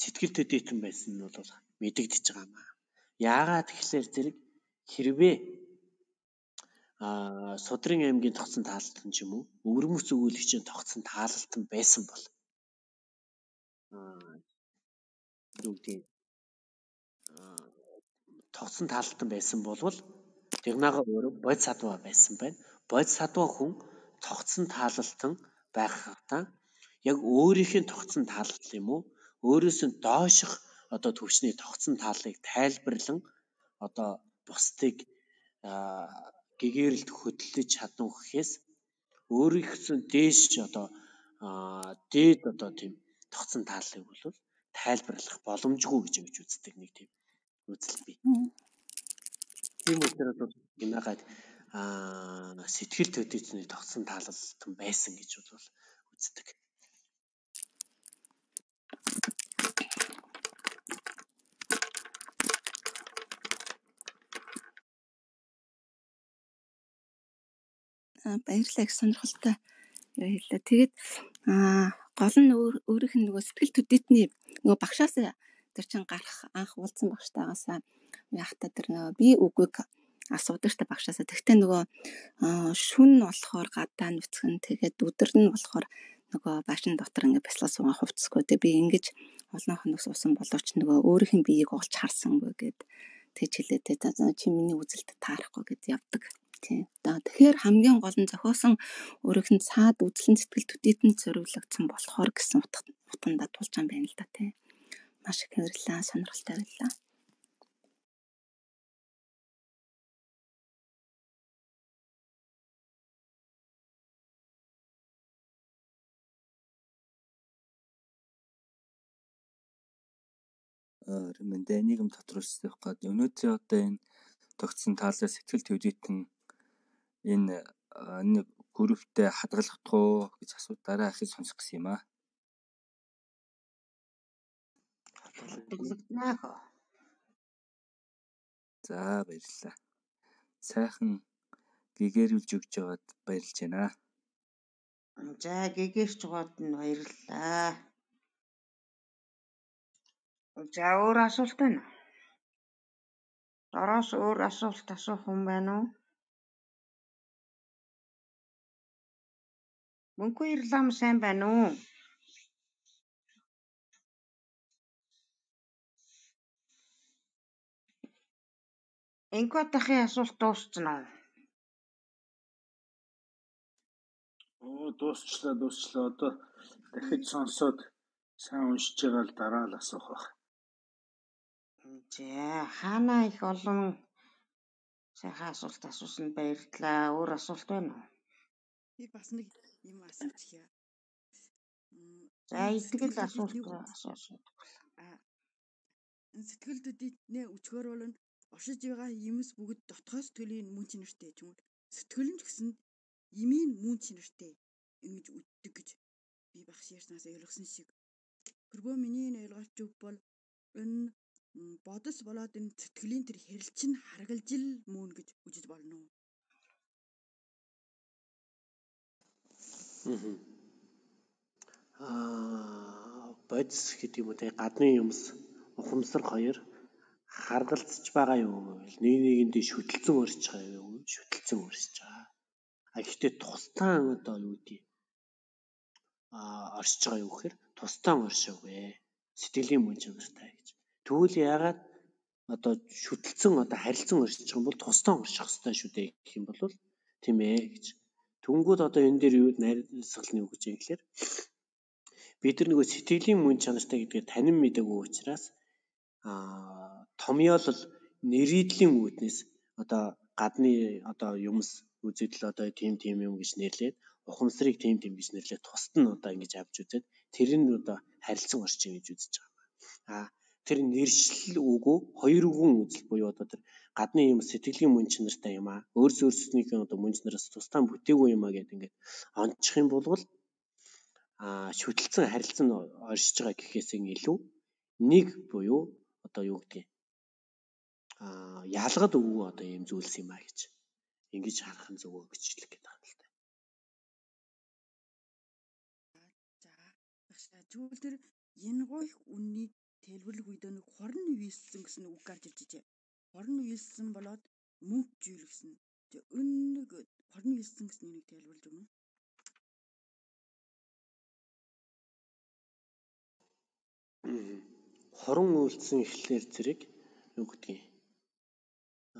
сэтгэл төдийтэн байсан нь бол мэдэгдэж байгаа маа. Яагаад тэгэхээр зэрэг хэрвээ аа Судрын аймгийн тогтсон таалалтан ч юм уу өвөрмөц өгүүлэгчийн тогтсон таалалтан байсан бол аа юу гэдэг тогтсон таалалтан байсан болвол Тэгнаага өөрөө бодис садва байсан байна. Бодис садва хүн тогтсон таалалтан байхтаа яг өөрийнх нь тогтсон таалал юм уу? Өөрөөс нь дооших одоо төвчний тогтсон тааллыг тайлбарлан одоо бусдыг гэгээрэлд хөдлөж чадна гэхээс өөрийнхөөс дээш одоо дээд одоо тийм тогтсон тааллыг бол тайлбарлах боломжгүй гэж ингэж үздэг нэг тийм үзэл бий. Тийм учраас бол гинагаад аа сэтгэл төдийцний тогтсон таалалтан байсан гэж бол үздэг. баярлалаа их сонирхолтой юу хэллээ. Тэгээд гол нь өөрийнх нь нөгөө сэтгэл төдийдний нөгөө багшаас тэр чин гарах анх уулзсан багштайгаасаа яхта тэр нөгөө би үгийг асуудаг та багшаасаа. Тэгтээ нөгөө шүн болохоор гадаа нүцгэн тэгээд өдөр нь болохоор нөгөө башин дотор ингээд бяцлаа суугаа хувцсгүй. Тэгээ би ингэж олон хоног суусан боловч нөгөө өөрийнх нь биеийг олж харсангүй гэд тэгж хэлээд чи миний үзэлд таарахгүй гэд явдаг. Тийм. Тэгэхээр хамгийн гол нь зохиосон өөрийнх нь цаад үзлэн сэтгэл төдийдөнд зориулагдсан болохоор гэсэн утганда тулж байгаа юм байна л да тий. Маш их баярлалаа. Сонирхолтой байлаа. Ремэндэ нийгэм үсэх гээд өнөөдрийн одоо энэ тогтсон таалал сэтгэл төвдитэн энэ нэг групптэй хадгалах уу гэж асуу дараа ахыг сонсох гэсэн юм аа. За баярлалаа. Сайхан гэгэрүүлж өгч байгаад баярлж байна. За гэгэрч байгаад нь баярлалаа. За өөр асуулт байна уу? Дороос өөр асуулт асуух хүн байна уу? Мөнхөө ирлам сайн байна уу? Энкотахын асуулт дуусна уу? Оо дуусчлаа дуусчлаа одоо дахиж сонсоод сайн уншиж байгаа л дараа л асуух байх. За хаана их олон сайхан асуулт асуусан баярлалаа. Өөр асуулт байна уу? Би бас нэг юм асуучихъя. За итгэл асуулт асуусан. Энэ сэтгэлдүүднээ өчгөр бол оршиж байгаа юмс бүгд дотоос төлийн мөн чанартай юм уу. Сэтгэл нь ч гэсэн имийн мөн чанартай ингэж үддэг гэж би багш ярьснаас ойлгосон шиг. Тэрбөө миний энэ ойлголт бол энэ бодос болоод энэ сэтгэлийн тэр хэрэлчин харгалжил мөн гэж үжиж болно? Аа бодис гэдэг юм уу те гадны юмс ухамсар хоёр харгалзаж байгаа юу гэвэл нэг нэгэндээ шүтэлцэн өрсөж байгаа юу шүтэлцэн өрсөж байгаа. А гэхдээ тусдаан одоо юу гэдэг а оршиж байгаа юу гэхээр тусдаан оршоогүй сэтгэлийн мөн чанартай гэж. Тэгвэл яагаад одоо шүтэлцэн одоо харилцан байгаа юм бол тусдаан орших хэрэгтэй шүү дээ гэх юм бол тийм ээ гэж. Түнгүүд одоо энэ дээр юу найрсгалны үг гэж юм гэхээр бид нар нөгөө сэтгэлийн мөн чанартай гэдгээ танин мэдээгүй учраас а томьёолол нэрийдлийн үүднээс одоо гадны одоо юмс үзэгдэл одоо тийм тийм юм гэж нэрлээд ухамсарыг тийм тийм гэж нэрлээд тусад нь одоо ингэж авч үзээд тэр нь одоо харилцан орчин гэж үзэж байгаа. А тэр нэршил үгөө хоёр үгэн үзэл буюу одоо тэр гадны юм сэтгэлийн мөн чанартай юм а өөрс өөрснийхөө одоо мөн чанараас тусдаа бүтээгүй юм а гэдэг ингээд онцчих юм бол а шүтэлцэн харилцан оршиж байгаа гэхээс илүү нэг буюу одоо юу гэдгийг а ялгад өвгөө одоо юм зүйлс юм а гэж ингэж харах нь зөвөө гэж хэлэх гээд байна л да. За зүйл төр энэ гойх үнний тэлбэрлэх үед нэг хорн вийлсэн гэсэн үг гарч ирж ижээ. Хорн вийлсэн болоод мөнх жийл гэсэн. Нэг хорны хэлсэн гэсний нэг тайлбарлаж өгнө. Хорон үйлдсэн эхлэлээр зэрэг юу гэдгийг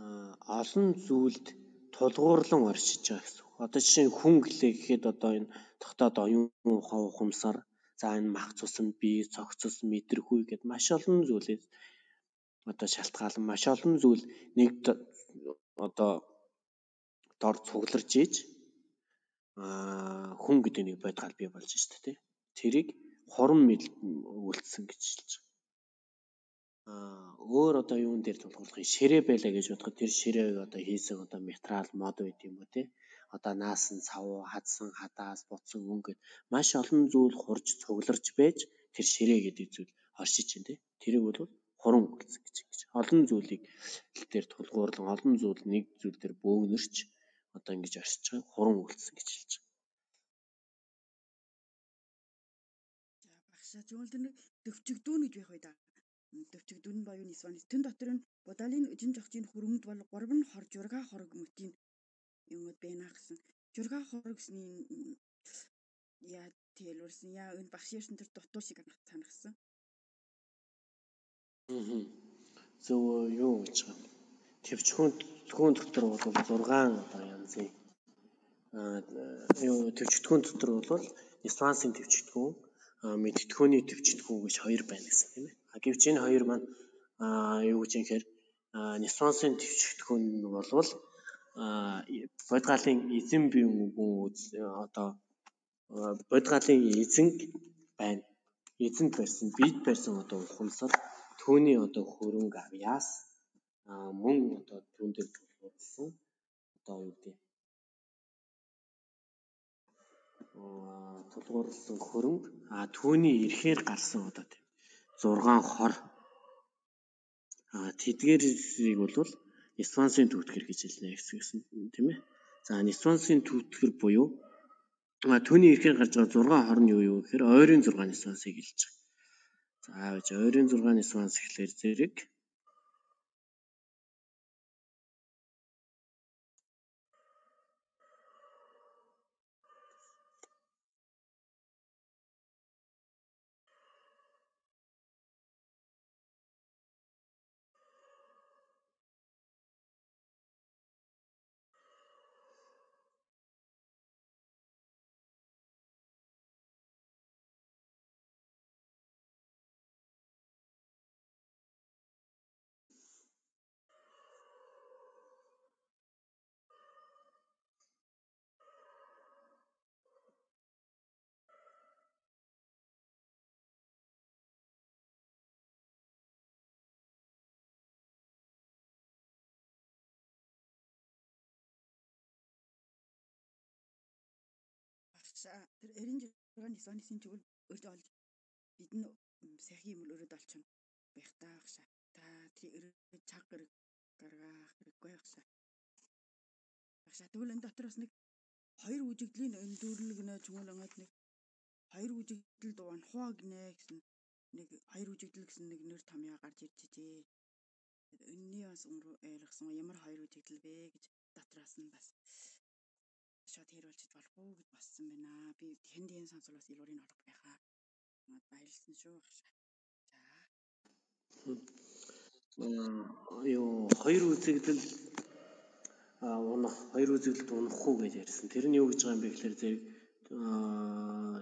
аа олон зүйлд тулгуурлан оршиж байгаа гэсэн. Одоо жишээ нь хүн гэлээ гэхэд одоо энэ тогтоод оюун ухаан ухамсар за энэ мах цусан бие цогцос мэдрэхүй гэд маш олон зүйлээс одоо шалтгаалan маш олон зүйл нэг одоо дор цугларж ийж аа хүн гэдэг нэг бодгал бий болж штэ тий. Тэрийг хорон үлдсэн гэж хэлж байгаа. Аа өөр одоо юун дээр тулгуурлах ширээ байлаа гэж бодоход тэр ширээг одоо хийсэн одоо материал мод байт юм уу тий. Одоо наасан цав, хадсан хадаас, буцсан өнгөд маш олон зүйл хурж цугларч байж тэр ширээ гэдэг зүйл оршиж чинь тий. Тэрийг бол хуран үлдсэн гэж ингэж. Олон зүйлийг дээр тулгуурлан олон зүйл нэг зүйл дээр бөөгнөрч одоо ингэж оршиж байгаа хуран үлдсэн гэж хэлж байгаа. За багшаа тэр нэг төвчгдүүн гэж байх бай да. Төвчгдүүн боيو нисванис тэн дотор нь будалын жин жогчийн хөрөмд бол гурав нь хор журга хорог мөтийн юмуд байна гэсэн. Журга хорог гэсний яа тэлвэрсэн яа энэ багш ярьсан тэр дутуу шиг санагдсан. Аа. Зөв юу гэж байгаа юм. Төвчхүүн төвчтгүүн дотор бол 6 одоо янзын аа юу төвчтгүүн дотор бол нисвансын төвчтгүүн, мэдтгүүний төвчтгүүн гэж хоёр байна гэсэн тийм ээ. А гэвч энэ хоёр маань аа юу гэж юм хэрэг нисвансын төвчтгүүн нь болвол бодгалын эзэн бие үгэн одоо бодгалын эзэн байна. Эзэнт барьсан, бид барьсан одоо ухамсар түүний одоо хөрөнгө авьяас мөн одоо түүн дээр тулгуурласан одоо юу гэдэг? Тулгуурласан хөрөнгө а түүний эрхээр гарсан одоо тийм 6 хор. А тэдгээрийг бол Нисвансын түүтгэр гэж хэлнэ гэсэн тийм ээ. За Нисвансын түүтгэр буюу түүний эрхээр гарч байгаа 6 хор нь юу юу гэхээр ойрын 6 Нисвансыг хэлж байгаа. За ойрын 6 Нисванс гэхлээр зэрэг тэр 96 Sony-сын чигүүл өөртөө олж бид нь сахи юм өрөөд олчихно байх таа багшаа. Та тэр өрөө цаг гэрэг гаргаах хэрэггүй багшаа. Багшаа тэгвэл энэ дотор бас нэг хоёр үжигдлийн өндөөрлөг нэ ч юм уу ингээд нэг хоёр үжигдэл унхваа гинэ гэсэн нэг хоёр үжигдэл гэсэн нэг нэр томьёо гарч ирж ижээ. Өнний бас ойлгосон ямар хоёр үжигдэл вэ гэж дотроос нь бас шууд хэр болчих болохгүй гэж боссон байна. Би тэндийн сонсол бас илүүрийн орох байхаа. Баярлсан шүү багшаа. За. юу хоёр үзэгдэл унах хоёр үзэгдэлд унахгүй гэж ярьсан. Тэр нь юу гэж байгаа юм бэ гэхээр зэрэг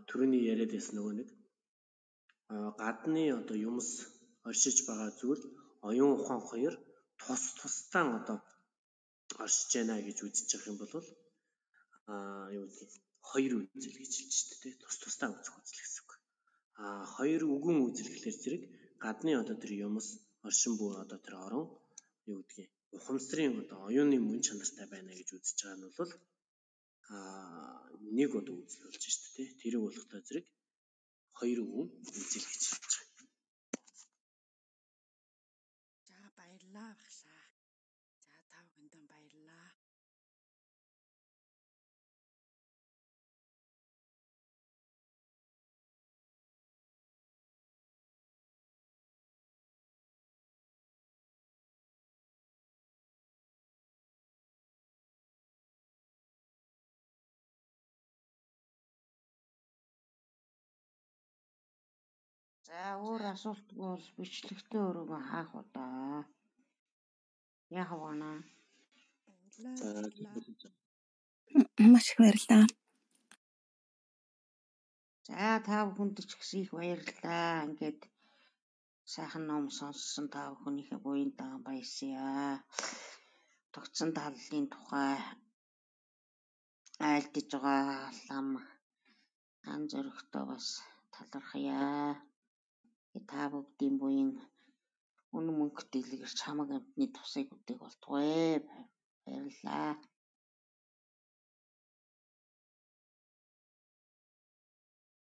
төрөний яриад байсан нөгөө нэг гадны одоо юмс оршиж байгаа зүйл оюун ухаан хоёр тус тусдаа одоо оршиж байна гэж үзэж явах юм бол аа юу гэдэг хоёр үзэл гэж хэлж шүү дээ. Тус тусдаа үзэх үзэл гэсэн үг. Аа хоёр үгэн үзэл гэхэлэр зэрэг гадны одоо тэр юмс оршин бүр одоо тэр орон юу гэдгийг ухамсарын одоо оюуны мөн чанартай байна гэж үзэж байгаа нь бол аа нэг одоо үзэл болж шүү дээ. Тэрийг болохтой зэрэг хоёр үгэн үзэл гэж За өөр асуулт бол бичлэгтээ өрөөгөө хаах удаа. Яах вэ? Маш их баярлалаа. За та бүхэнд ч гэсэн их баярлалаа. Ингээд сайхан ном сонссон та бүхнийхээ буян даан баясъя. Тогтсон таллын тухай айлдж байгаа лам ан зөрөгтэй бас талархъя. Та бүгдийн буян үнэн мөнгө дэлгэрч хамаг амтны тусыг үдэг болтугай. Баярлалаа.